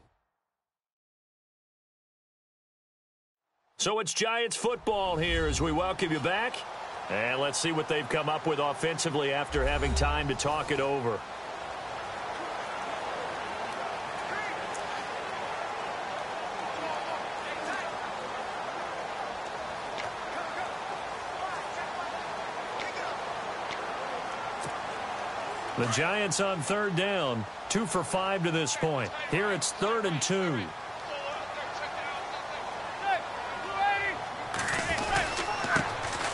So it's Giants football here as we welcome you back. And let's see what they've come up with offensively after having time to talk it over. The Giants on third down, two for five to this point. Here it's third and two.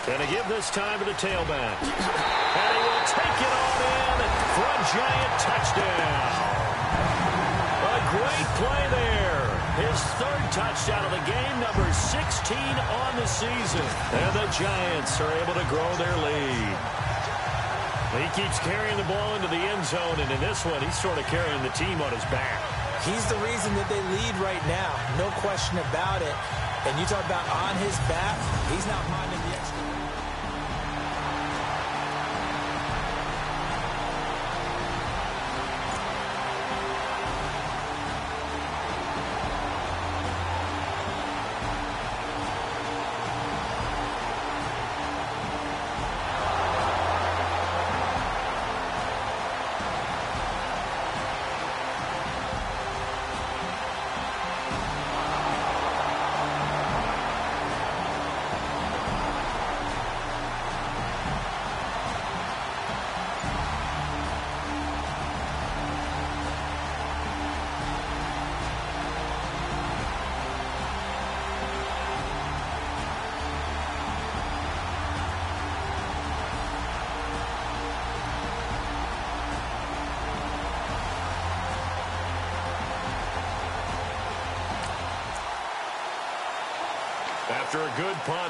Gonna give this time to the tailback. And he will take it on in for a giant touchdown. A great play there. His third touchdown of the game, number 16 on the season. And the Giants are able to grow their lead. He keeps carrying the ball into the end zone, and in this one, he's sort of carrying the team on his back. He's the reason that they lead right now. No question about it. And you talk about on his back, he's not minding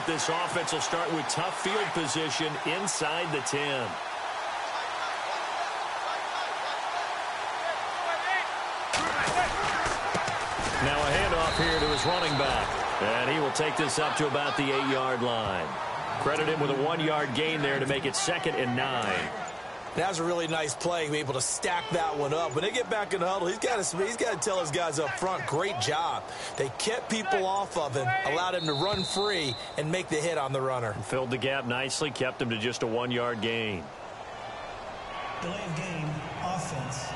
this offense will start with tough field position inside the 10. Now a handoff here to his running back. And he will take this up to about the eight-yard line. Credit him with a one-yard gain there to make it second and nine. That was a really nice play, be able to stack that one up. When they get back in the huddle, he's got to he's got to tell his guys up front, great job. They kept people off of him, allowed him to run free and make the hit on the runner. Filled the gap nicely, kept him to just a one-yard gain. Delay of game, offense.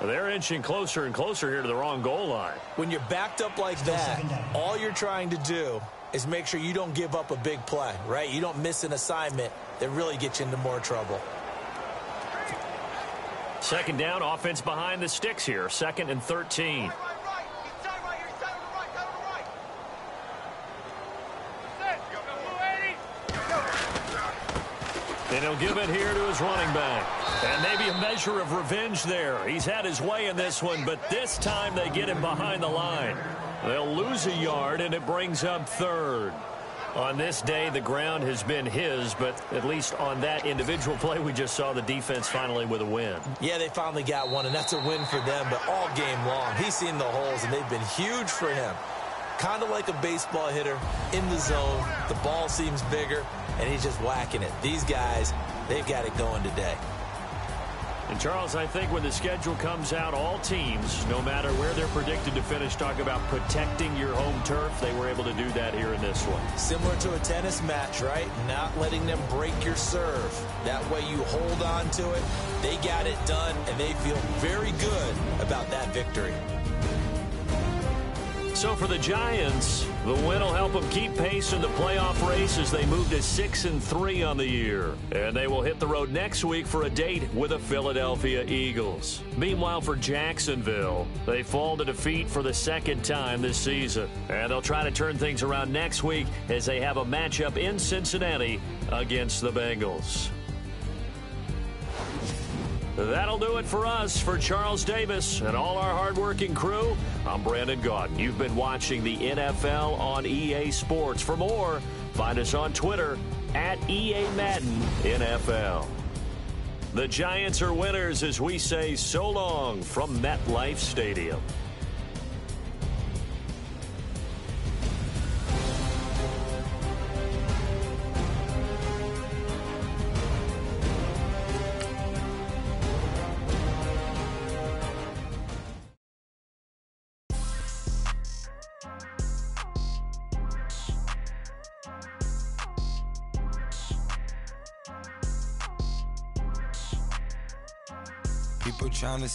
They're inching closer and closer here to the wrong goal line. When you're backed up like that, all you're trying to do is make sure you don't give up a big play, right? You don't miss an assignment that really gets you into more trouble. Second down, offense behind the sticks here. Second and 13. And he'll give it here to his running back. And maybe a measure of revenge there. He's had his way in this one, but this time they get him behind the line. They'll lose a yard, and it brings up third. On this day, the ground has been his, but at least on that individual play, we just saw the defense finally with a win. Yeah, they finally got one, and that's a win for them, but all game long, he's seen the holes, and they've been huge for him. Kind of like a baseball hitter in the zone. The ball seems bigger, and he's just whacking it. These guys, they've got it going today. And Charles, I think when the schedule comes out, all teams, no matter where they're predicted to finish, talk about protecting your home turf. They were able to do that here in this one. Similar to a tennis match, right? Not letting them break your serve. That way you hold on to it. They got it done, and they feel very good about that victory. So for the Giants, the win will help them keep pace in the playoff race as they move to 6 and 3 on the year. And they will hit the road next week for a date with the Philadelphia Eagles. Meanwhile, for Jacksonville, they fall to defeat for the second time this season. And they'll try to turn things around next week as they have a matchup in Cincinnati against the Bengals. That'll do it for us. For Charles Davis and all our hardworking crew, I'm Brandon Gaudin. You've been watching the NFL on EA Sports. For more, find us on Twitter at EA Madden NFL. The Giants are winners as we say so long from MetLife Stadium.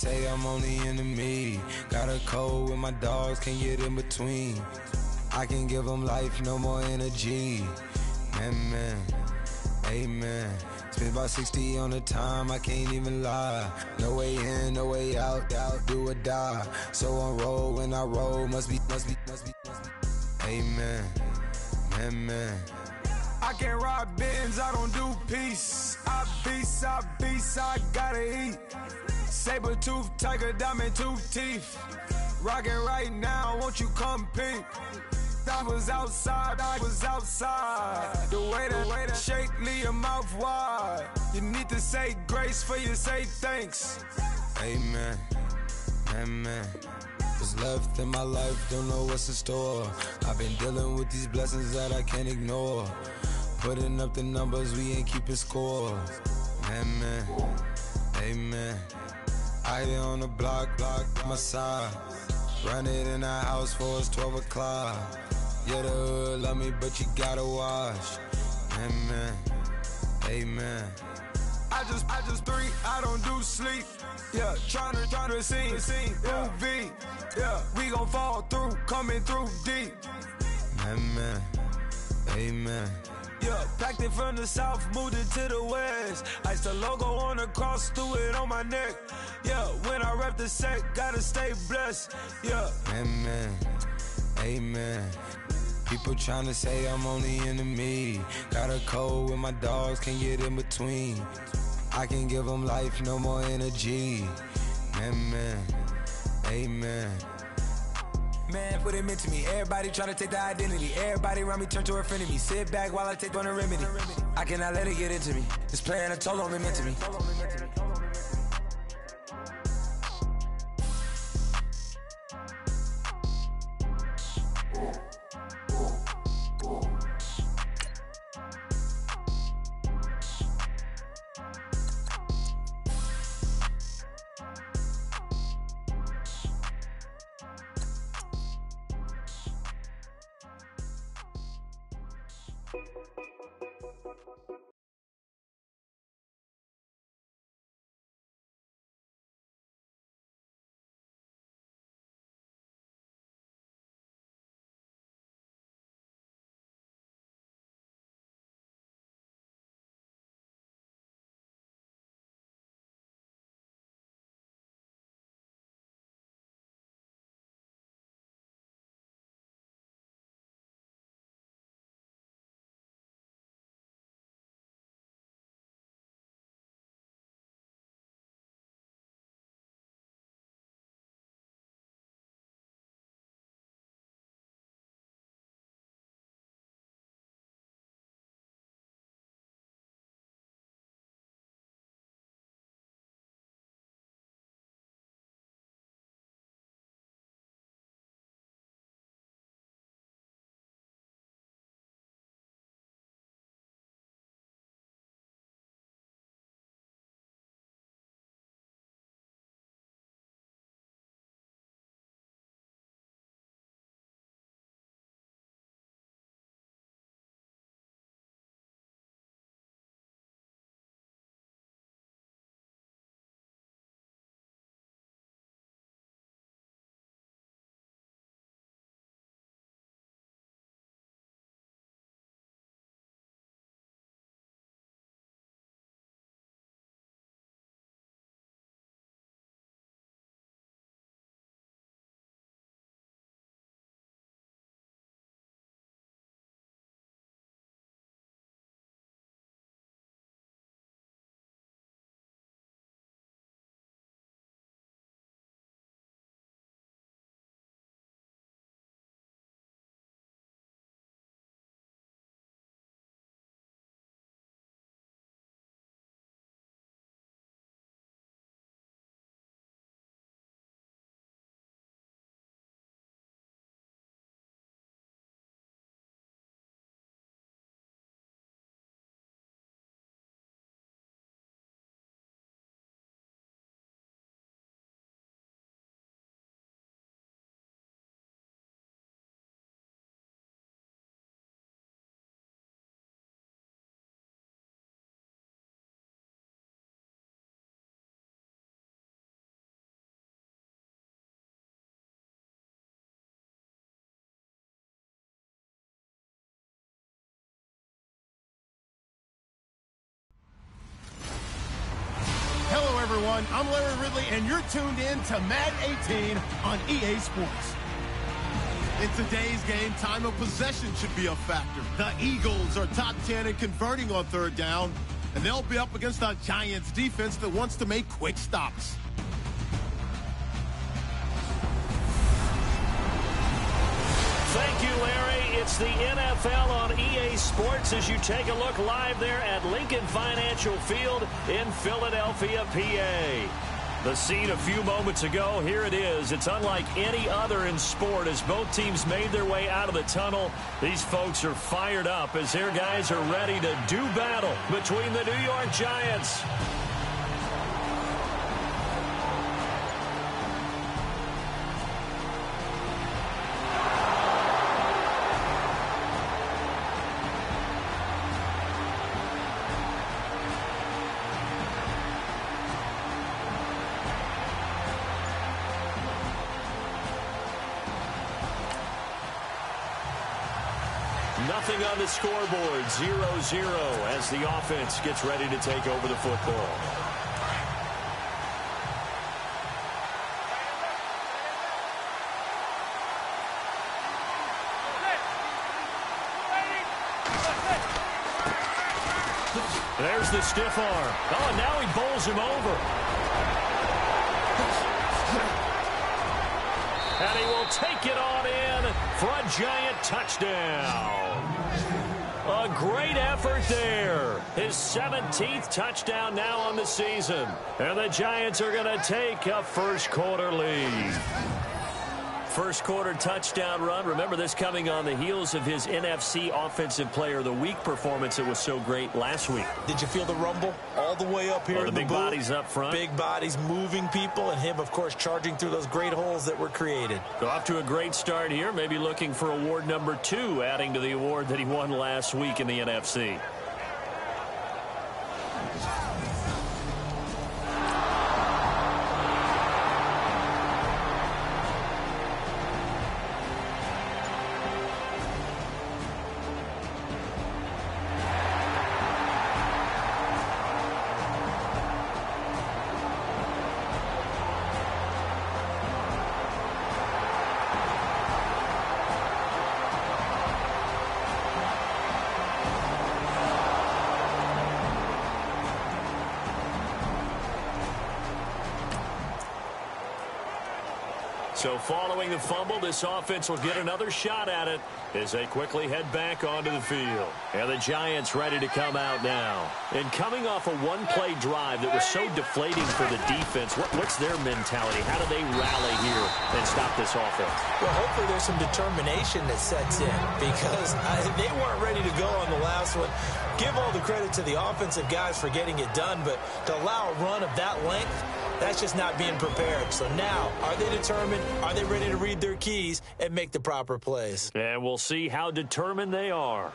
Say I'm on the enemy. Got a cold with my dogs, can't get in between. I can give them life, no more energy. Man, amen. Spent about 60 on the time, I can't even lie. No way in, no way out, out, do or die. So I roll when I roll, must be, must be, must be, must be. Amen, man. I can't rob bins, I don't do peace. I beast, I beast, I gotta eat. Saber tooth, tiger, diamond tooth teeth. Rockin' right now, won't you come peep? I was outside, I was outside. The way that, way that shake, leave your mouth wide. You need to say grace for you say thanks. Amen, amen. What's left in my life, don't know what's in store. I've been dealing with these blessings that I can't ignore. Putting up the numbers, we ain't keeping score. Amen, amen. I on the block, block my side. Run it in the house for it's 12 o'clock. Yeah, the hood love me, but you gotta watch. Amen, amen. I just, I just three, I don't do sleep. Yeah, tryna, tryna see, see, movie. Yeah, we gon' fall through, coming through deep. Amen, amen. Yeah, packed it from the south, moved it to the west. Iced the logo on the cross, threw it on my neck. Yeah, when I rep the set, gotta stay blessed. Yeah. Amen. Amen. People trying to say I'm on the enemy. Got a cold with my dogs, can't get in between. I can give them life, no more energy. Amen. Amen. Man, what it meant to me. Everybody try to take the identity. Everybody around me turn to a friend of me. Sit back while I take on the remedy. I cannot let it get into me. It's playing a toll on me, meant to me. Everyone. I'm Larry Ridley, and you're tuned in to Madden 18 on EA Sports. In today's game, time of possession should be a factor. The Eagles are top 10 in converting on third down, and they'll be up against a Giants defense that wants to make quick stops. Thank you, Larry. It's the NFL on EA Sports as you take a look live there at Lincoln Financial Field in Philadelphia, PA. The scene a few moments ago, here it is. It's unlike any other in sport as both teams made their way out of the tunnel. These folks are fired up as their guys are ready to do battle between the New York Giants the scoreboard, 0-0 as the offense gets ready to take over the football. There's the stiff arm. Oh, now he bowls him over. And he will take it on in for a giant touchdown. A great effort there. His 17th touchdown now on the season. And the Giants are going to take a first quarter lead. First quarter touchdown run. Remember this coming on the heels of his NFC Offensive Player of the Week performance. It was so great last week. Did you feel the rumble all the way up here? Oh, the big the bodies up front. Big bodies moving people, and him, of course, charging through those great holes that were created. So off to a great start here. Maybe looking for award number two, adding to the award that he won last week in the NFC. So following the fumble, this offense will get another shot at it as they quickly head back onto the field. And the Giants ready to come out now. And coming off a one-play drive that was so deflating for the defense, what, what's their mentality? How do they rally here and stop this offense? Well, hopefully there's some determination that sets in because uh, they weren't ready to go on the last one. Give all the credit to the offensive guys for getting it done, but to allow a run of that length, that's just not being prepared. So now, are they determined? Are they ready to read their keys and make the proper plays? And we'll see how determined they are.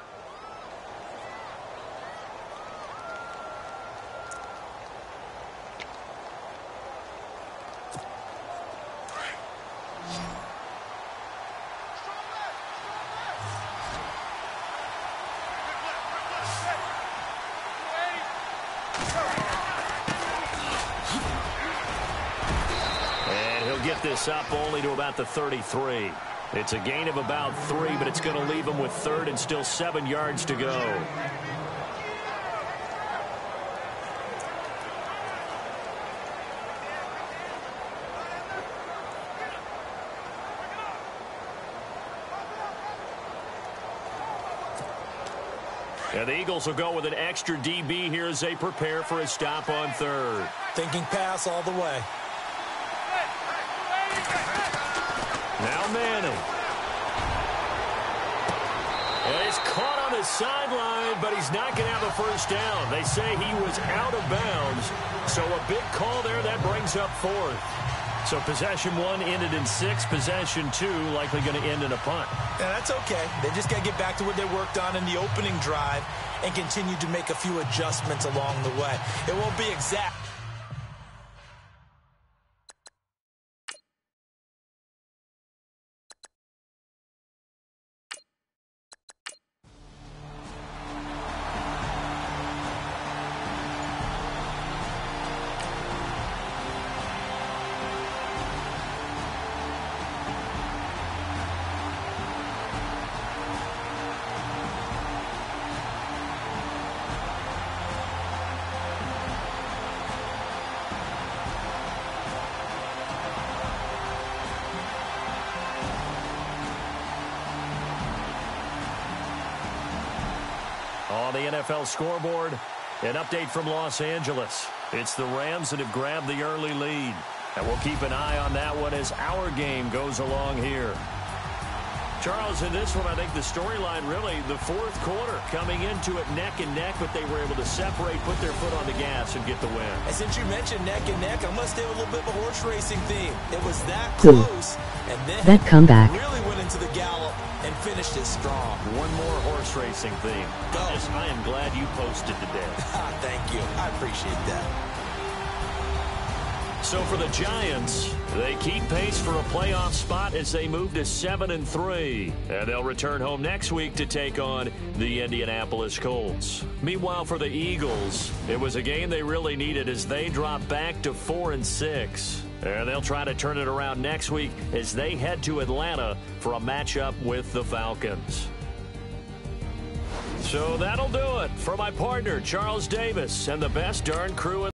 About the 33. It's a gain of about three, but it's going to leave him with third and still seven yards to go. And the Eagles will go with an extra DB here as they prepare for a stop on third. Thinking pass all the way. Now Manning. And he's caught on the sideline, but he's not going to have a first down. They say he was out of bounds. So a big call there. That brings up fourth. So possession one ended in six. Possession two likely going to end in a punt. Yeah, that's okay. They just got to get back to what they worked on in the opening drive and continue to make a few adjustments along the way. It won't be exact. NFL scoreboard, an update from Los Angeles. It's the Rams that have grabbed the early lead. And we'll keep an eye on that one as our game goes along here. Charles, in this one, I think the storyline really, the fourth quarter, coming into it neck and neck, but they were able to separate, put their foot on the gas, and get the win. And since you mentioned neck and neck, I must have a little bit of a horse racing theme. It was that close, and then That comeback. really went into the gallop and finished it strong. One more horse racing theme. Go. Yes, I am glad you posted today. Ah, thank you. I appreciate that. So for the Giants, they keep pace for a playoff spot as they move to 7 and 3. And they'll return home next week to take on the Indianapolis Colts. Meanwhile, for the Eagles, it was a game they really needed as they drop back to 4 and 6. And they'll try to turn it around next week as they head to Atlanta for a matchup with the Falcons. So that'll do it for my partner, Charles Davis, and the best darn crew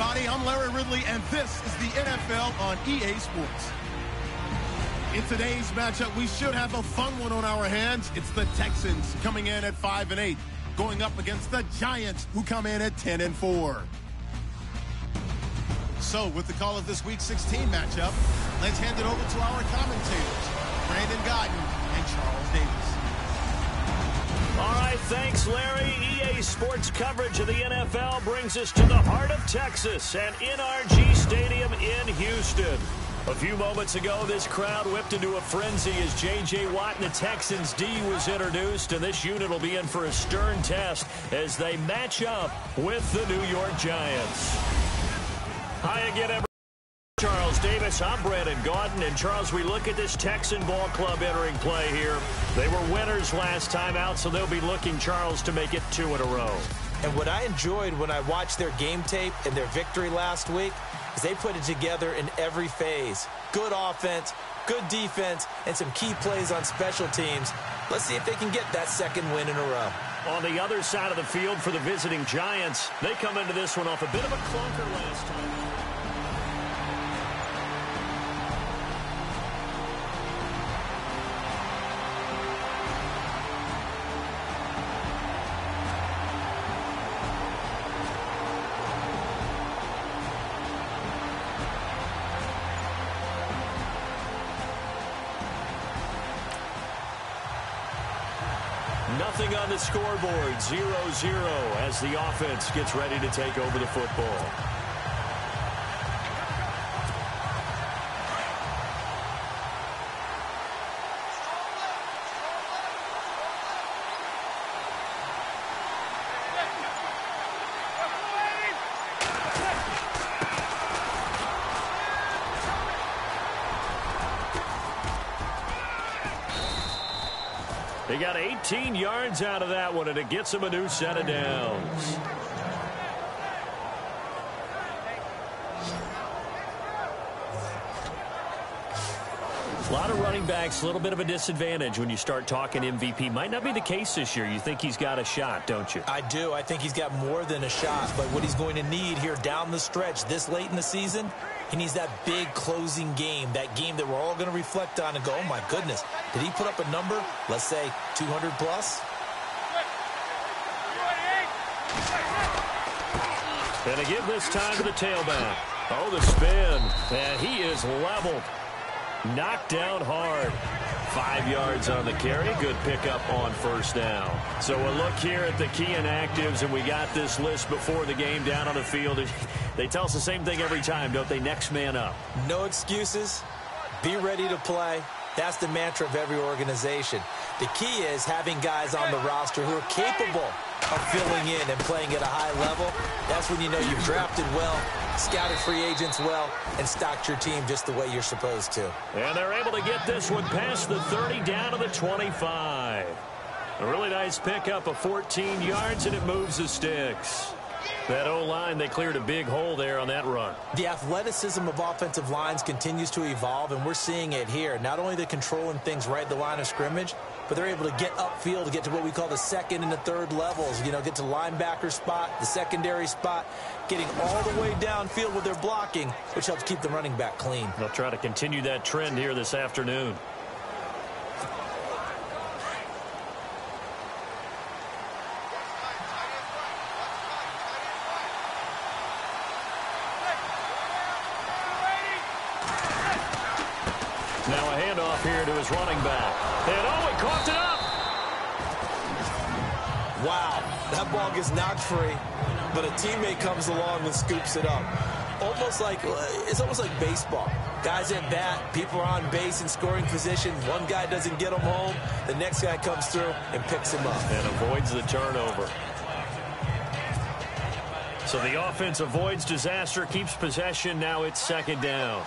everybody. I'm Larry Ridley, and this is the NFL on EA Sports. In today's matchup, we should have a fun one on our hands. It's the Texans coming in at 5 and 8, going up against the Giants, who come in at 10 and 4. So, with the call of this Week 16 matchup, let's hand it over to our commentators, Brandon Gaudin and Charles Davis. All right, thanks, Larry. EA Sports coverage of the NFL brings us to the heart of Texas at NRG Stadium in Houston. A few moments ago, this crowd whipped into a frenzy as J.J. Watt and the Texans D was introduced, and this unit will be in for a stern test as they match up with the New York Giants. Hi again, everyone. Charles Davis, I'm Brandon Gaudin, and Charles, we look at this Texan ball club entering play here. They were winners last time out, so they'll be looking, Charles, to make it two in a row. And what I enjoyed when I watched their game tape and their victory last week is they put it together in every phase. Good offense, good defense, and some key plays on special teams. Let's see if they can get that second win in a row. On the other side of the field for the visiting Giants, they come into this one off a bit of a clunker last time. 0-0 as the offense gets ready to take over the football. Yards out of that one, and it gets them a new set of downs. A lot of running backs, a little bit of a disadvantage when you start talking MVP. Might not be the case this year. You think he's got a shot, don't you? I do. I think he's got more than a shot. But what he's going to need here down the stretch this late in the season, he needs that big closing game, that game that we're all going to reflect on and go, oh, my goodness, did he put up a number, let's say 200 plus? And again this time to the tailback. Oh, the spin. And he is leveled. Knocked down hard. Five yards on the carry. Good pickup on first down. So a look here at the key inactives, and we got this list before the game down on the field. They tell us the same thing every time, don't they? Next man up. No excuses. Be ready to play. That's the mantra of every organization. The key is having guys on the roster who are capable of filling in and playing at a high level. That's when you know you've drafted well, scouted free agents well, and stocked your team just the way you're supposed to. And they're able to get this one past the 30 down to the 25. A really nice pickup of 14 yards, and it moves the sticks. That O-line, they cleared a big hole there on that run. The athleticism of offensive lines continues to evolve, and we're seeing it here. Not only the controlling things right at the line of scrimmage, but they're able to get upfield to get to what we call the second and the third levels. You know, get to linebacker spot, the secondary spot, getting all the way downfield with their blocking, which helps keep the running back clean. They'll try to continue that trend here this afternoon. Now a handoff here to his running back. Ball gets knocked free, but a teammate comes along and scoops it up. Almost like, it's almost like baseball. Guys at bat, people are on base in scoring position. One guy doesn't get them home. The next guy comes through and picks him up. And avoids the turnover. So the offense avoids disaster, keeps possession. Now it's second down.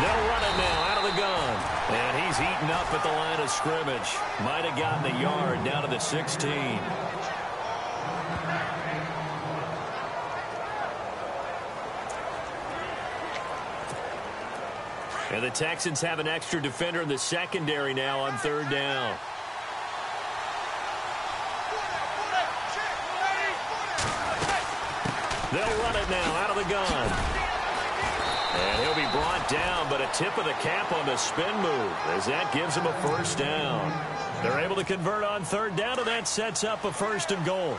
Now up at the line of scrimmage. Might have gotten a yard down to the 16. And the Texans have an extra defender in the secondary now on third down. They'll run it now out of the gun. And he'll be brought down, but a tip of the cap on the spin move as that gives him a first down. They're able to convert on third down, and that sets up a first and goal.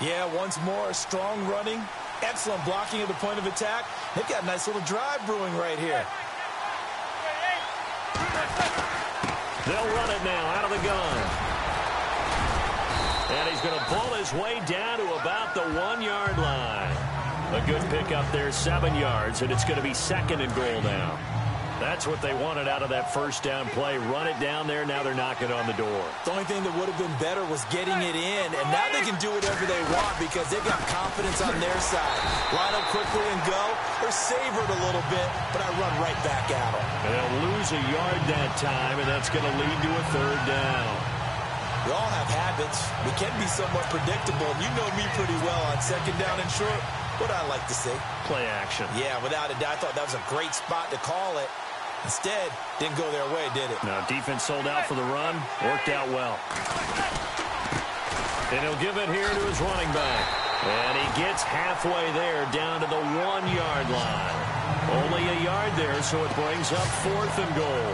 Yeah, once more, strong running, excellent blocking at the point of attack. They've got a nice little drive brewing right here. They'll run it now out of the gun. And he's going to pull his way down to about the one-yard line. Good pickup there, seven yards, and it's going to be second and goal now. That's what they wanted out of that first down play. Run it down there. Now they're knocking on the door. The only thing that would have been better was getting it in, and now they can do whatever they want because they've got confidence on their side. Line up quickly and go, or savor it a little bit, but I run right back at them. They'll lose a yard that time, and that's going to lead to a third down. We all have habits. We can be somewhat predictable, and you know me pretty well on second down and short. What I like to see. Play action. Yeah, without a doubt, I thought that was a great spot to call it. Instead, didn't go their way, did it? No, defense sold out for the run. Worked out well. And he'll give it here to his running back. And he gets halfway there down to the one-yard line. Only a yard there, so it brings up fourth and goal.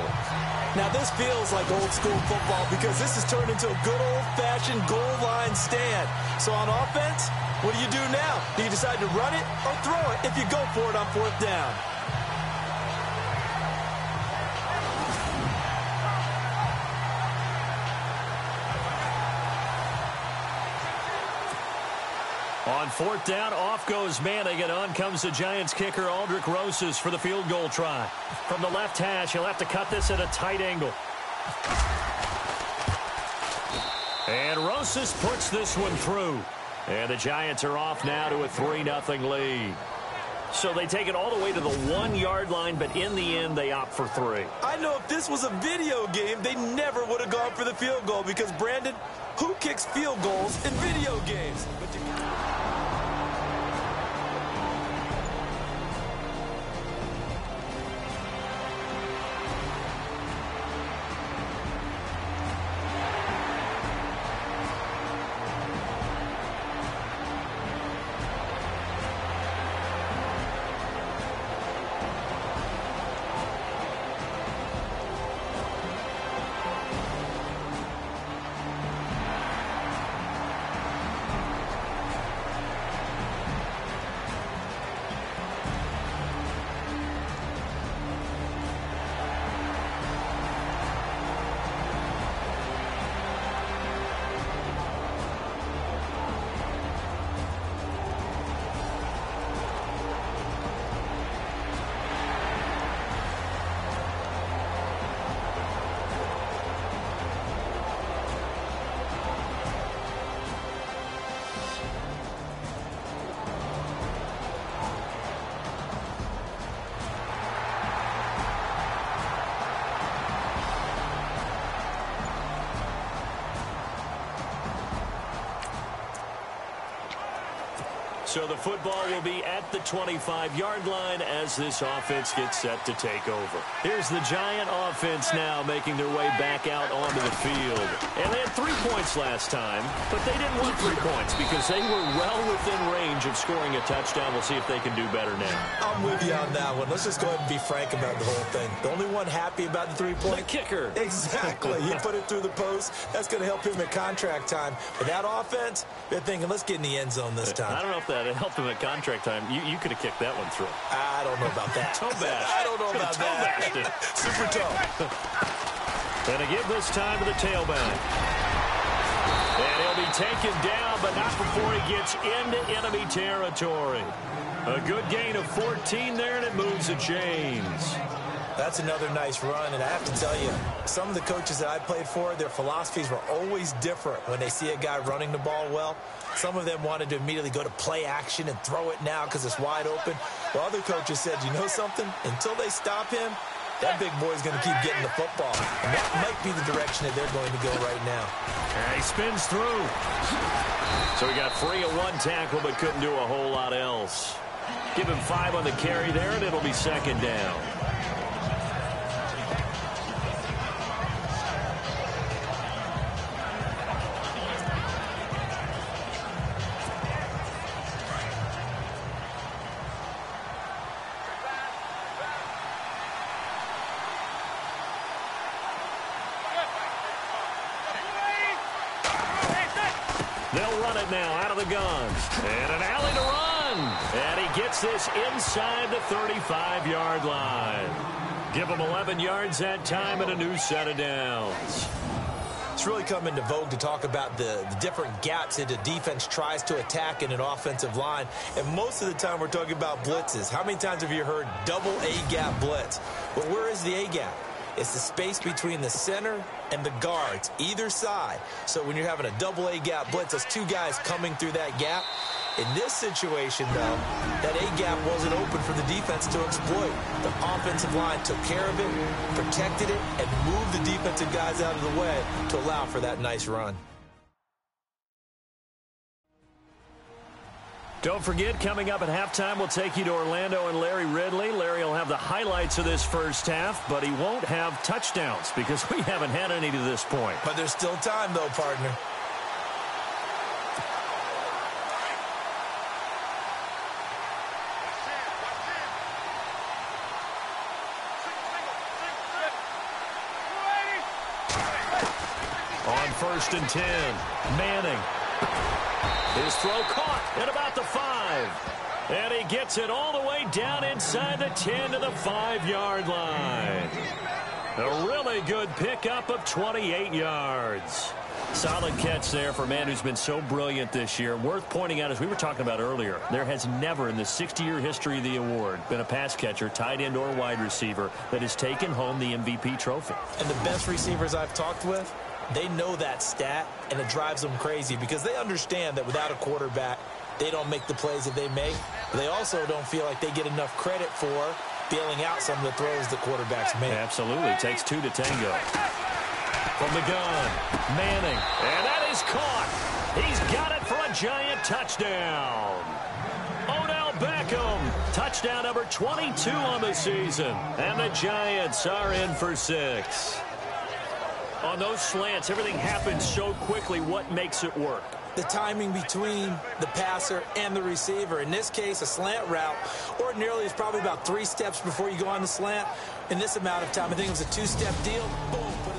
Now, this feels like old-school football because this has turned into a good old-fashioned goal line stand. So on offense, what do you do now? Do you decide to run it or throw it if you go for it on fourth down? On fourth down, off goes Manning, and on comes the Giants kicker, Aldrick Rosas, for the field goal try. From the left hash, he'll have to cut this at a tight angle. And Rosas puts this one through. And the Giants are off now to a 3-0 lead. So they take it all the way to the one-yard line, but in the end, they opt for three. I know if this was a video game, they never would have gone for the field goal because, Brandon, who kicks field goals in video games? So the football will be at the 25-yard line as this offense gets set to take over. Here's the Giant offense now making their way back out onto the field. And they had three points last time, but they didn't want three points because they were well within range of scoring a touchdown. We'll see if they can do better now. I'm with you on that one. Let's just go ahead and be frank about the whole thing. The only one happy about the three-point... The kicker. Exactly. he put it through the post. That's going to help him at contract time. But that offense, they're thinking, let's get in the end zone this time. I don't know if that helped him at contract time. You, you could have kicked that one through. I don't know about that. toe bash. I don't know about toe that. Super toe. and give this time to the tailback. And he'll be taken down, but not before he gets into enemy territory. A good gain of 14 there, and it moves the chains. That's another nice run, and I have to tell you, some of the coaches that I played for, their philosophies were always different when they see a guy running the ball well. Some of them wanted to immediately go to play action and throw it now because it's wide open. While other coaches said, you know something? Until they stop him, that big boy's going to keep getting the football. And that might be the direction that they're going to go right now. And he spins through. So he got free at one tackle but couldn't do a whole lot else. Give him five on the carry there, and it'll be second down. This inside the 35-yard line. Give him 11 yards that time and a new set of downs. It's really come into vogue to talk about the, the, different gaps that a defense tries to attack in an offensive line. And most of the time we're talking about blitzes. How many times have you heard double A-gap blitz? But where is the A-gap? It's the space between the center and the guards, either side. So when you're having a double A-gap blitz, that's two guys coming through that gap. In this situation, though, that A-gap wasn't open for the defense to exploit. The offensive line took care of it, protected it, and moved the defensive guys out of the way to allow for that nice run. Don't forget, coming up at halftime, we'll take you to Orlando and Larry Ridley. Larry will have the highlights of this first half, but he won't have touchdowns because we haven't had any to this point. But there's still time, though, partner. On first and ten, Manning. His throw caught at about the five. And he gets it all the way down inside the 10 to the five-yard line. A really good pickup of 28 yards. Solid catch there for a man who's been so brilliant this year. Worth pointing out, as we were talking about earlier, there has never in the 60-year history of the award been a pass catcher, tight end, or wide receiver that has taken home the MVP trophy. And the best receivers I've talked with, they know that stat, and it drives them crazy because they understand that without a quarterback, they don't make the plays that they make. They also don't feel like they get enough credit for bailing out some of the throws the quarterbacks make. Absolutely. Takes two to tango. From the gun, Manning. And that is caught. He's got it for a giant touchdown. Odell Beckham, touchdown number 22 on the season. And the Giants are in for six. On those slants, everything happens so quickly. What makes it work? The timing between the passer and the receiver. In this case, a slant route ordinarily is probably about three steps before you go on the slant. In this amount of time, I think it was a two-step deal. Boom.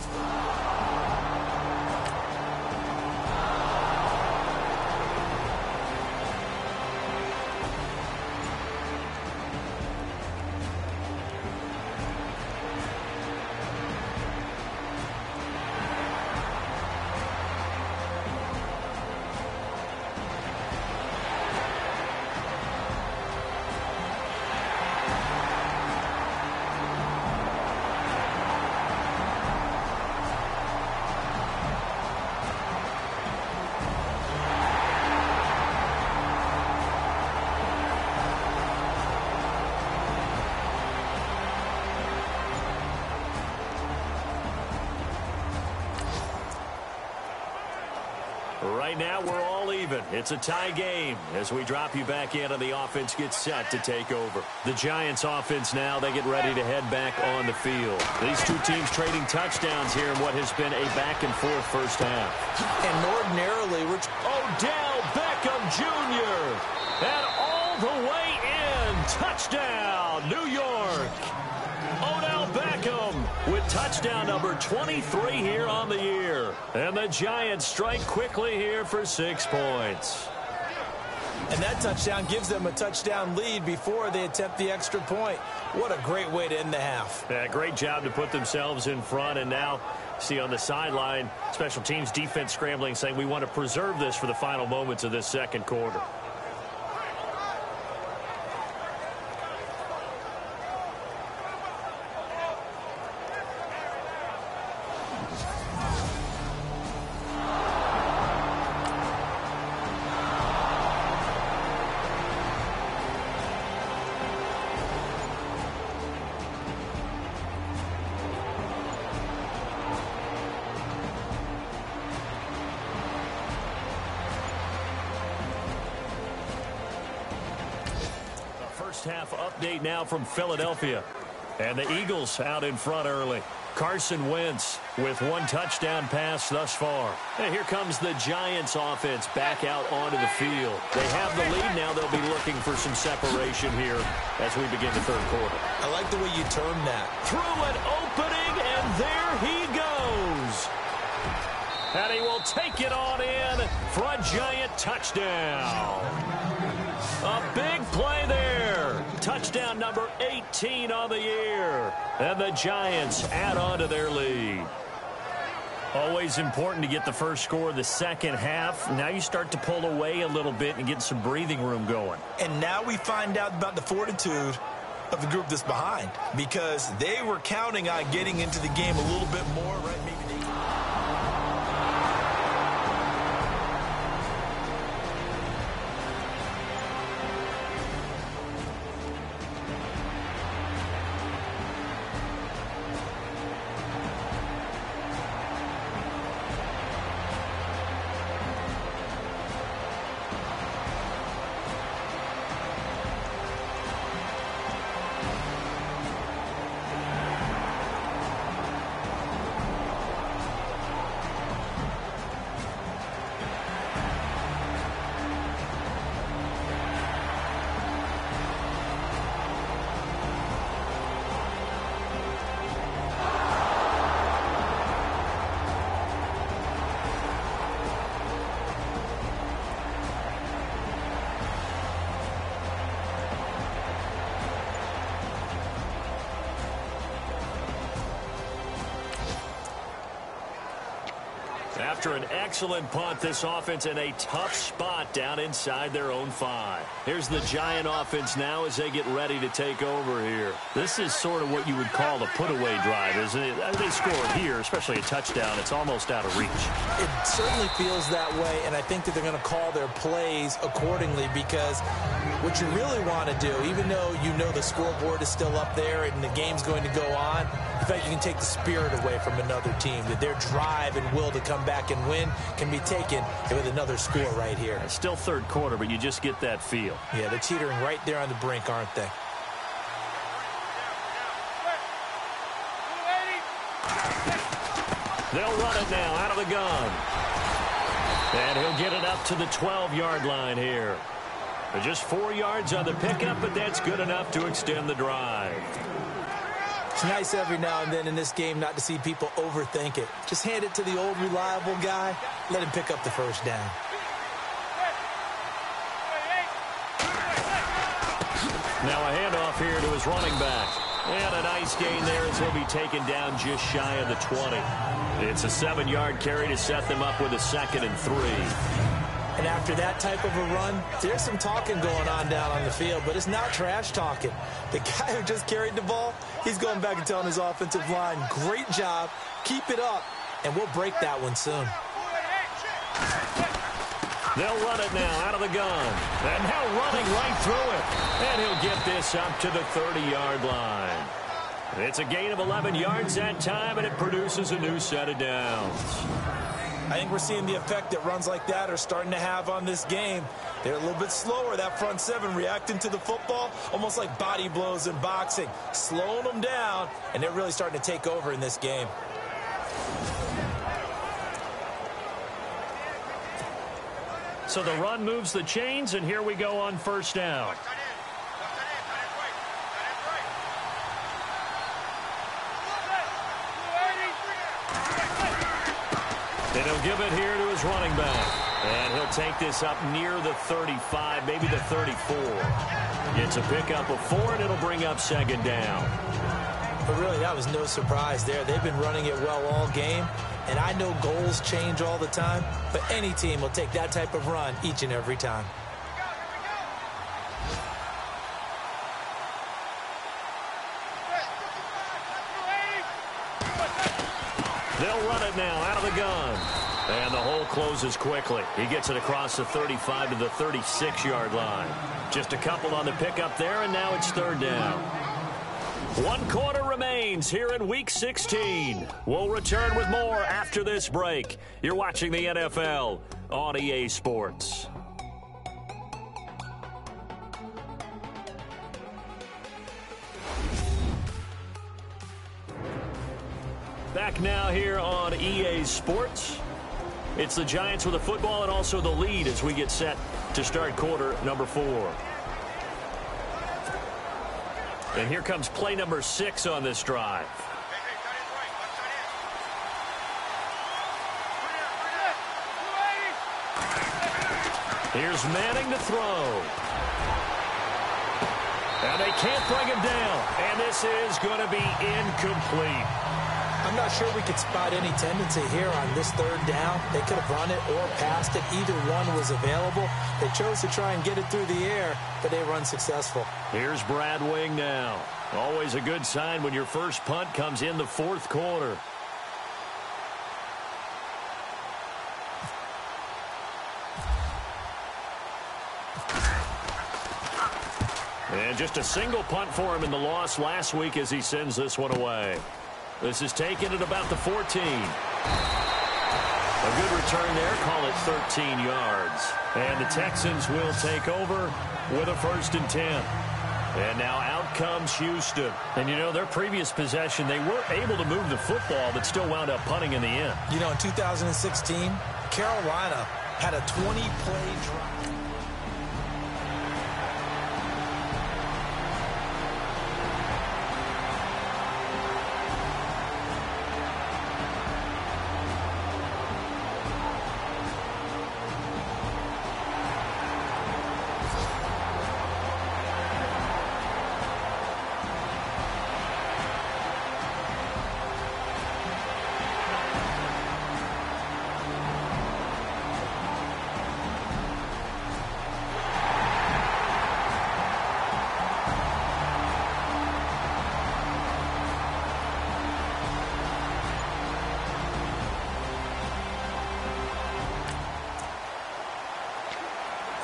Right now, we're all even. It's a tie game as we drop you back in and the offense gets set to take over. The Giants offense now, they get ready to head back on the field. These two teams trading touchdowns here in what has been a back-and-forth first half. And ordinarily, Rich Odell Beckham Jr. And all the way in. Touchdown, New York. With touchdown number 23 here on the year. And the Giants strike quickly here for six points. And that touchdown gives them a touchdown lead before they attempt the extra point. What a great way to end the half. Yeah, great job to put themselves in front. And now, see on the sideline, special teams defense scrambling, saying we want to preserve this for the final moments of this second quarter. Update now from Philadelphia. And the Eagles out in front early. Carson Wentz with one touchdown pass thus far. And here comes the Giants offense back out onto the field. They have the lead now. They'll be looking for some separation here as we begin the third quarter. I like the way you term that. Through an opening, and there he goes. And he will take it on in for a giant touchdown. A big play there. Touchdown number 18 on the year. And the Giants add on to their lead. Always important to get the first score of the second half. Now you start to pull away a little bit and get some breathing room going. And now we find out about the fortitude of the group that's behind because they were counting on getting into the game a little bit more, excellent punt, this offense in a tough spot down inside their own five. Here's the Giant offense now as they get ready to take over here. This is sort of what you would call a put-away drive, isn't it? They score here, especially a touchdown. It's almost out of reach. It certainly feels that way, and I think that they're going to call their plays accordingly because what you really want to do, even though you know the scoreboard is still up there and the game's going to go on, in fact, you can take the spirit away from another team, that their drive and will to come back and win can be taken with another score right here. It's still third quarter, but you just get that feel. Yeah, they're teetering right there on the brink, aren't they? They'll run it now out of the gun. And he'll get it up to the 12-yard line here. Just four yards on the pickup, but that's good enough to extend the drive. It's nice every now and then in this game not to see people overthink it. Just hand it to the old reliable guy. Let him pick up the first down. Now a handoff here to his running back. And a nice gain there as he'll be taken down just shy of the 20. It's a seven-yard carry to set them up with a second and three. And after that type of a run, there's some talking going on down on the field, but it's not trash talking. The guy who just carried the ball, he's going back and telling his offensive line, great job, keep it up, and we'll break that one soon. They'll run it now out of the gun. And now running right through it. And he'll get this up to the 30-yard line. It's a gain of 11 yards that time, and it produces a new set of downs. I think we're seeing the effect that runs like that are starting to have on this game. They're a little bit slower, that front seven, reacting to the football, almost like body blows in boxing, slowing them down, and they're really starting to take over in this game. So the run moves the chains, and here we go on first down. And he'll give it here to his running back. And he'll take this up near the 35, maybe the 34. It's a pickup of four, and it'll bring up second down. But really, that was no surprise there. They've been running it well all game. And I know goals change all the time, but any team will take that type of run each and every time. Now out of the gun. And the hole closes quickly. He gets it across the 35 to the 36-yard line. Just a couple on the pickup there, and now it's third down. One quarter remains here in Week 16. We'll return with more after this break. You're watching the NFL on EA Sports. Back now here on EA Sports. It's the Giants with the football and also the lead as we get set to start quarter number four. And here comes play number six on this drive. Here's Manning to throw. And they can't bring him down. And this is going to be incomplete. I'm not sure we could spot any tendency here on this third down. They could have run it or passed it. Either one was available. They chose to try and get it through the air, but they run successful. Here's Brad Wing now. Always a good sign when your first punt comes in the fourth quarter. And just a single punt for him in the loss last week as he sends this one away. This is taken at about the 14. A good return there. Call it 13 yards. And the Texans will take over with a first and 10. And now out comes Houston. And, you know, their previous possession, they were able to move the football, but still wound up punting in the end. You know, in 2016, Carolina had a 20-play drive.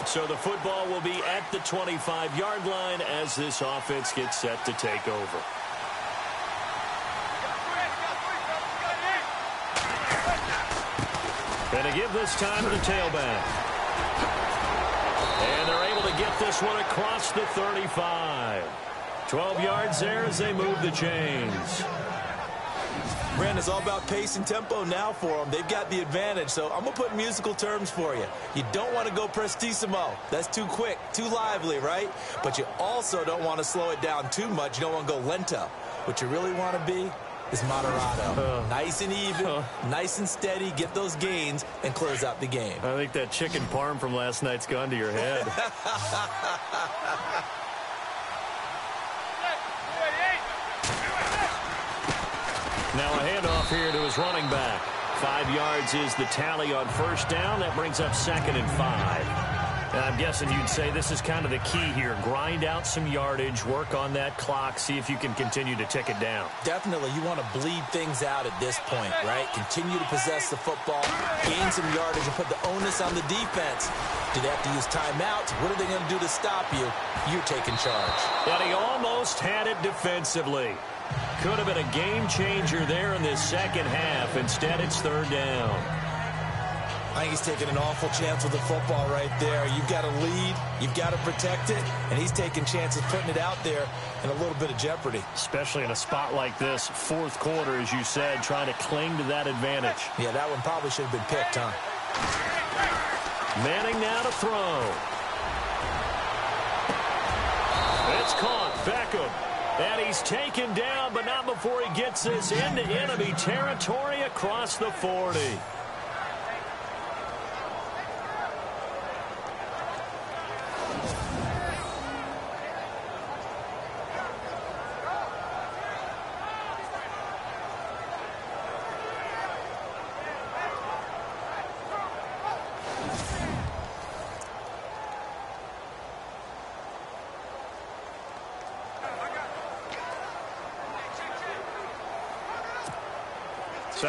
So the football will be at the 25-yard line as this offense gets set to take over. And to give this time to the tailback. And they're able to get this one across the 35. 12 yards there as they move the chains. Brandon, it's all about pace and tempo now for them. They've got the advantage, so I'm going to put musical terms for you. You don't want to go prestissimo. That's too quick, too lively, right? But you also don't want to slow it down too much. You don't want to go lento. What you really want to be is moderato. Uh, nice and even, uh, nice and steady, get those gains, and close out the game. I think that chicken parm from last night's gone to your head. Now a handoff here to his running back. Five yards is the tally on first down. That brings up second and five. And I'm guessing you'd say this is kind of the key here. Grind out some yardage, work on that clock, see if you can continue to tick it down. Definitely. You want to bleed things out at this point, right? Continue to possess the football, gain some yardage, and put the onus on the defense. Do they have to use timeouts? What are they going to do to stop you? You're taking charge. But he almost had it defensively. Could have been a game changer there in this second half. Instead, it's third down. I think he's taking an awful chance with the football right there. You've got to lead. You've got to protect it. And he's taking chances putting it out there in a little bit of jeopardy. Especially in a spot like this, fourth quarter, as you said, trying to cling to that advantage. Yeah, that one probably should have been picked, huh? Manning now to throw. It's caught. Beckham and he's taken down, but not before he gets this into enemy territory across the 40.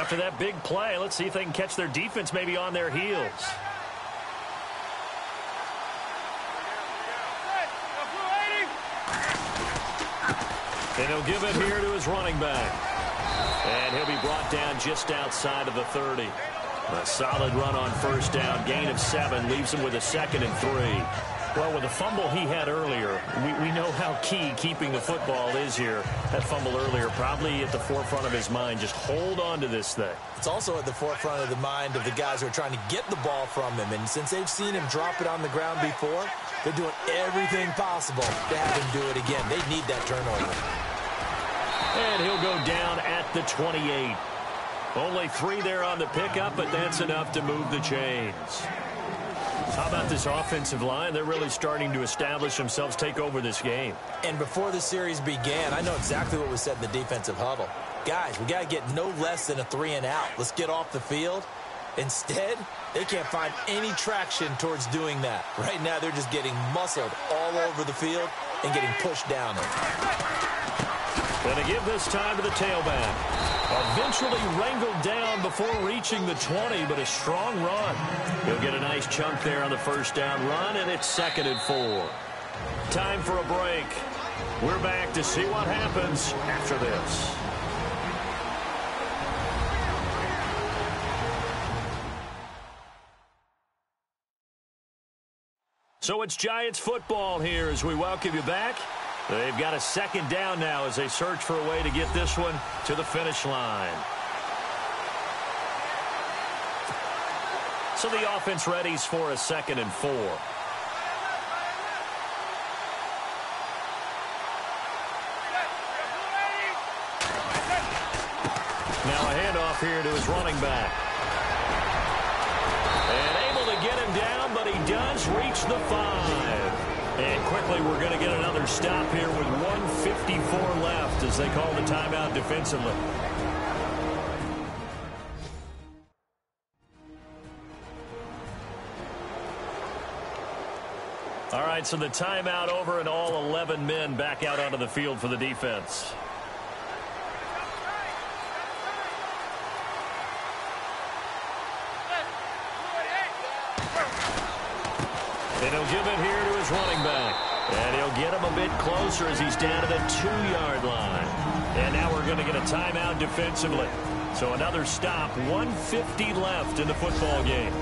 After that big play, let's see if they can catch their defense maybe on their heels. And he'll give it here to his running back. And he'll be brought down just outside of the 30. A solid run on first down. Gain of seven leaves him with a second and three. Well, with the fumble he had earlier, we, we know how key keeping the football is here. That fumble earlier probably at the forefront of his mind. Just hold on to this thing. It's also at the forefront of the mind of the guys who are trying to get the ball from him. And since they've seen him drop it on the ground before, they're doing everything possible to have him do it again. They need that turnover. And he'll go down at the 28. Only three there on the pickup, but that's enough to move the chains. How about this offensive line? They're really starting to establish themselves, take over this game. And before the series began, I know exactly what was said in the defensive huddle. Guys, we got to get no less than a three and out. Let's get off the field. Instead, they can't find any traction towards doing that. Right now, they're just getting muscled all over the field and getting pushed down. Going to give this time to the tailback. Eventually wrangled down before reaching the 20, but a strong run. He'll get a nice chunk there on the first down run, and it's second and four. Time for a break. We're back to see what happens after this. So it's Giants football here as we welcome you back. They've got a second down now as they search for a way to get this one to the finish line. So the offense readies for a second and four. Now a handoff here to his running back. And able to get him down, but he does reach the five. Quickly, we're going to get another stop here with 154 left as they call the timeout defensively. All right, so the timeout over and all 11 men back out onto the field for the defense. And he'll give it here to his running back. And he'll get him a bit closer as he's down to the two-yard line. And now we're going to get a timeout defensively. So another stop, 150 left in the football game.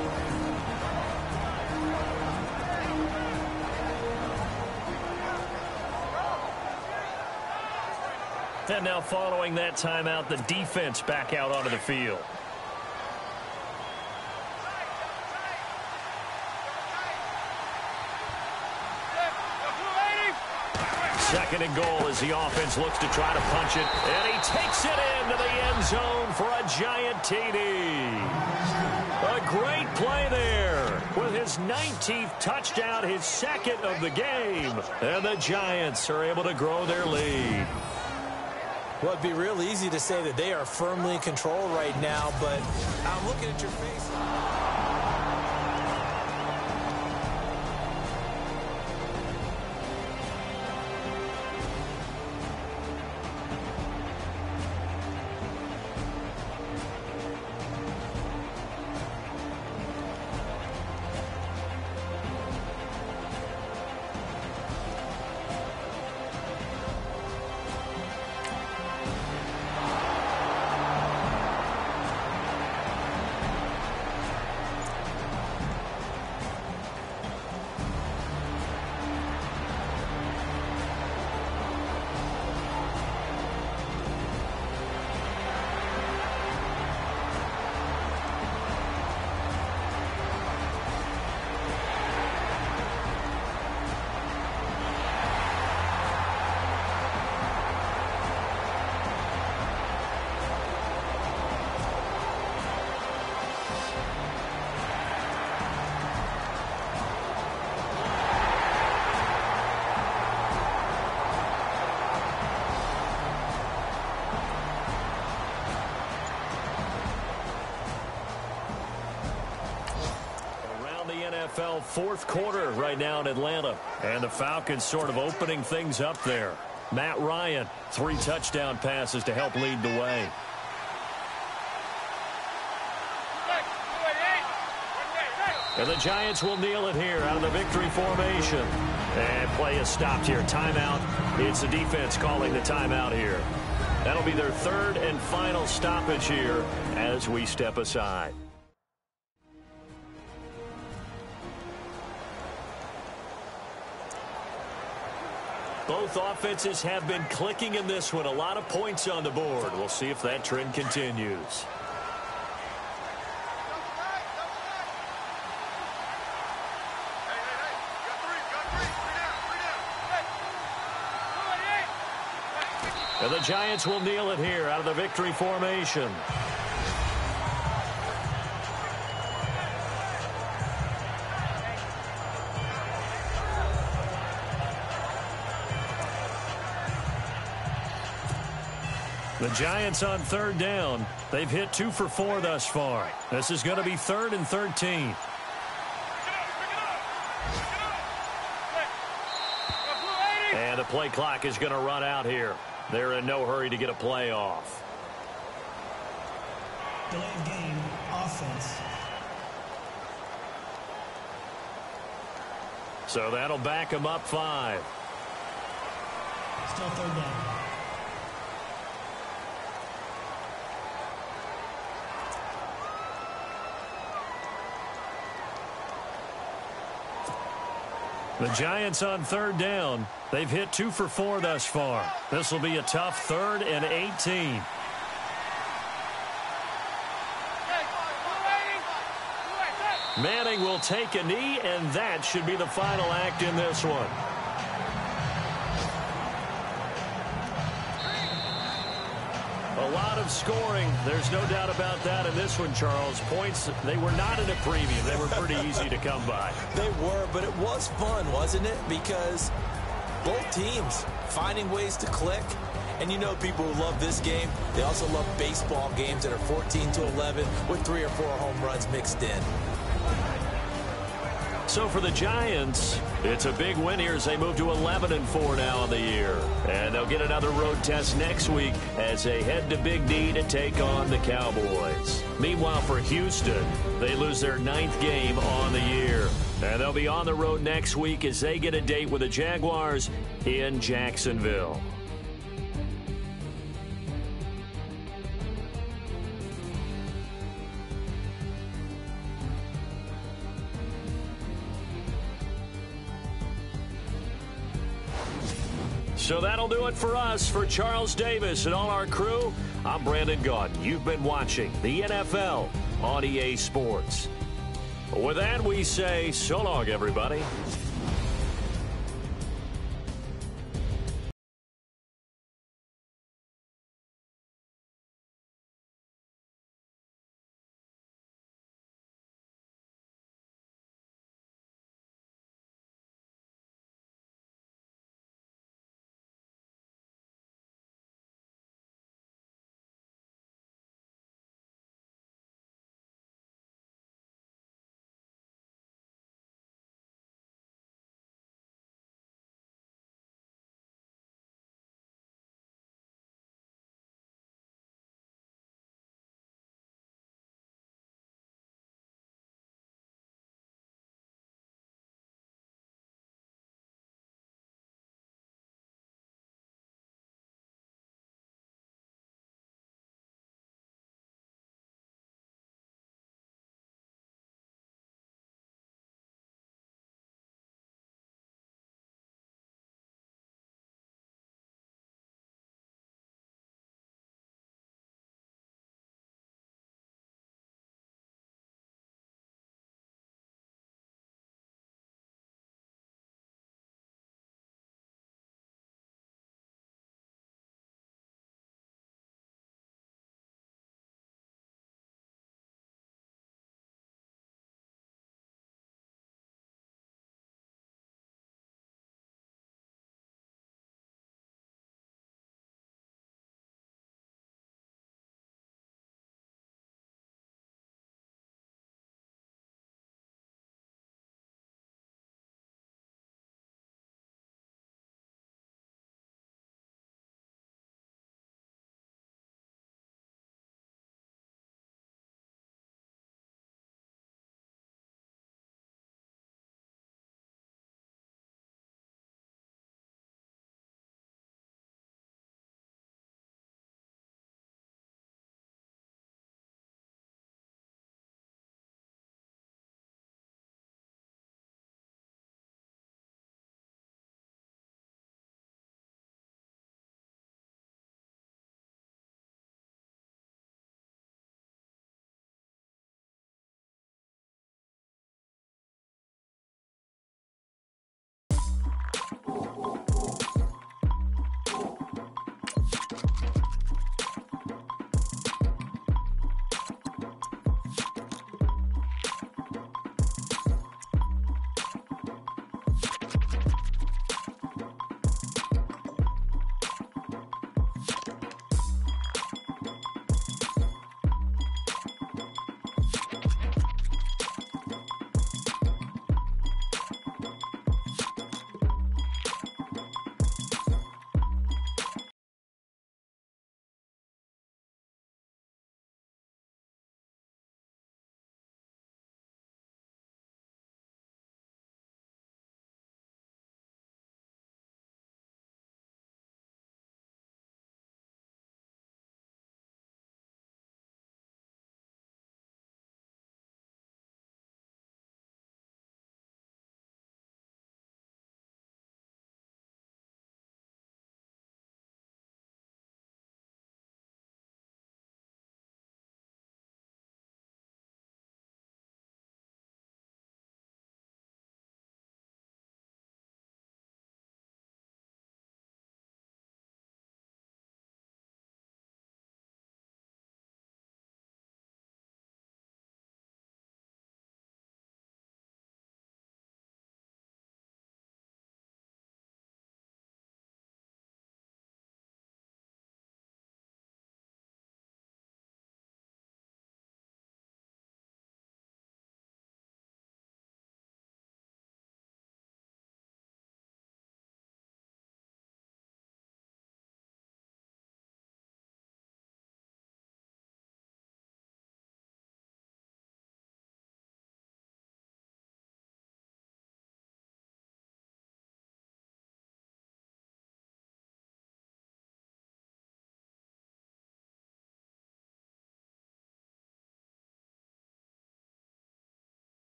And now following that timeout, the defense back out onto the field. Second and goal as the offense looks to try to punch it. And he takes it into the end zone for a giant TD. A great play there with his 19th touchdown, his second of the game. And the Giants are able to grow their lead. Well, it'd be real easy to say that they are firmly in control right now, but I'm looking at your face. NFL fourth quarter right now in Atlanta. And the Falcons sort of opening things up there. Matt Ryan, three touchdown passes to help lead the way. And the Giants will kneel it here out of the victory formation. And play is stopped here. Timeout. It's the defense calling the timeout here. That'll be their third and final stoppage here as we step aside. Both offenses have been clicking in this one. A lot of points on the board. We'll see if that trend continues. And the Giants will kneel it here out of the victory formation. The Giants on third down. They've hit two for four thus far. This is going to be third and 13. And the play clock is going to run out here. They're in no hurry to get a play off. Delayed game, offense. So that'll back them up five. Still third down. The Giants on third down. They've hit two for four thus far. This will be a tough third and 18. Manning will take a knee, and that should be the final act in this one. Scoring. There's no doubt about that in this one, Charles. Points, they were not in a premium. They were pretty easy to come by. They were, but it was fun, wasn't it? Because both teams finding ways to click. And you know people who love this game, they also love baseball games that are 14 to 11 with three or four home runs mixed in. So for the Giants, it's a big win here as they move to 11 and 4 now in the year. And they'll get another road test next week as they head to Big D to take on the Cowboys. Meanwhile, for Houston, they lose their ninth game on the year. And they'll be on the road next week as they get a date with the Jaguars in Jacksonville. It for us. For Charles Davis and all our crew, I'm Brandon Gaudin. You've been watching the NFL on EA Sports. With that, we say so long, everybody.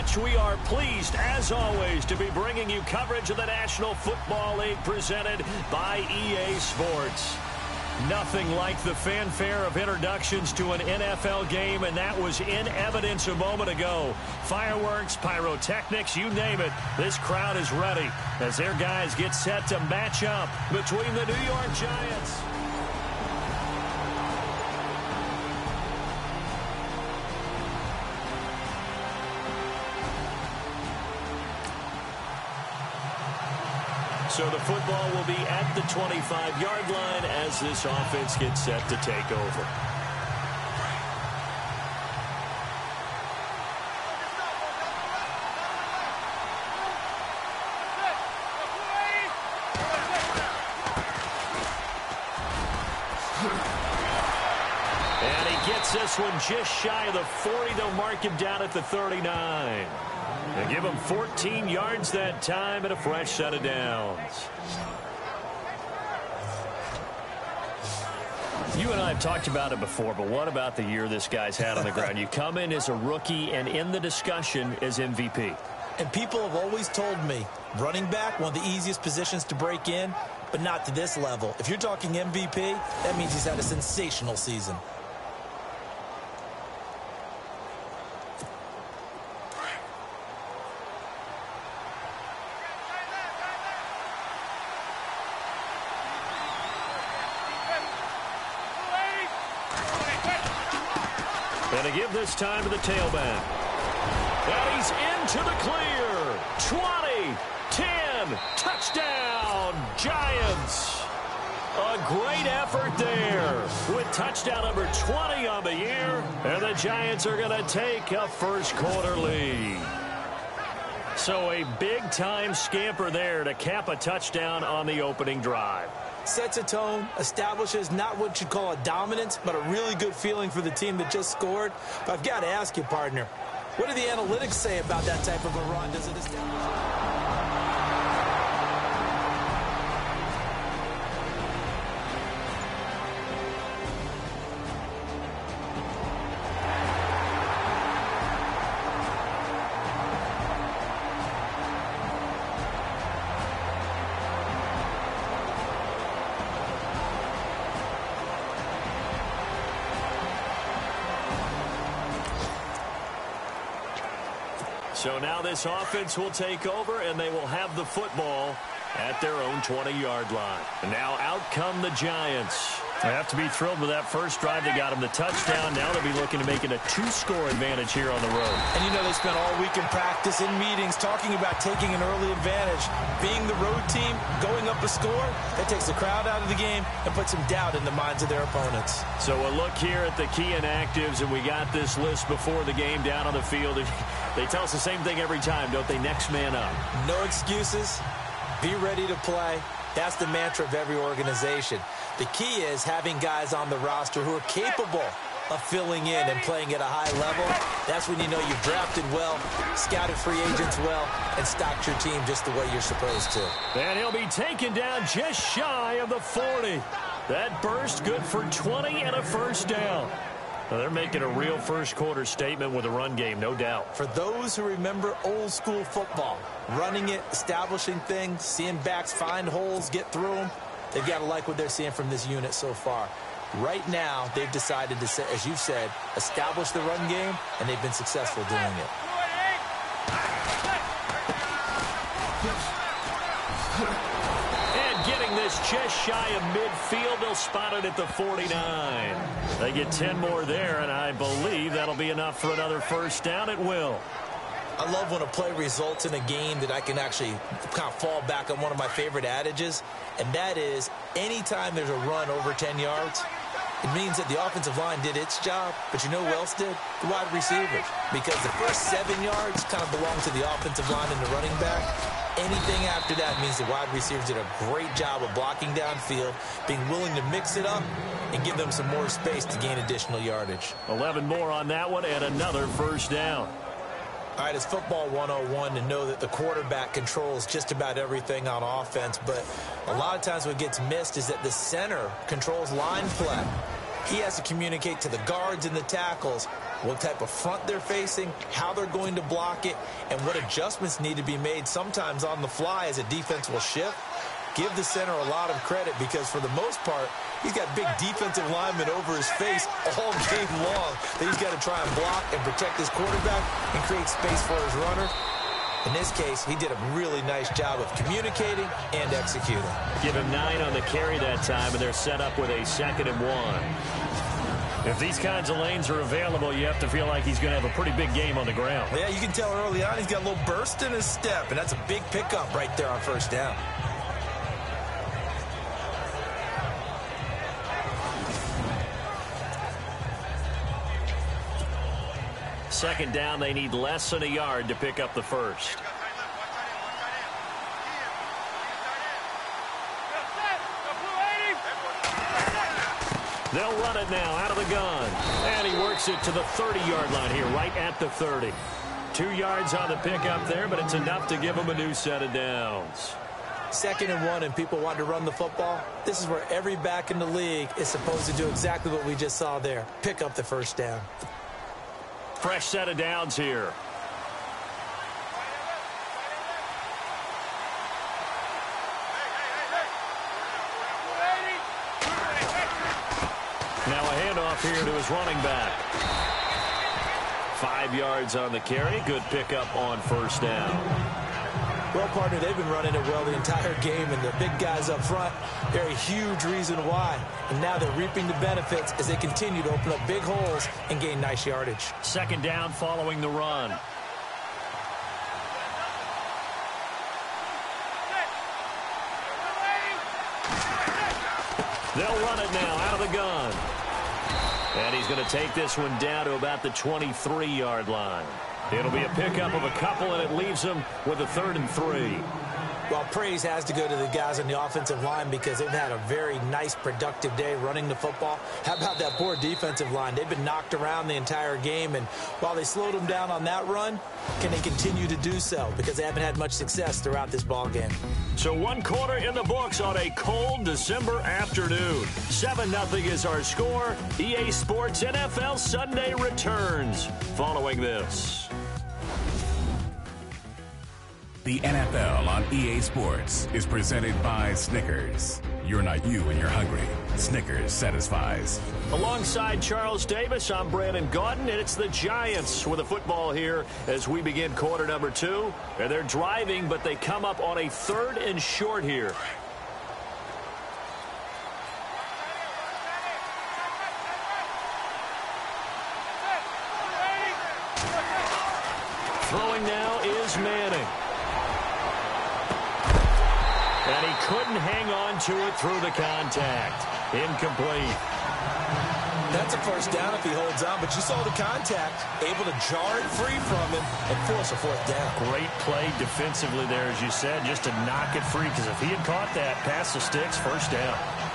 Much. We are pleased, as always, to be bringing you coverage of the National Football League presented by EA Sports. Nothing like the fanfare of introductions to an NFL game, and that was in evidence a moment ago. Fireworks, pyrotechnics, you name it. This crowd is ready as their guys get set to match up between the New York Giants So the football will be at the 25-yard line as this offense gets set to take over. And he gets this one just shy of the 40. They'll mark him down at the 39. They give him 14 yards that time and a fresh set of downs. You and I have talked about it before, but what about the year this guy's had on the ground? You come in as a rookie and in the discussion as MVP. And people have always told me, running back, one of the easiest positions to break in, but not to this level. If you're talking MVP, that means he's had a sensational season. To give this time to the tailback. And he's into the clear. 20, 10, touchdown, Giants. A great effort there with touchdown number 20 on the year. And the Giants are going to take a first quarter lead. So a big-time scamper there to cap a touchdown on the opening drive sets a tone, establishes not what you'd call a dominance, but a really good feeling for the team that just scored. But I've got to ask you, partner, what do the analytics say about that type of a run? Does it establish? So now this offense will take over, and they will have the football at their own 20-yard line. And now out come the Giants. They have to be thrilled with that first drive. They got them the touchdown. Now they'll be looking to make it a two-score advantage here on the road. And you know they spent all week in practice, in meetings, talking about taking an early advantage. Being the road team, going up a score, that takes the crowd out of the game and puts some doubt in the minds of their opponents. So a look here at the key inactives, and we got this list before the game down on the field. They tell us the same thing every time, don't they? Next man up. No excuses. Be ready to play. That's the mantra of every organization. The key is having guys on the roster who are capable of filling in and playing at a high level. That's when you know you've drafted well, scouted free agents well, and stocked your team just the way you're supposed to. And he'll be taken down just shy of the 40. That burst good for 20 and a first down. Well, they're making a real first quarter statement with a run game, no doubt. For those who remember old school football, running it, establishing things, seeing backs find holes, get through them, they've got to like what they're seeing from this unit so far. Right now, they've decided to, as you said, establish the run game, and they've been successful doing it. Just shy of midfield. They'll spot it at the 49. They get 10 more there, and I believe that'll be enough for another first down. It will. I love when a play results in a game that I can actually kind of fall back on one of my favorite adages, and that is anytime there's a run over 10 yards, it means that the offensive line did its job, but you know who else did? The wide receivers. Because the first seven yards kind of belong to the offensive line and the running back. Anything after that means the wide receivers did a great job of blocking downfield, being willing to mix it up, and give them some more space to gain additional yardage. 11 more on that one and another first down. All right, it's football 101 to know that the quarterback controls just about everything on offense, but a lot of times what gets missed is that the center controls line play. He has to communicate to the guards and the tackles what type of front they're facing, how they're going to block it, and what adjustments need to be made sometimes on the fly as a defense will shift. Give the center a lot of credit because for the most part, he's got big defensive linemen over his face all game long that he's got to try and block and protect his quarterback and create space for his runner. In this case, he did a really nice job of communicating and executing. Give him nine on the carry that time, and they're set up with a second and one. If these kinds of lanes are available, you have to feel like he's going to have a pretty big game on the ground. Yeah, you can tell early on he's got a little burst in his step, and that's a big pickup right there on first down. Second down, they need less than a yard to pick up the first. They'll run it now out of the gun. And he works it to the 30-yard line here, right at the 30. Two yards on the pickup there, but it's enough to give them a new set of downs. Second and one, and people want to run the football. This is where every back in the league is supposed to do exactly what we just saw there. Pick up the first down. Fresh set of downs here. Now a handoff here to his running back. Five yards on the carry. Good pickup on first down. Well, partner, they've been running it well the entire game, and the big guys up front, they're a huge reason why. And now they're reaping the benefits as they continue to open up big holes and gain nice yardage. Second down following the run. They'll run it now out of the gun. And he's going to take this one down to about the 23-yard line. It'll be a pickup of a couple, and it leaves them with a third and three. Well, praise has to go to the guys on the offensive line because they've had a very nice, productive day running the football. How about that poor defensive line? They've been knocked around the entire game, and while they slowed them down on that run, can they continue to do so? Because they haven't had much success throughout this ball game. So one quarter in the books on a cold December afternoon. 7-0 is our score. EA Sports NFL Sunday returns following this. The NFL on EA Sports is presented by Snickers. You're not you when you're hungry. Snickers satisfies. Alongside Charles Davis, I'm Brandon Gaudin, and it's the Giants with a football here as we begin quarter number two. And they're driving, but they come up on a third and short here. Throwing now is Manning. Couldn't hang on to it through the contact. Incomplete. That's a first down if he holds on, but you saw the contact, able to jar it free from him and force a fourth down. Great play defensively there, as you said, just to knock it free, because if he had caught that past the sticks, first down.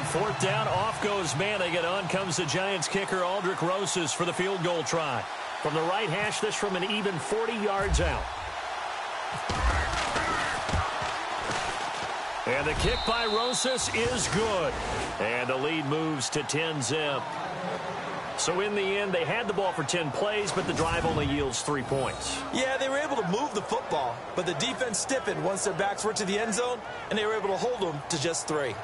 On fourth down, off goes Manning, and on comes the Giants kicker Aldrick Rosas for the field goal try. From the right hash, this from an even 40 yards out. And the kick by Rosas is good. And the lead moves to 10 zip. So in the end, they had the ball for 10 plays, but the drive only yields three points. Yeah, they were able to move the football, but the defense stiffened once their backs were to the end zone, and they were able to hold them to just three.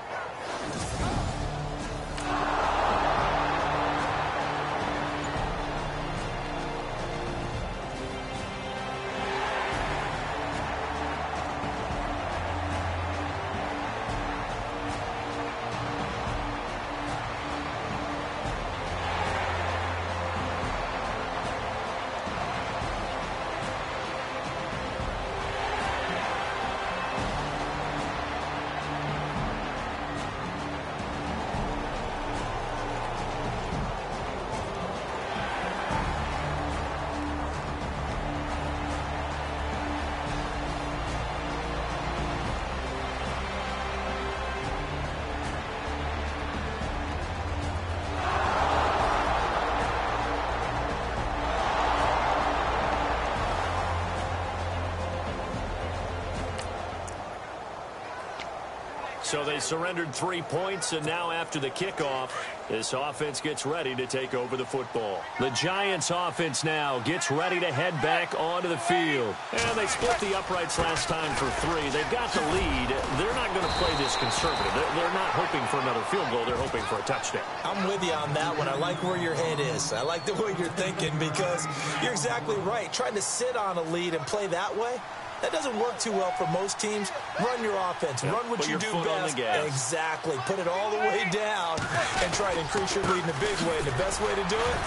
So they surrendered three points, and now after the kickoff, this offense gets ready to take over the football. The Giants offense now gets ready to head back onto the field. And they split the uprights last time for three. They've got the lead. They're not going to play this conservative. They're not hoping for another field goal. They're hoping for a touchdown. I'm with you on that one. I like where your head is. I like the way you're thinking because you're exactly right. Trying to sit on a lead and play that way, that doesn't work too well for most teams. Run your offense. Yeah, Run what you do best. Exactly. Put it all the way down and try to increase your lead in a big way. And the best way to do it,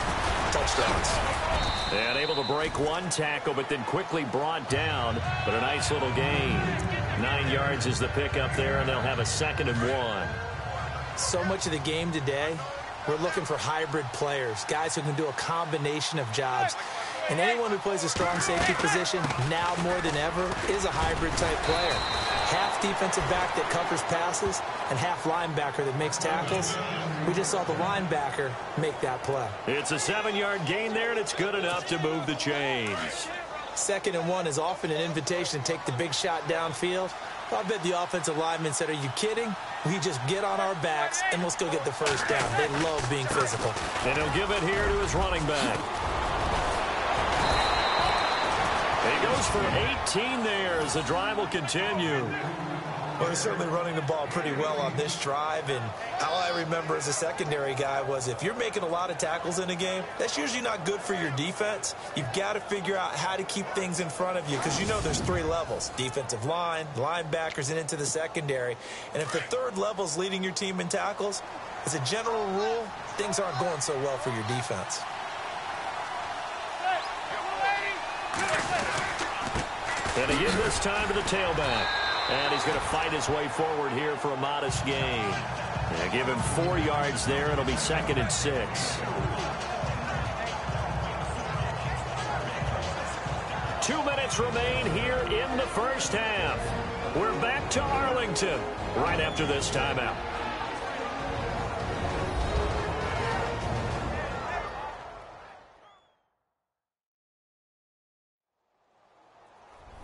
touchdowns. And able to break one tackle, but then quickly brought down. But a nice little gain. Nine yards is the pickup there, and they'll have a second and one. So much of the game today, we're looking for hybrid players, guys who can do a combination of jobs. And anyone who plays a strong safety position, now more than ever, is a hybrid-type player. Half defensive back that covers passes and half linebacker that makes tackles. We just saw the linebacker make that play. It's a seven-yard gain there, and it's good enough to move the chains. Second and one is often an invitation to take the big shot downfield. I bet the offensive lineman said, are you kidding? We just get on our backs and we'll still get the first down. They love being physical. And he'll give it here to his running back. He goes for 18 there as the drive will continue. Well, they're certainly running the ball pretty well on this drive, and all I remember as a secondary guy was if you're making a lot of tackles in a game, that's usually not good for your defense. You've got to figure out how to keep things in front of you because you know there's three levels, defensive line, linebackers, and into the secondary. And if the third level is leading your team in tackles, as a general rule, things aren't going so well for your defense. And again this time to the tailback. And he's going to fight his way forward here for a modest gain. And give him four yards there. It'll be second and six. Two minutes remain here in the first half. We're back to Arlington right after this timeout.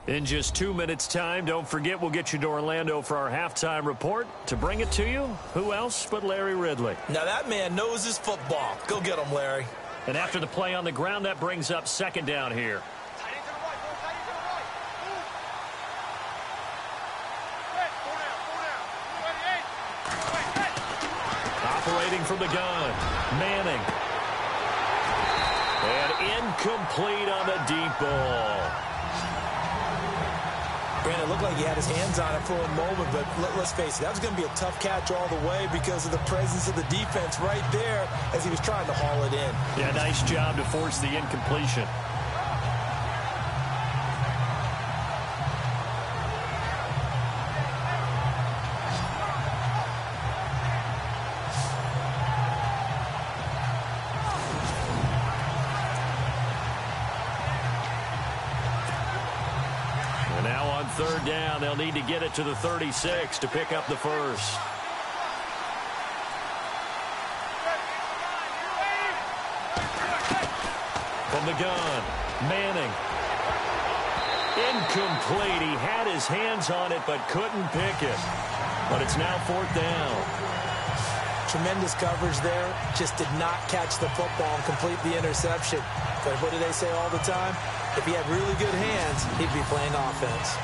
In just two minutes' time, don't forget we'll get you to Orlando for our halftime report. To bring it to you, who else but Larry Ridley? Now that man knows his football. Go get him, Larry. And after the play on the ground, that brings up second down here. Operating from the gun, Manning. And incomplete on the deep ball. Brandon, it looked like he had his hands on it for a moment, but let, us face it, that was going to be a tough catch all the way because of the presence of the defense right there as he was trying to haul it in. Yeah, nice job to force the incompletion. They'll need to get it to the 36 to pick up the first. From the gun, Manning. Incomplete. He had his hands on it but couldn't pick it. But it's now fourth down. Tremendous coverage there. Just did not catch the football and complete the interception. But what do they say all the time? If he had really good hands, he'd be playing offense.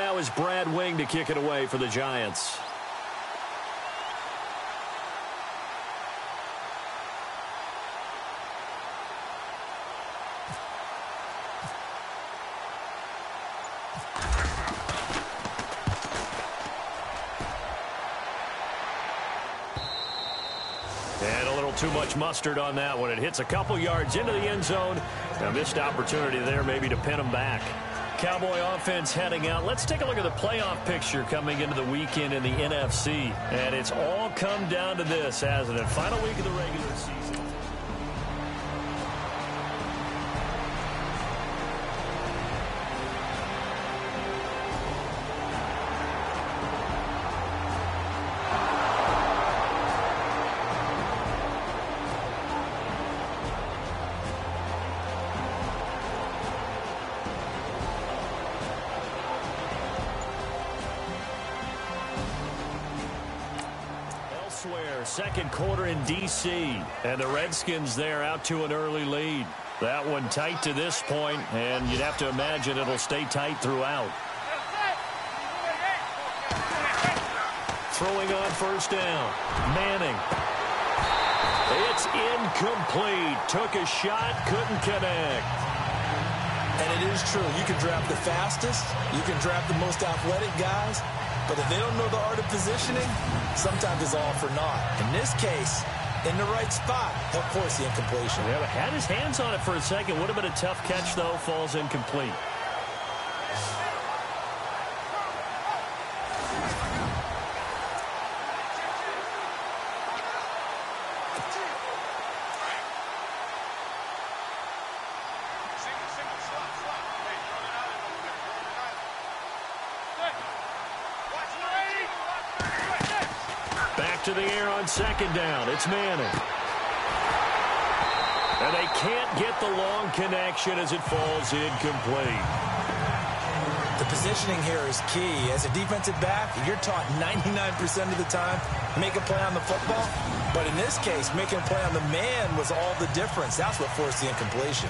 Now is Brad Wing to kick it away for the Giants. And a little too much mustard on that one. It hits a couple yards into the end zone. A missed opportunity there maybe to pin them back. Cowboy offense heading out. Let's take a look at the playoff picture coming into the weekend in the NFC. And it's all come down to this, hasn't it? Final week of the regular season. D.C. And the Redskins there out to an early lead. That one tight to this point, and you'd have to imagine it'll stay tight throughout. Throwing on first down. Manning. It's incomplete. Took a shot, couldn't connect. And it is true. You can draft the fastest. You can draft the most athletic guys. But if they don't know the art of positioning, sometimes it's all for naught. In this case, in the right spot, he'll force the incompletion. Yeah, had his hands on it for a second. Would have been a tough catch, though. Falls incomplete. to the air on second down. It's Manning. And they can't get the long connection as it falls incomplete. The positioning here is key. As a defensive back, you're taught 99% of the time, make a play on the football. But in this case, making a play on the man was all the difference. That's what forced the incompletion.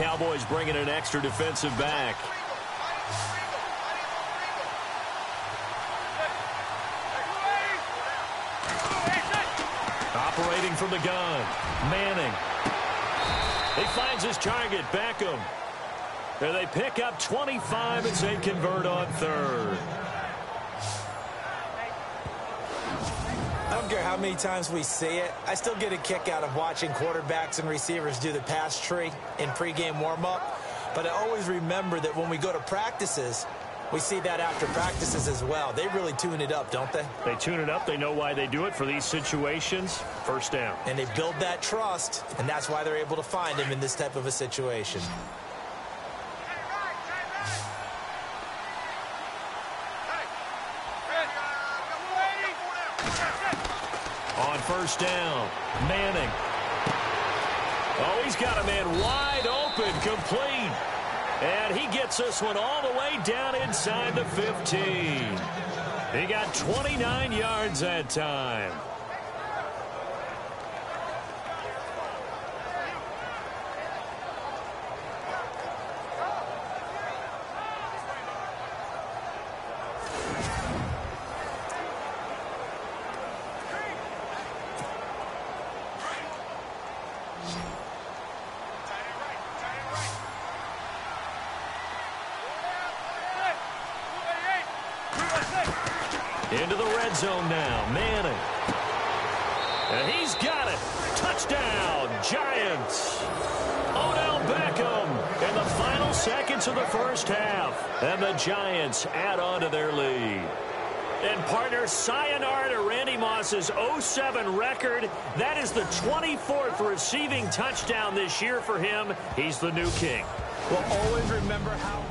Cowboys bringing an extra defensive back. Operating from the gun, Manning. He finds his target, Beckham. And they pick up 25 as they convert on third. Care how many times we see it. I still get a kick out of watching quarterbacks and receivers do the pass tree in pregame warm-up. But I always remember that when we go to practices, we see that after practices as well. They really tune it up, don't they? They tune it up. They know why they do it for these situations. First down. And they build that trust, and that's why they're able to find him in this type of a situation. First down. Manning. Oh, he's got a man wide open, complete. And he gets this one all the way down inside the 15. He got 29 yards that time. Zone now. Manning. And he's got it. Touchdown, Giants. Odell Beckham in the final seconds of the first half. And the Giants add on to their lead. And partner, sayonara to Randy Moss's 07 record. That is the 24th receiving touchdown this year for him. He's the new king. We'll always remember how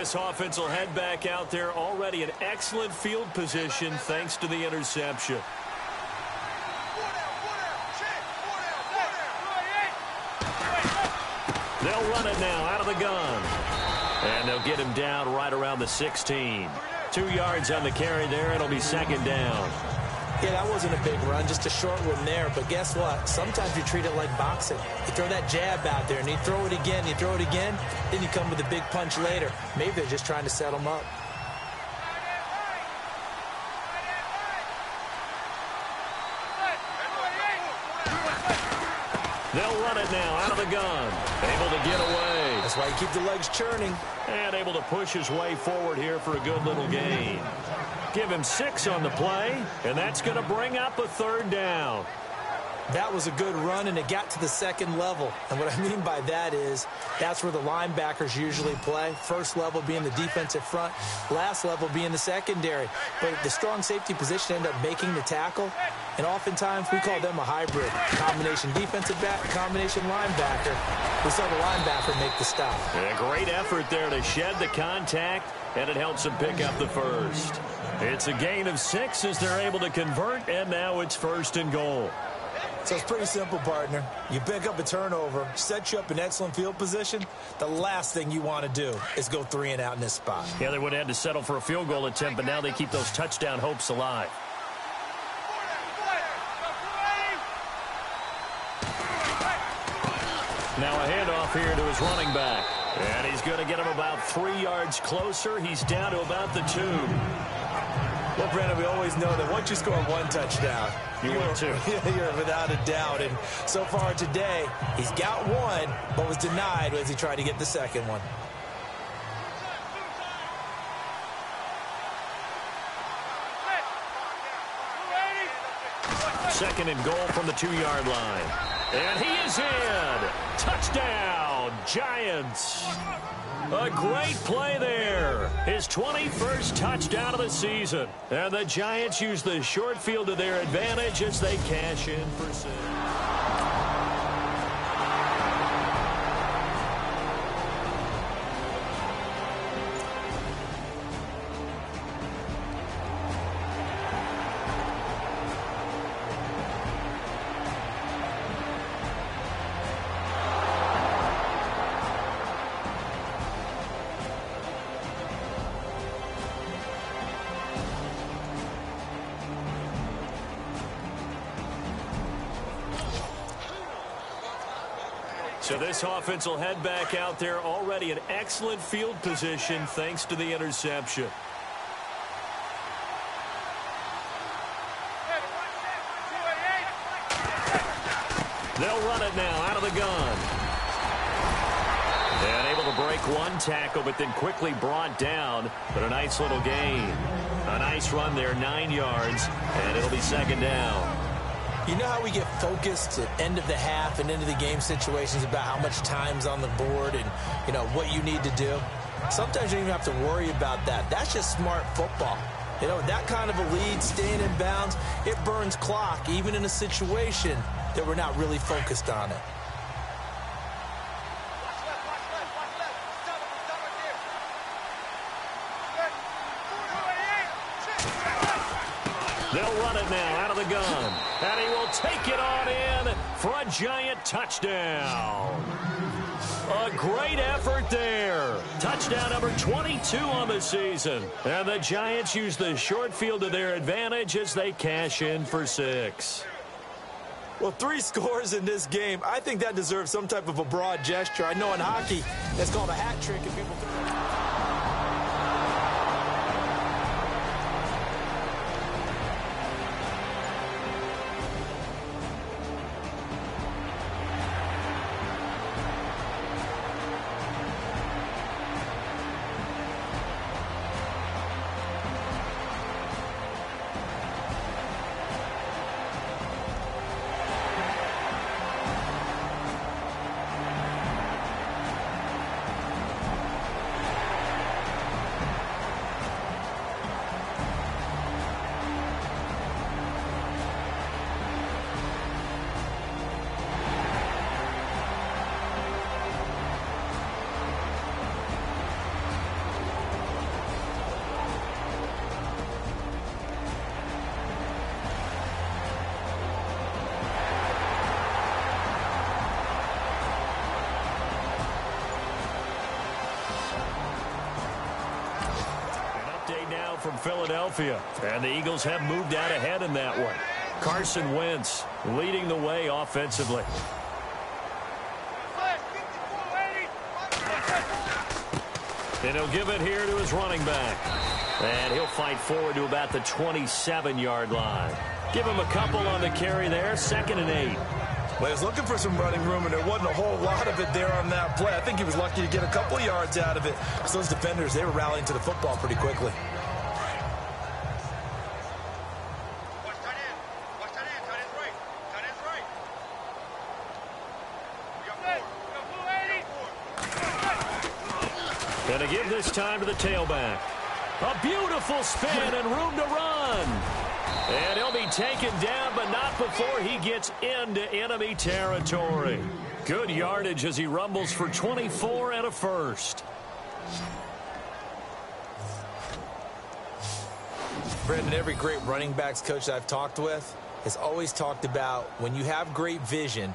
this offense will head back out there already in excellent field position thanks to the interception. They'll run it now out of the gun. And they'll get him down right around the 16. Two yards on the carry there. It'll be second down. Yeah, that wasn't a big run, just a short one there. But guess what? Sometimes you treat it like boxing. You throw that jab out there, and you throw it again, you throw it again, then you come with a big punch later. Maybe they're just trying to set him up. They'll run it now out of the gun. Able to get away. That's why you keep the legs churning. And able to push his way forward here for a good little gain. Give him six on the play, and that's going to bring up a third down. That was a good run, and it got to the second level. And what I mean by that is that's where the linebackers usually play. First level being the defensive front, last level being the secondary. But the strong safety position ended up making the tackle, and oftentimes we call them a hybrid. Combination defensive back, combination linebacker. We saw the linebacker make the stop. A great effort there to shed the contact, and it helps him pick up the first. It's a gain of six as they're able to convert, and now it's first and goal. So it's pretty simple, partner. You pick up a turnover, set you up in excellent field position. The last thing you want to do is go three and out in this spot. Yeah, they would have had to settle for a field goal attempt, but now they keep those touchdown hopes alive. Now a handoff here to his running back. And he's going to get him about three yards closer. He's down to about the two. Well, Brandon, we always know that once you score one touchdown, you you're, two. you're without a doubt. And so far today, he's got one, but was denied as he tried to get the second one. Second and goal from the two-yard line. And he is in. Touchdown, Giants. A great play there. His 21st touchdown of the season. And the Giants use the short field to their advantage as they cash in for six. This offense will head back out there already in excellent field position thanks to the interception. They'll run it now out of the gun. And able to break one tackle, but then quickly brought down. But a nice little gain. A nice run there, nine yards, and it'll be second down. You know how we get focused at end of the half and end of the game situations about how much time's on the board and, you know, what you need to do? Sometimes you don't even have to worry about that. That's just smart football. You know, that kind of a lead, staying in bounds, it burns clock, even in a situation that we're not really focused on it. They'll run it now out of the gun. And he will take it on in for a giant touchdown. A great effort there. Touchdown number 22 on the season. And the Giants use the short field to their advantage as they cash in for six. Well, three scores in this game. I think that deserves some type of a broad gesture. I know in hockey, that's called a hat trick. And people Philadelphia. And the Eagles have moved out ahead in that one. Carson Wentz leading the way offensively. And he'll give it here to his running back. And he'll fight forward to about the 27-yard line. Give him a couple on the carry there. Second and eight. Well, he was looking for some running room, and there wasn't a whole lot of it there on that play. I think he was lucky to get a couple yards out of it. Because those defenders, they were rallying to the football pretty quickly. And to give this time to the tailback. A beautiful spin and room to run. And he'll be taken down, but not before he gets into enemy territory. Good yardage as he rumbles for 24 and a first. Brandon, every great running backs coach I've talked with has always talked about when you have great vision,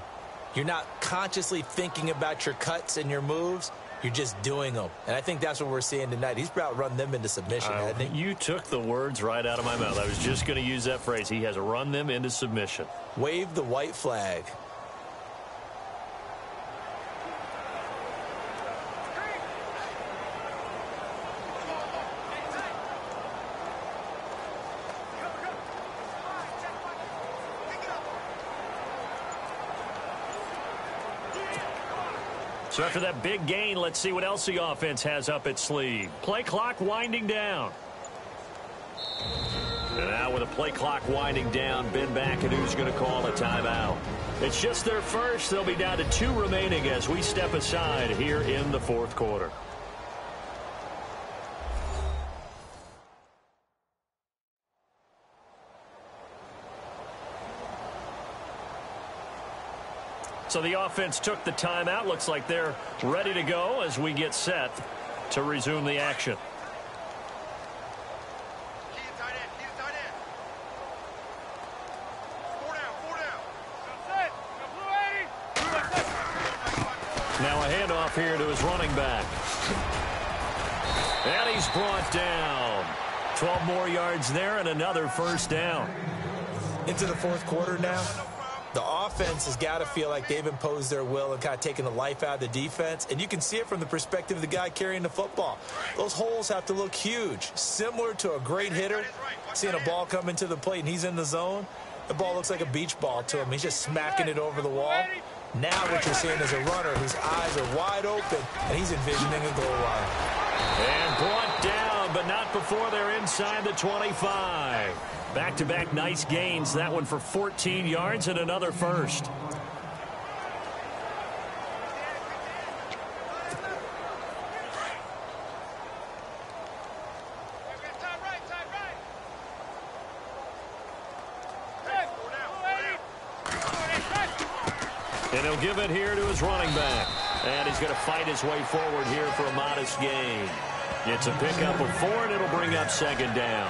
you're not consciously thinking about your cuts and your moves. You're just doing them. And I think that's what we're seeing tonight. He's about run them into submission, uh? You took the words right out of my mouth. I was just going to use that phrase. He has run them into submission. Wave the white flag. So after that big gain, let's see what else the offense has up its sleeve. Play clock winding down. And now with a play clock winding down, Ben McAdoo's going to call a timeout. It's just their first. They'll be down to two remaining as we step aside here in the fourth quarter. So the offense took the timeout. Looks like they're ready to go as we get set to resume the action. Now a handoff here to his running back. And he's brought down. 12 more yards there and another first down. Into the fourth quarter now the offense has got to feel like they've imposed their will and kind of taken the life out of the defense. And you can see it from the perspective of the guy carrying the football. Those holes have to look huge, similar to a great hitter. Seeing a ball come into the plate and he's in the zone, the ball looks like a beach ball to him. He's just smacking it over the wall. Now what you're seeing is a runner whose eyes are wide open, and he's envisioning a goal line. And brought but not before they're inside the 25. Back-to-back -back nice gains. That one for 14 yards and another first. And he'll give it here to his running back. And he's going to fight his way forward here for a modest gain. It's a pickup of four, and it'll bring up second down.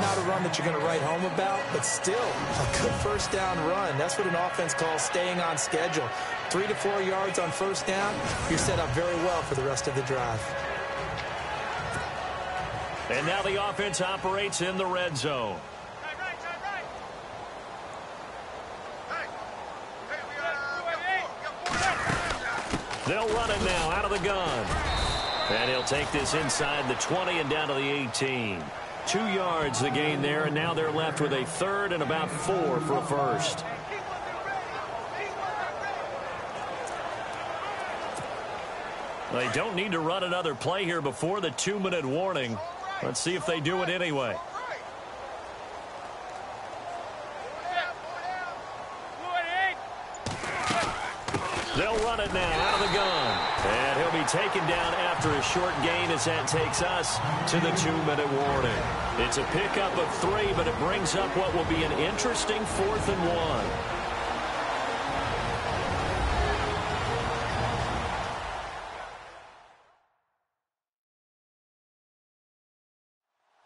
Not a run that you're going to write home about, but still a good first down run. That's what an offense calls staying on schedule. Three to four yards on first down, you're set up very well for the rest of the drive. And now the offense operates in the red zone. They'll run it now out of the gun. And he'll take this inside the 20 and down to the 18. Two yards the gain there, and now they're left with a third and about four for a first. They don't need to run another play here before the two-minute warning. Let's see if they do it anyway. They'll run it now out of the gun. Taken down after a short gain as that takes us to the two-minute warning. It's a pickup of three, but it brings up what will be an interesting fourth and one.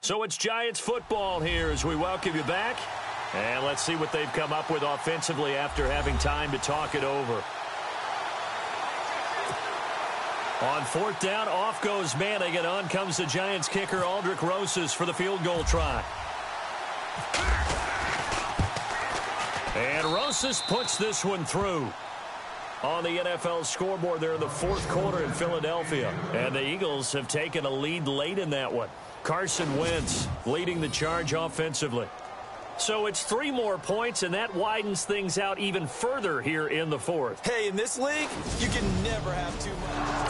So it's Giants football here as we welcome you back. And let's see what they've come up with offensively after having time to talk it over. On fourth down, off goes Manning, and on comes the Giants kicker Aldrick Rosas for the field goal try. And Rosas puts this one through. On the NFL scoreboard there in the fourth quarter in Philadelphia. And the Eagles have taken a lead late in that one. Carson Wentz leading the charge offensively. So it's three more points, and that widens things out even further here in the fourth. Hey, in this league, you can never have too much.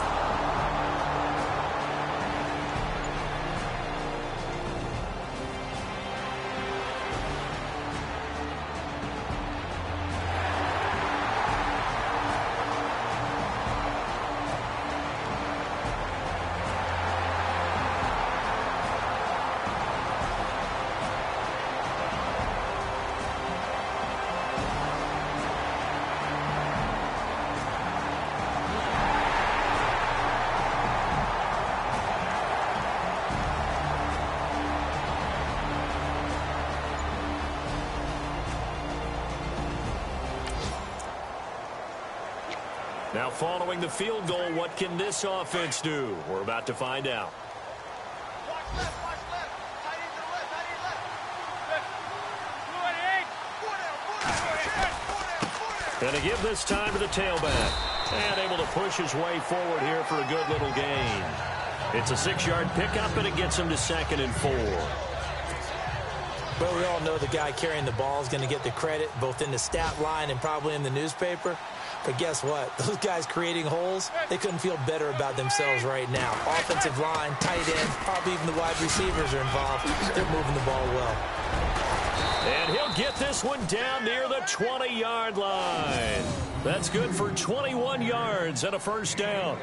Now following the field goal, what can this offense do? We're about to find out. And to give this time to the tailback. And able to push his way forward here for a good little gain. It's a six-yard pickup, and it gets him to second and four. Well, we all know the guy carrying the ball is going to get the credit, both in the stat line and probably in the newspaper. But guess what? Those guys creating holes, they couldn't feel better about themselves right now. Offensive line, tight end, probably even the wide receivers are involved. They're moving the ball well. And he'll get this one down near the 20-yard line. That's good for 21 yards and a first down.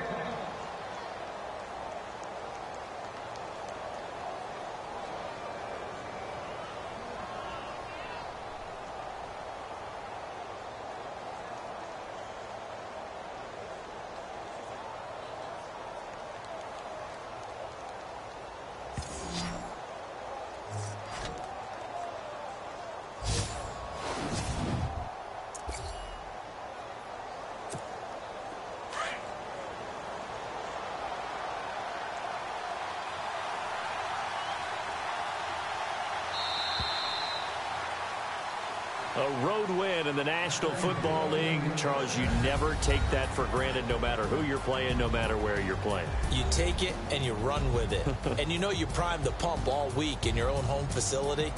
A road win in the National Football League. Charles, you never take that for granted no matter who you're playing, no matter where you're playing. You take it and you run with it. and you know you prime the pump all week in your own home facility.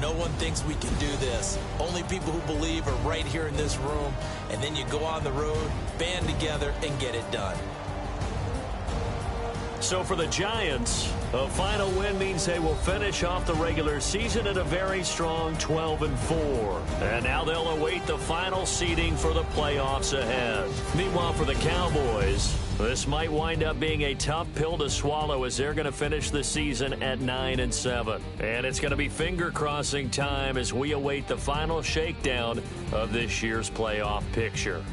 No one thinks we can do this. Only people who believe are right here in this room. And then you go on the road, band together, and get it done. So for the Giants, a final win means they will finish off the regular season at a very strong 12 and 4. And now they'll await the final seeding for the playoffs ahead. Meanwhile, for the Cowboys, this might wind up being a tough pill to swallow as they're going to finish the season at 9 and 7. And it's going to be finger crossing time as we await the final shakedown of this year's playoff picture.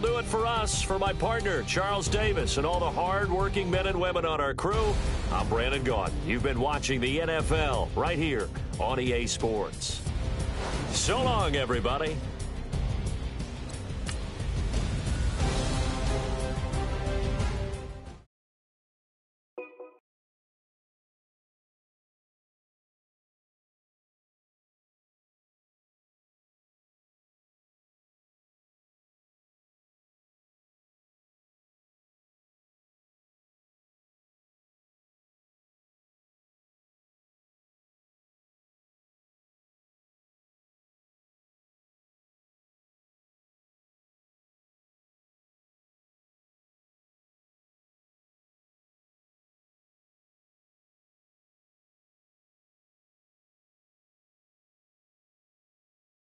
That'll do it for us. For my partner, Charles Davis, and all the hard-working men and women on our crew, I'm Brandon Gaudin. You've been watching the NFL right here on EA Sports. So long, everybody.